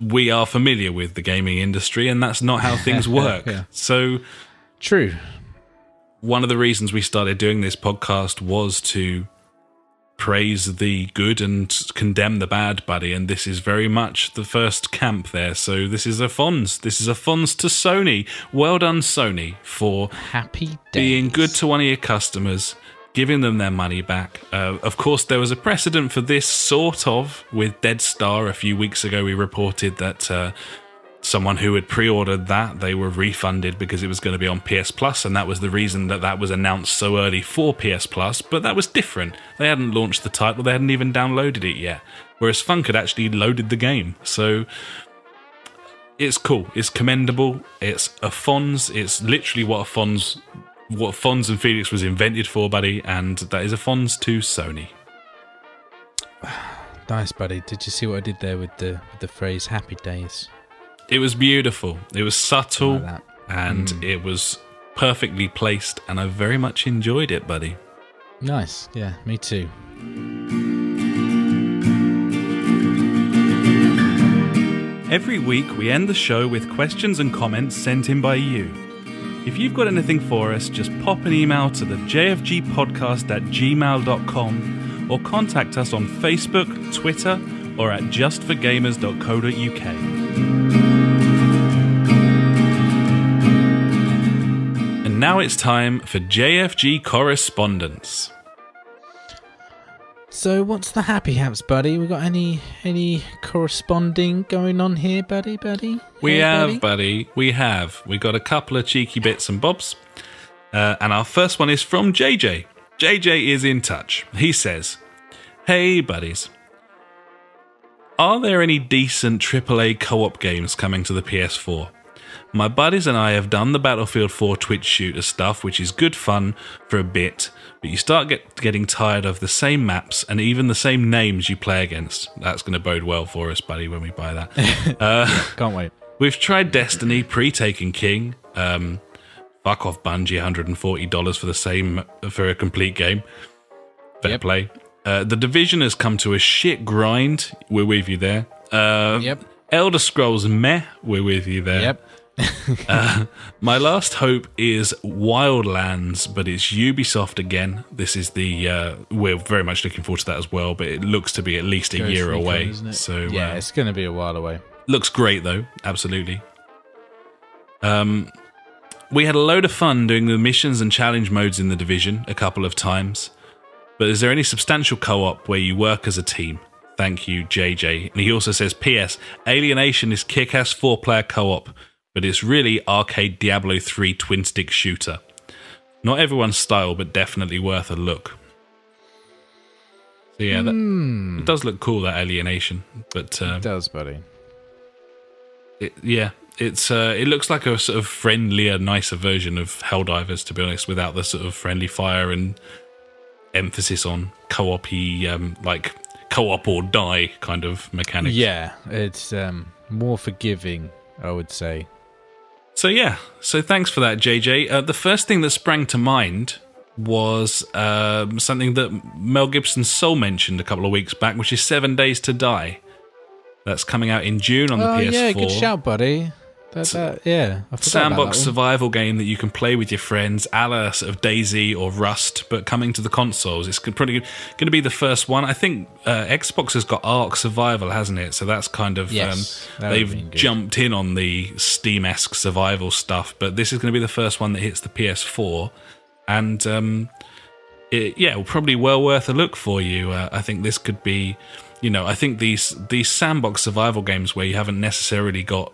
we are familiar with the gaming industry, and that's not how things [laughs] work. Yeah. So True. one of the reasons we started doing this podcast was to praise the good and condemn the bad, buddy. And this is very much the first camp there. So this is a Fonz. This is a Fonz to Sony. Well done, Sony, for Happy days. being good to one of your customers, giving them their money back. Uh, of course, there was a precedent for this, sort of, with Dead Star. A few weeks ago, we reported that uh, someone who had pre-ordered that they were refunded because it was going to be on PS Plus, and that was the reason that that was announced so early for PS Plus. But that was different. They hadn't launched the title; they hadn't even downloaded it yet. Whereas Funk had actually loaded the game, so it's cool. It's commendable. It's a Fonz. It's literally what a Fonz, what Fonz and Phoenix was invented for, buddy. And that is a Fonz to Sony. [sighs] Nice, buddy. Did you see what I did there with the with the phrase "happy days"? It was beautiful. It was subtle, Like and mm. it was perfectly placed. And I very much enjoyed it, buddy. Nice. Yeah, me too. Every week, we end the show with questions and comments sent in by you. If you've got anything for us, just pop an email to the jfgpodcast at gmail.com or contact us on Facebook, Twitter, or at justforgamers.co.uk. now it's time for JFG correspondence. So, what's the happy haps, buddy? We got any any corresponding going on here, buddy, buddy? We Hey, have, buddy? buddy. We have. We got a couple of cheeky bits and bobs. Uh, and our first one is from JJ. JJ is in touch. He says, Hey, buddies. Are there any decent AAA co op games coming to the PS4? My buddies and I have done the Battlefield 4 Twitch shooter stuff, which is good fun for a bit, but you start get, getting tired of the same maps and even the same names you play against. That's going to bode well for us, buddy, when we buy that. [laughs] Can't wait. We've tried Destiny pre-taking King. Um, fuck off, Bungie, $140 for the same for a complete game. Fair Yep. play. Uh, the Division has come to a shit grind. We're with you there. Uh, Yep. Elder Scrolls Meh. We're with you there. Yep. [laughs] My last hope is Wildlands, but it's Ubisoft again. This is the uh, we're very much looking forward to that as well. But it looks to be at least a Ghost year Recon, away. So yeah, uh, it's going to be a while away. Looks great though, absolutely. Um, we had a load of fun doing the missions and challenge modes in the division a couple of times. But is there any substantial co-op where you work as a team? Thank you, JJ. And he also says, P.S. Alienation is kick-ass four-player co-op, but it's really arcade Diablo 3 twin-stick shooter. Not everyone's style, but definitely worth a look. So yeah, that, it does look cool that Alienation, but uh, It does, buddy. it, yeah, it's uh, it looks like a sort of friendlier, nicer version of Helldivers, to be honest, without the sort of friendly fire and emphasis on co-op-y, um, like co-op or die kind of mechanics. Yeah, it's um, more forgiving, I would say. So yeah, so thanks for that, JJ. Uh, the first thing that sprang to mind was um, something that Mel Gibson's Soul mentioned a couple of weeks back, which is Seven Days to Die. That's coming out in June on the oh PS4. yeah, good shout, buddy. That, that, yeah, I forgot about sandbox that survival game that you can play with your friends, a la sort of DayZ or Rust, but coming to the consoles. It's probably going to be the first one. I think uh, Xbox has got Ark Survival, hasn't it? So that's kind of Yes, um, that would've been they've jumped in on the Steam-esque survival stuff. But this is going to be the first one that hits the PS4, and um, it, yeah, probably well worth a look for you. Uh, I think this could be, you know, I think these these sandbox survival games where you haven't necessarily got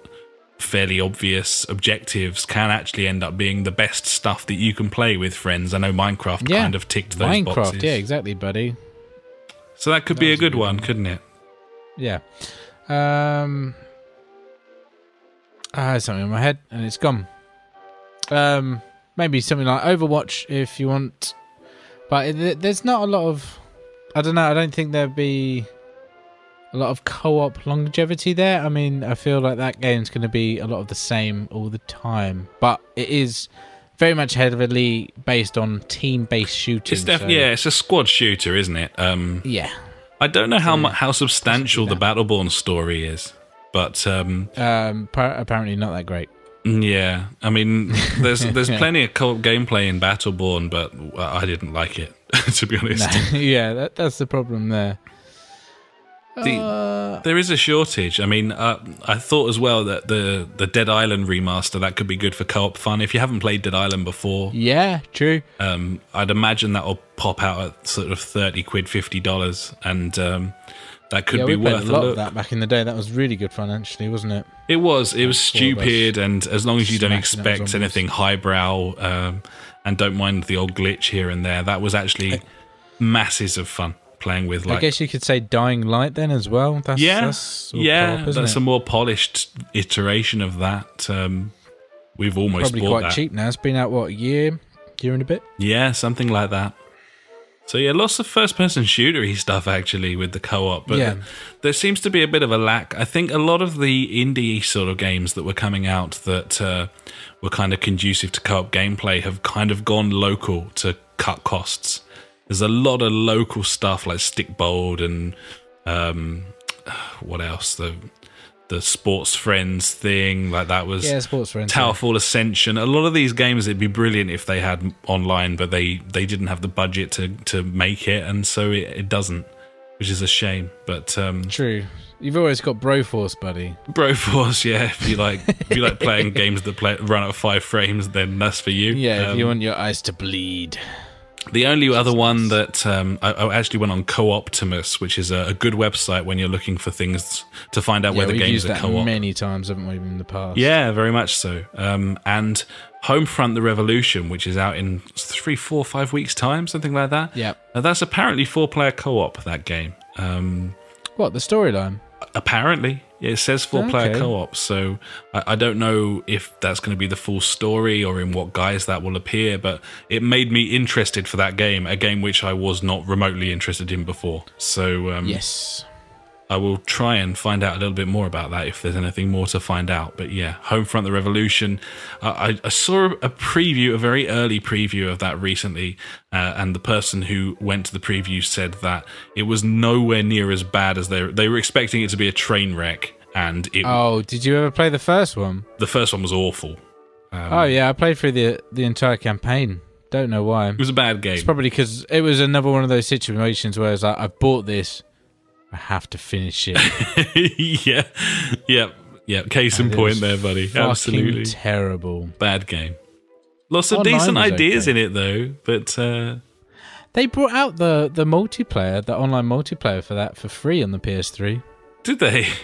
fairly obvious objectives can actually end up being the best stuff that you can play with friends. I know Minecraft Yeah. kind of ticked those Minecraft, boxes. yeah, exactly, buddy. So that could be a was a good good one, one. couldn't it? Yeah. Um. I had something in my head and it's gone. Um, maybe something like Overwatch if you want, but it, there's not a lot of. I don't know. I don't think there'd be a lot of co-op longevity there. I mean, I feel like that game's going to be a lot of the same all the time, but it is very much heavily based on team-based shooting. It's def- so- yeah, it's a squad shooter, isn't it? Um, yeah. I don't know how mu- how substantial the. Battleborn story is, but um, Um, par- apparently not that great. yeah, I mean, [laughs] there's there's Yeah. plenty of co-op gameplay in Battleborn, but I didn't like it [laughs] to be honest. [laughs] No, yeah, that, that's the problem there. The- Uh, There is a shortage. I mean, uh, I thought as well that the the Dead Island remaster that could be good for co-op fun. If you haven't played Dead Island before, yeah, true. um, I'd imagine that will pop out at sort of thirty quid, fifty dollars, and um, that could yeah, be we played worth a lot look. of that back in the day. That was really good fun, actually, wasn't it? It was. It was four of us stupid, and as long as you don't expect anything highbrow um, and don't mind the old glitch here and there, that was actually masses of fun playing with. I guess you could say Dying Light then as well. That's, yeah, that's yeah, co-op, that's it? a more polished iteration of that. Um, we've almost probably quite that. cheap now. It's been out what a year, year and a bit. Yeah, something like that. So yeah, lots of first-person shootery stuff actually with the co-op, but Yeah. there seems to be a bit of a lack. I think a lot of the indie sort of games that were coming out that uh, were kind of conducive to co-op gameplay have kind of gone local to cut costs. There's a lot of local stuff like Stikbold and um, what else the the Sports Friends thing like that was Yeah, sports friends. Towerfall Ascension. A lot of these games, it'd be brilliant if they had online, but they they didn't have the budget to to make it, and so it, it doesn't, which is a shame. But um, True. You've always got Broforce, buddy. Broforce, yeah, if you like [laughs] if you like playing games that play run at five frames, then that's for you. Yeah, if Um, you want your eyes to bleed. The only other one that um, I, I actually went on Co-Optimus, which is a, a good website when you're looking for things to find out Yeah, whether we've games used are co-op. many times, haven't we, in the past? Yeah, very much so. Um, and Homefront: The Revolution, which is out in three, four, five weeks' time, something like that. Yeah. Now, that's apparently four-player co-op. That game. Um, What the storyline? apparently, it says four-player Okay. co-op. So I, I don't know if that's going to be the full story or in what guise that will appear. But it made me interested for that game, a game which I was not remotely interested in before. So um, Yes. I will try and find out a little bit more about that if there's anything more to find out. But yeah, Homefront: The Revolution. Uh, I, I saw a preview, a very early preview of that recently, uh, and the person who went to the preview said that it was nowhere near as bad as they they were expecting it to be a train wreck, and it, Oh, did you ever play the first one? the first one was awful. Um, oh yeah, I played through the the entire campaign. Don't know why. It was a bad game. It's probably because it was another one of those situations where it's like, I've bought this, I have to finish it. [laughs] yeah, yeah, yeah. Case in point there, buddy. Absolutely terrible. bad game. Lots of Online decent ideas okay. in it though, but. Uh, They brought out the the multiplayer, the online multiplayer for that for free on the PS3. Did they? [laughs]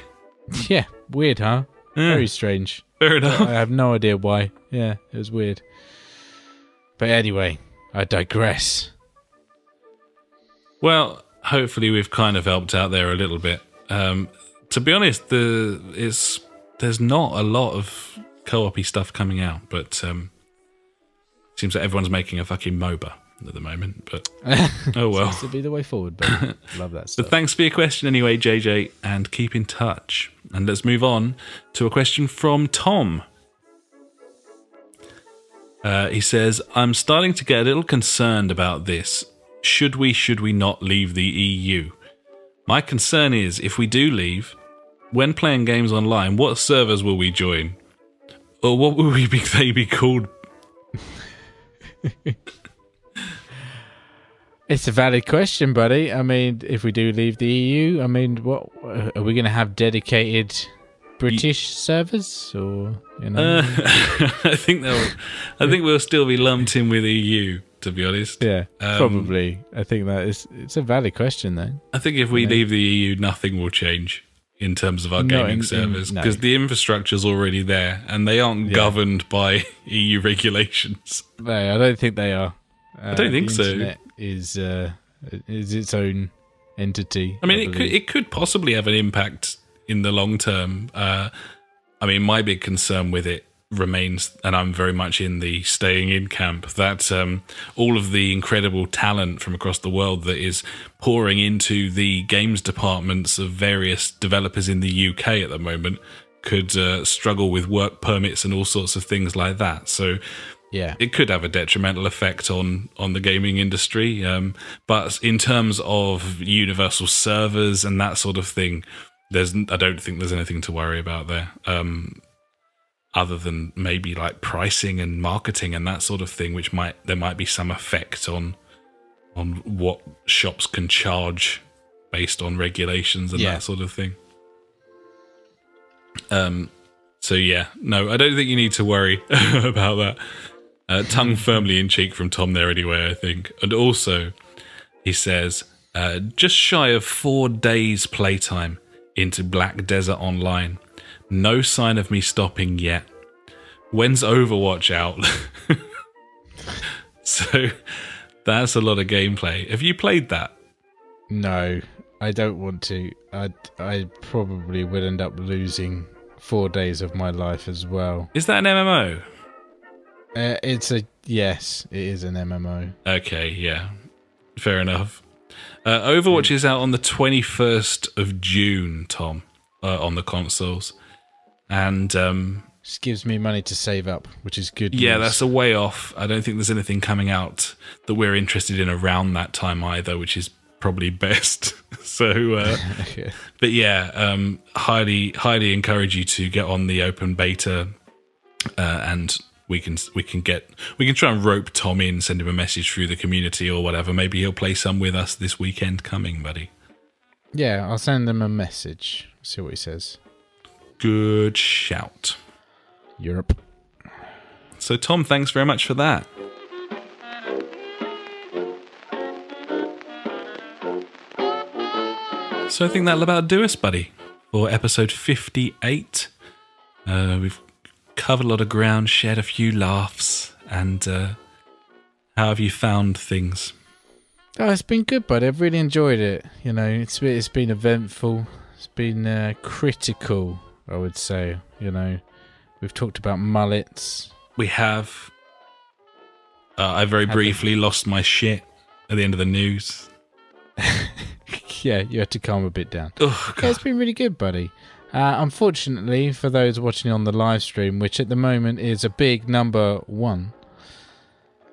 Yeah, weird, huh? Yeah, Very strange. fair enough. I have no idea why. Yeah, it was weird. But anyway, I digress. Well, hopefully we've kind of helped out there a little bit. Um, to be honest, the it's there's not a lot of co-op stuff coming out, but um, seems like everyone's making a fucking MOBA at the moment. But [laughs] oh well. Seems to be the way forward, but [laughs] love that But stuff. thanks for your question anyway, JJ, and keep in touch. And let's move on to a question from Tom. Uh, he says, I'm starting to get a little concerned about this. Should we, should we not leave the EU? My concern is if we do leave, when playing games online, what servers will we join? Or what will we be, [laughs] they be called? It's a valid question, buddy. I mean, if we do leave the EU, I mean, what are we going to have dedicated British servers, or you know? Uh, [laughs] I think they'll. I think we'll still be lumped in with EU. To be honest, yeah, um, probably. I think that is it's a valid question, though. I think if we leave the EU, nothing will change in terms of our No, gaming in- servers no. because the infrastructure's already there and they aren't Yeah. governed by [laughs] EU regulations. No, I don't think they are. Uh, don't think the so. Is uh, is its own entity? I mean, it could it could possibly have an impact in the long term. Uh, I mean, my big concern with it remains, and I'm very much in the staying in camp, that um, all of the incredible talent from across the world that is pouring into the games departments of various developers in the UK at the moment could uh, struggle with work permits and all sorts of things like that. So yeah, it could have a detrimental effect on on the gaming industry. Um, but in terms of universal servers and that sort of thing, there's I don't think there's anything to worry about there. Um, other than maybe like pricing and marketing and that sort of thing, which might there might be some effect on on what shops can charge based on regulations and Yeah. that sort of thing. Um, so yeah, no, I don't think you need to worry [laughs] about that. Uh, tongue firmly in cheek from Tom there anyway, I think. And also, he says, uh, just shy of four days playtime into Black Desert Online. No sign of me stopping yet. When's Overwatch out? [laughs] so that's a lot of gameplay. Have you played that? no, I don't want to. I I probably would end up losing four days of my life as well. Is that an MMO? Uh, it's a yes, it is an MMO. Okay, yeah. Fair enough. Uh, Overwatch is out on the 21st of June, Tom, uh, on the consoles. And um, Just gives me money to save up, which is good. yeah, news. that's a way off. I don't think there's anything coming out that we're interested in around that time either, which is probably [laughs] best. [laughs] so, uh, [laughs] Yeah. but yeah, um, highly, highly encourage you to get on the open beta, uh, and we can we can get we can try and rope Tom in, send him a message through the community or whatever. Maybe he'll play some with us this weekend coming, buddy. yeah. I'll send him a message. See what he says. Good shout. Europe. So, Tom, thanks very much for that. So, I think that'll about do us, buddy, for episode 58. Uh, we've covered a lot of ground, shared a few laughs, and uh, how have you found things? Oh, it's been good, bud. I've really enjoyed it. You know, it's been- it's been eventful. It's been uh, critical, I would say. You know, we've talked about mullets. We have. Uh, I very briefly lost my shit at the end of the news. [laughs] yeah, you had to calm a bit down. Oh, Yeah, it's been really good, buddy. Uh, unfortunately, for those watching on the live stream, which at the moment is a big number one,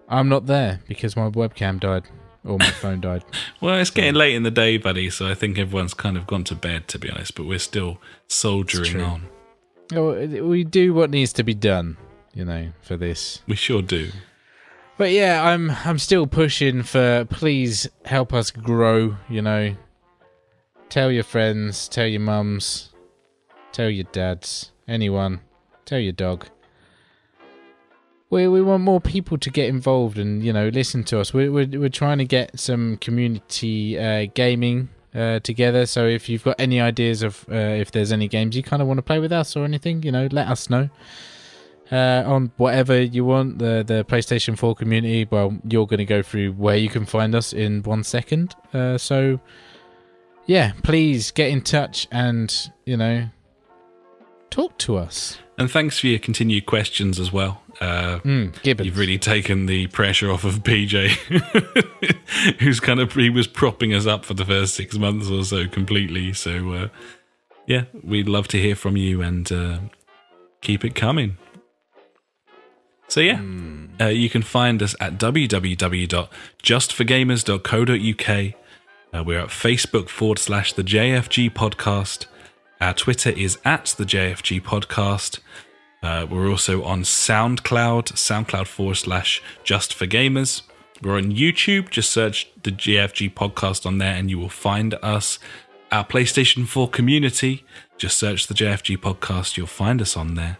I'm not there because my webcam died or my phone died. [laughs] Well, it's getting late in the day, buddy, so I think everyone's kind of gone to bed, to be honest, but we're still soldiering on. Oh, we do what needs to be done, you know, for this. We sure do. But yeah, I'm I'm still pushing for please help us grow, you know. Tell your friends, tell your mums, tell your dads, anyone, tell your dog. We we want more people to get involved and you know listen to us. We're we're, we're trying to get some community uh, gaming uh, together. So if you've got any ideas of uh, if there's any games you kind of want to play with us or anything, you know, let us know uh, on whatever you want. The the PlayStation 4 community. Well, you're going to go through where you can find us in one second. Uh, so, yeah, please get in touch and you know talk to us. And thanks for your continued questions as well. Uh, Mm. You've really taken the pressure off of PJ, [laughs] who's kind of he was propping us up for the first six months or so completely. So, uh, yeah, we'd love to hear from you and uh, keep it coming. So yeah, uh, you can find us at www.justforgamers.co.uk. Uh, we're at Facebook forward slash the JFG podcast. Our Twitter is at the JFG podcast. Uh, we're also on SoundCloud, SoundCloud forward slash Just for Gamers. We're on YouTube. Just search the JFG podcast on there, and you will find us. Our PlayStation 4 community. Just search the JFG podcast. You'll find us on there.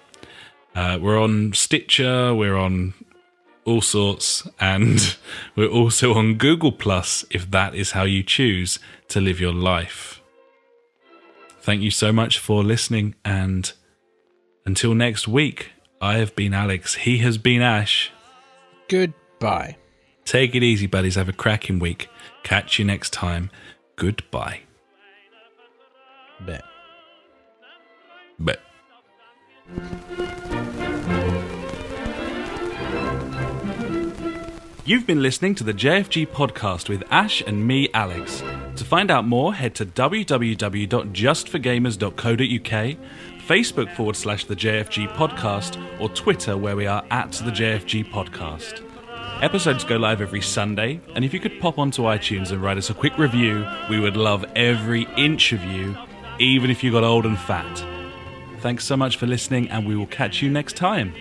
Uh, we're on Stitcher. We're on all sorts, and [laughs] we're also on Google Plus if that is how you choose to live your life. Thank you so much for listening, and until next week, I have been Alex. He has been Ash. Goodbye. Take it easy, buddies. Have a cracking week. Catch you next time. Goodbye. Bet. Bet. You've been listening to the JFG podcast with Ash and me, Alex. To find out more, head to www.justforgamers.co.uk, Facebook forward slash the JFG podcast, or Twitter where we are at the JFG podcast. Episodes go live every Sunday, and if you could pop onto iTunes and write us a quick review, we would love every inch of you, even if you got old and fat. Thanks so much for listening, and we will catch you next time.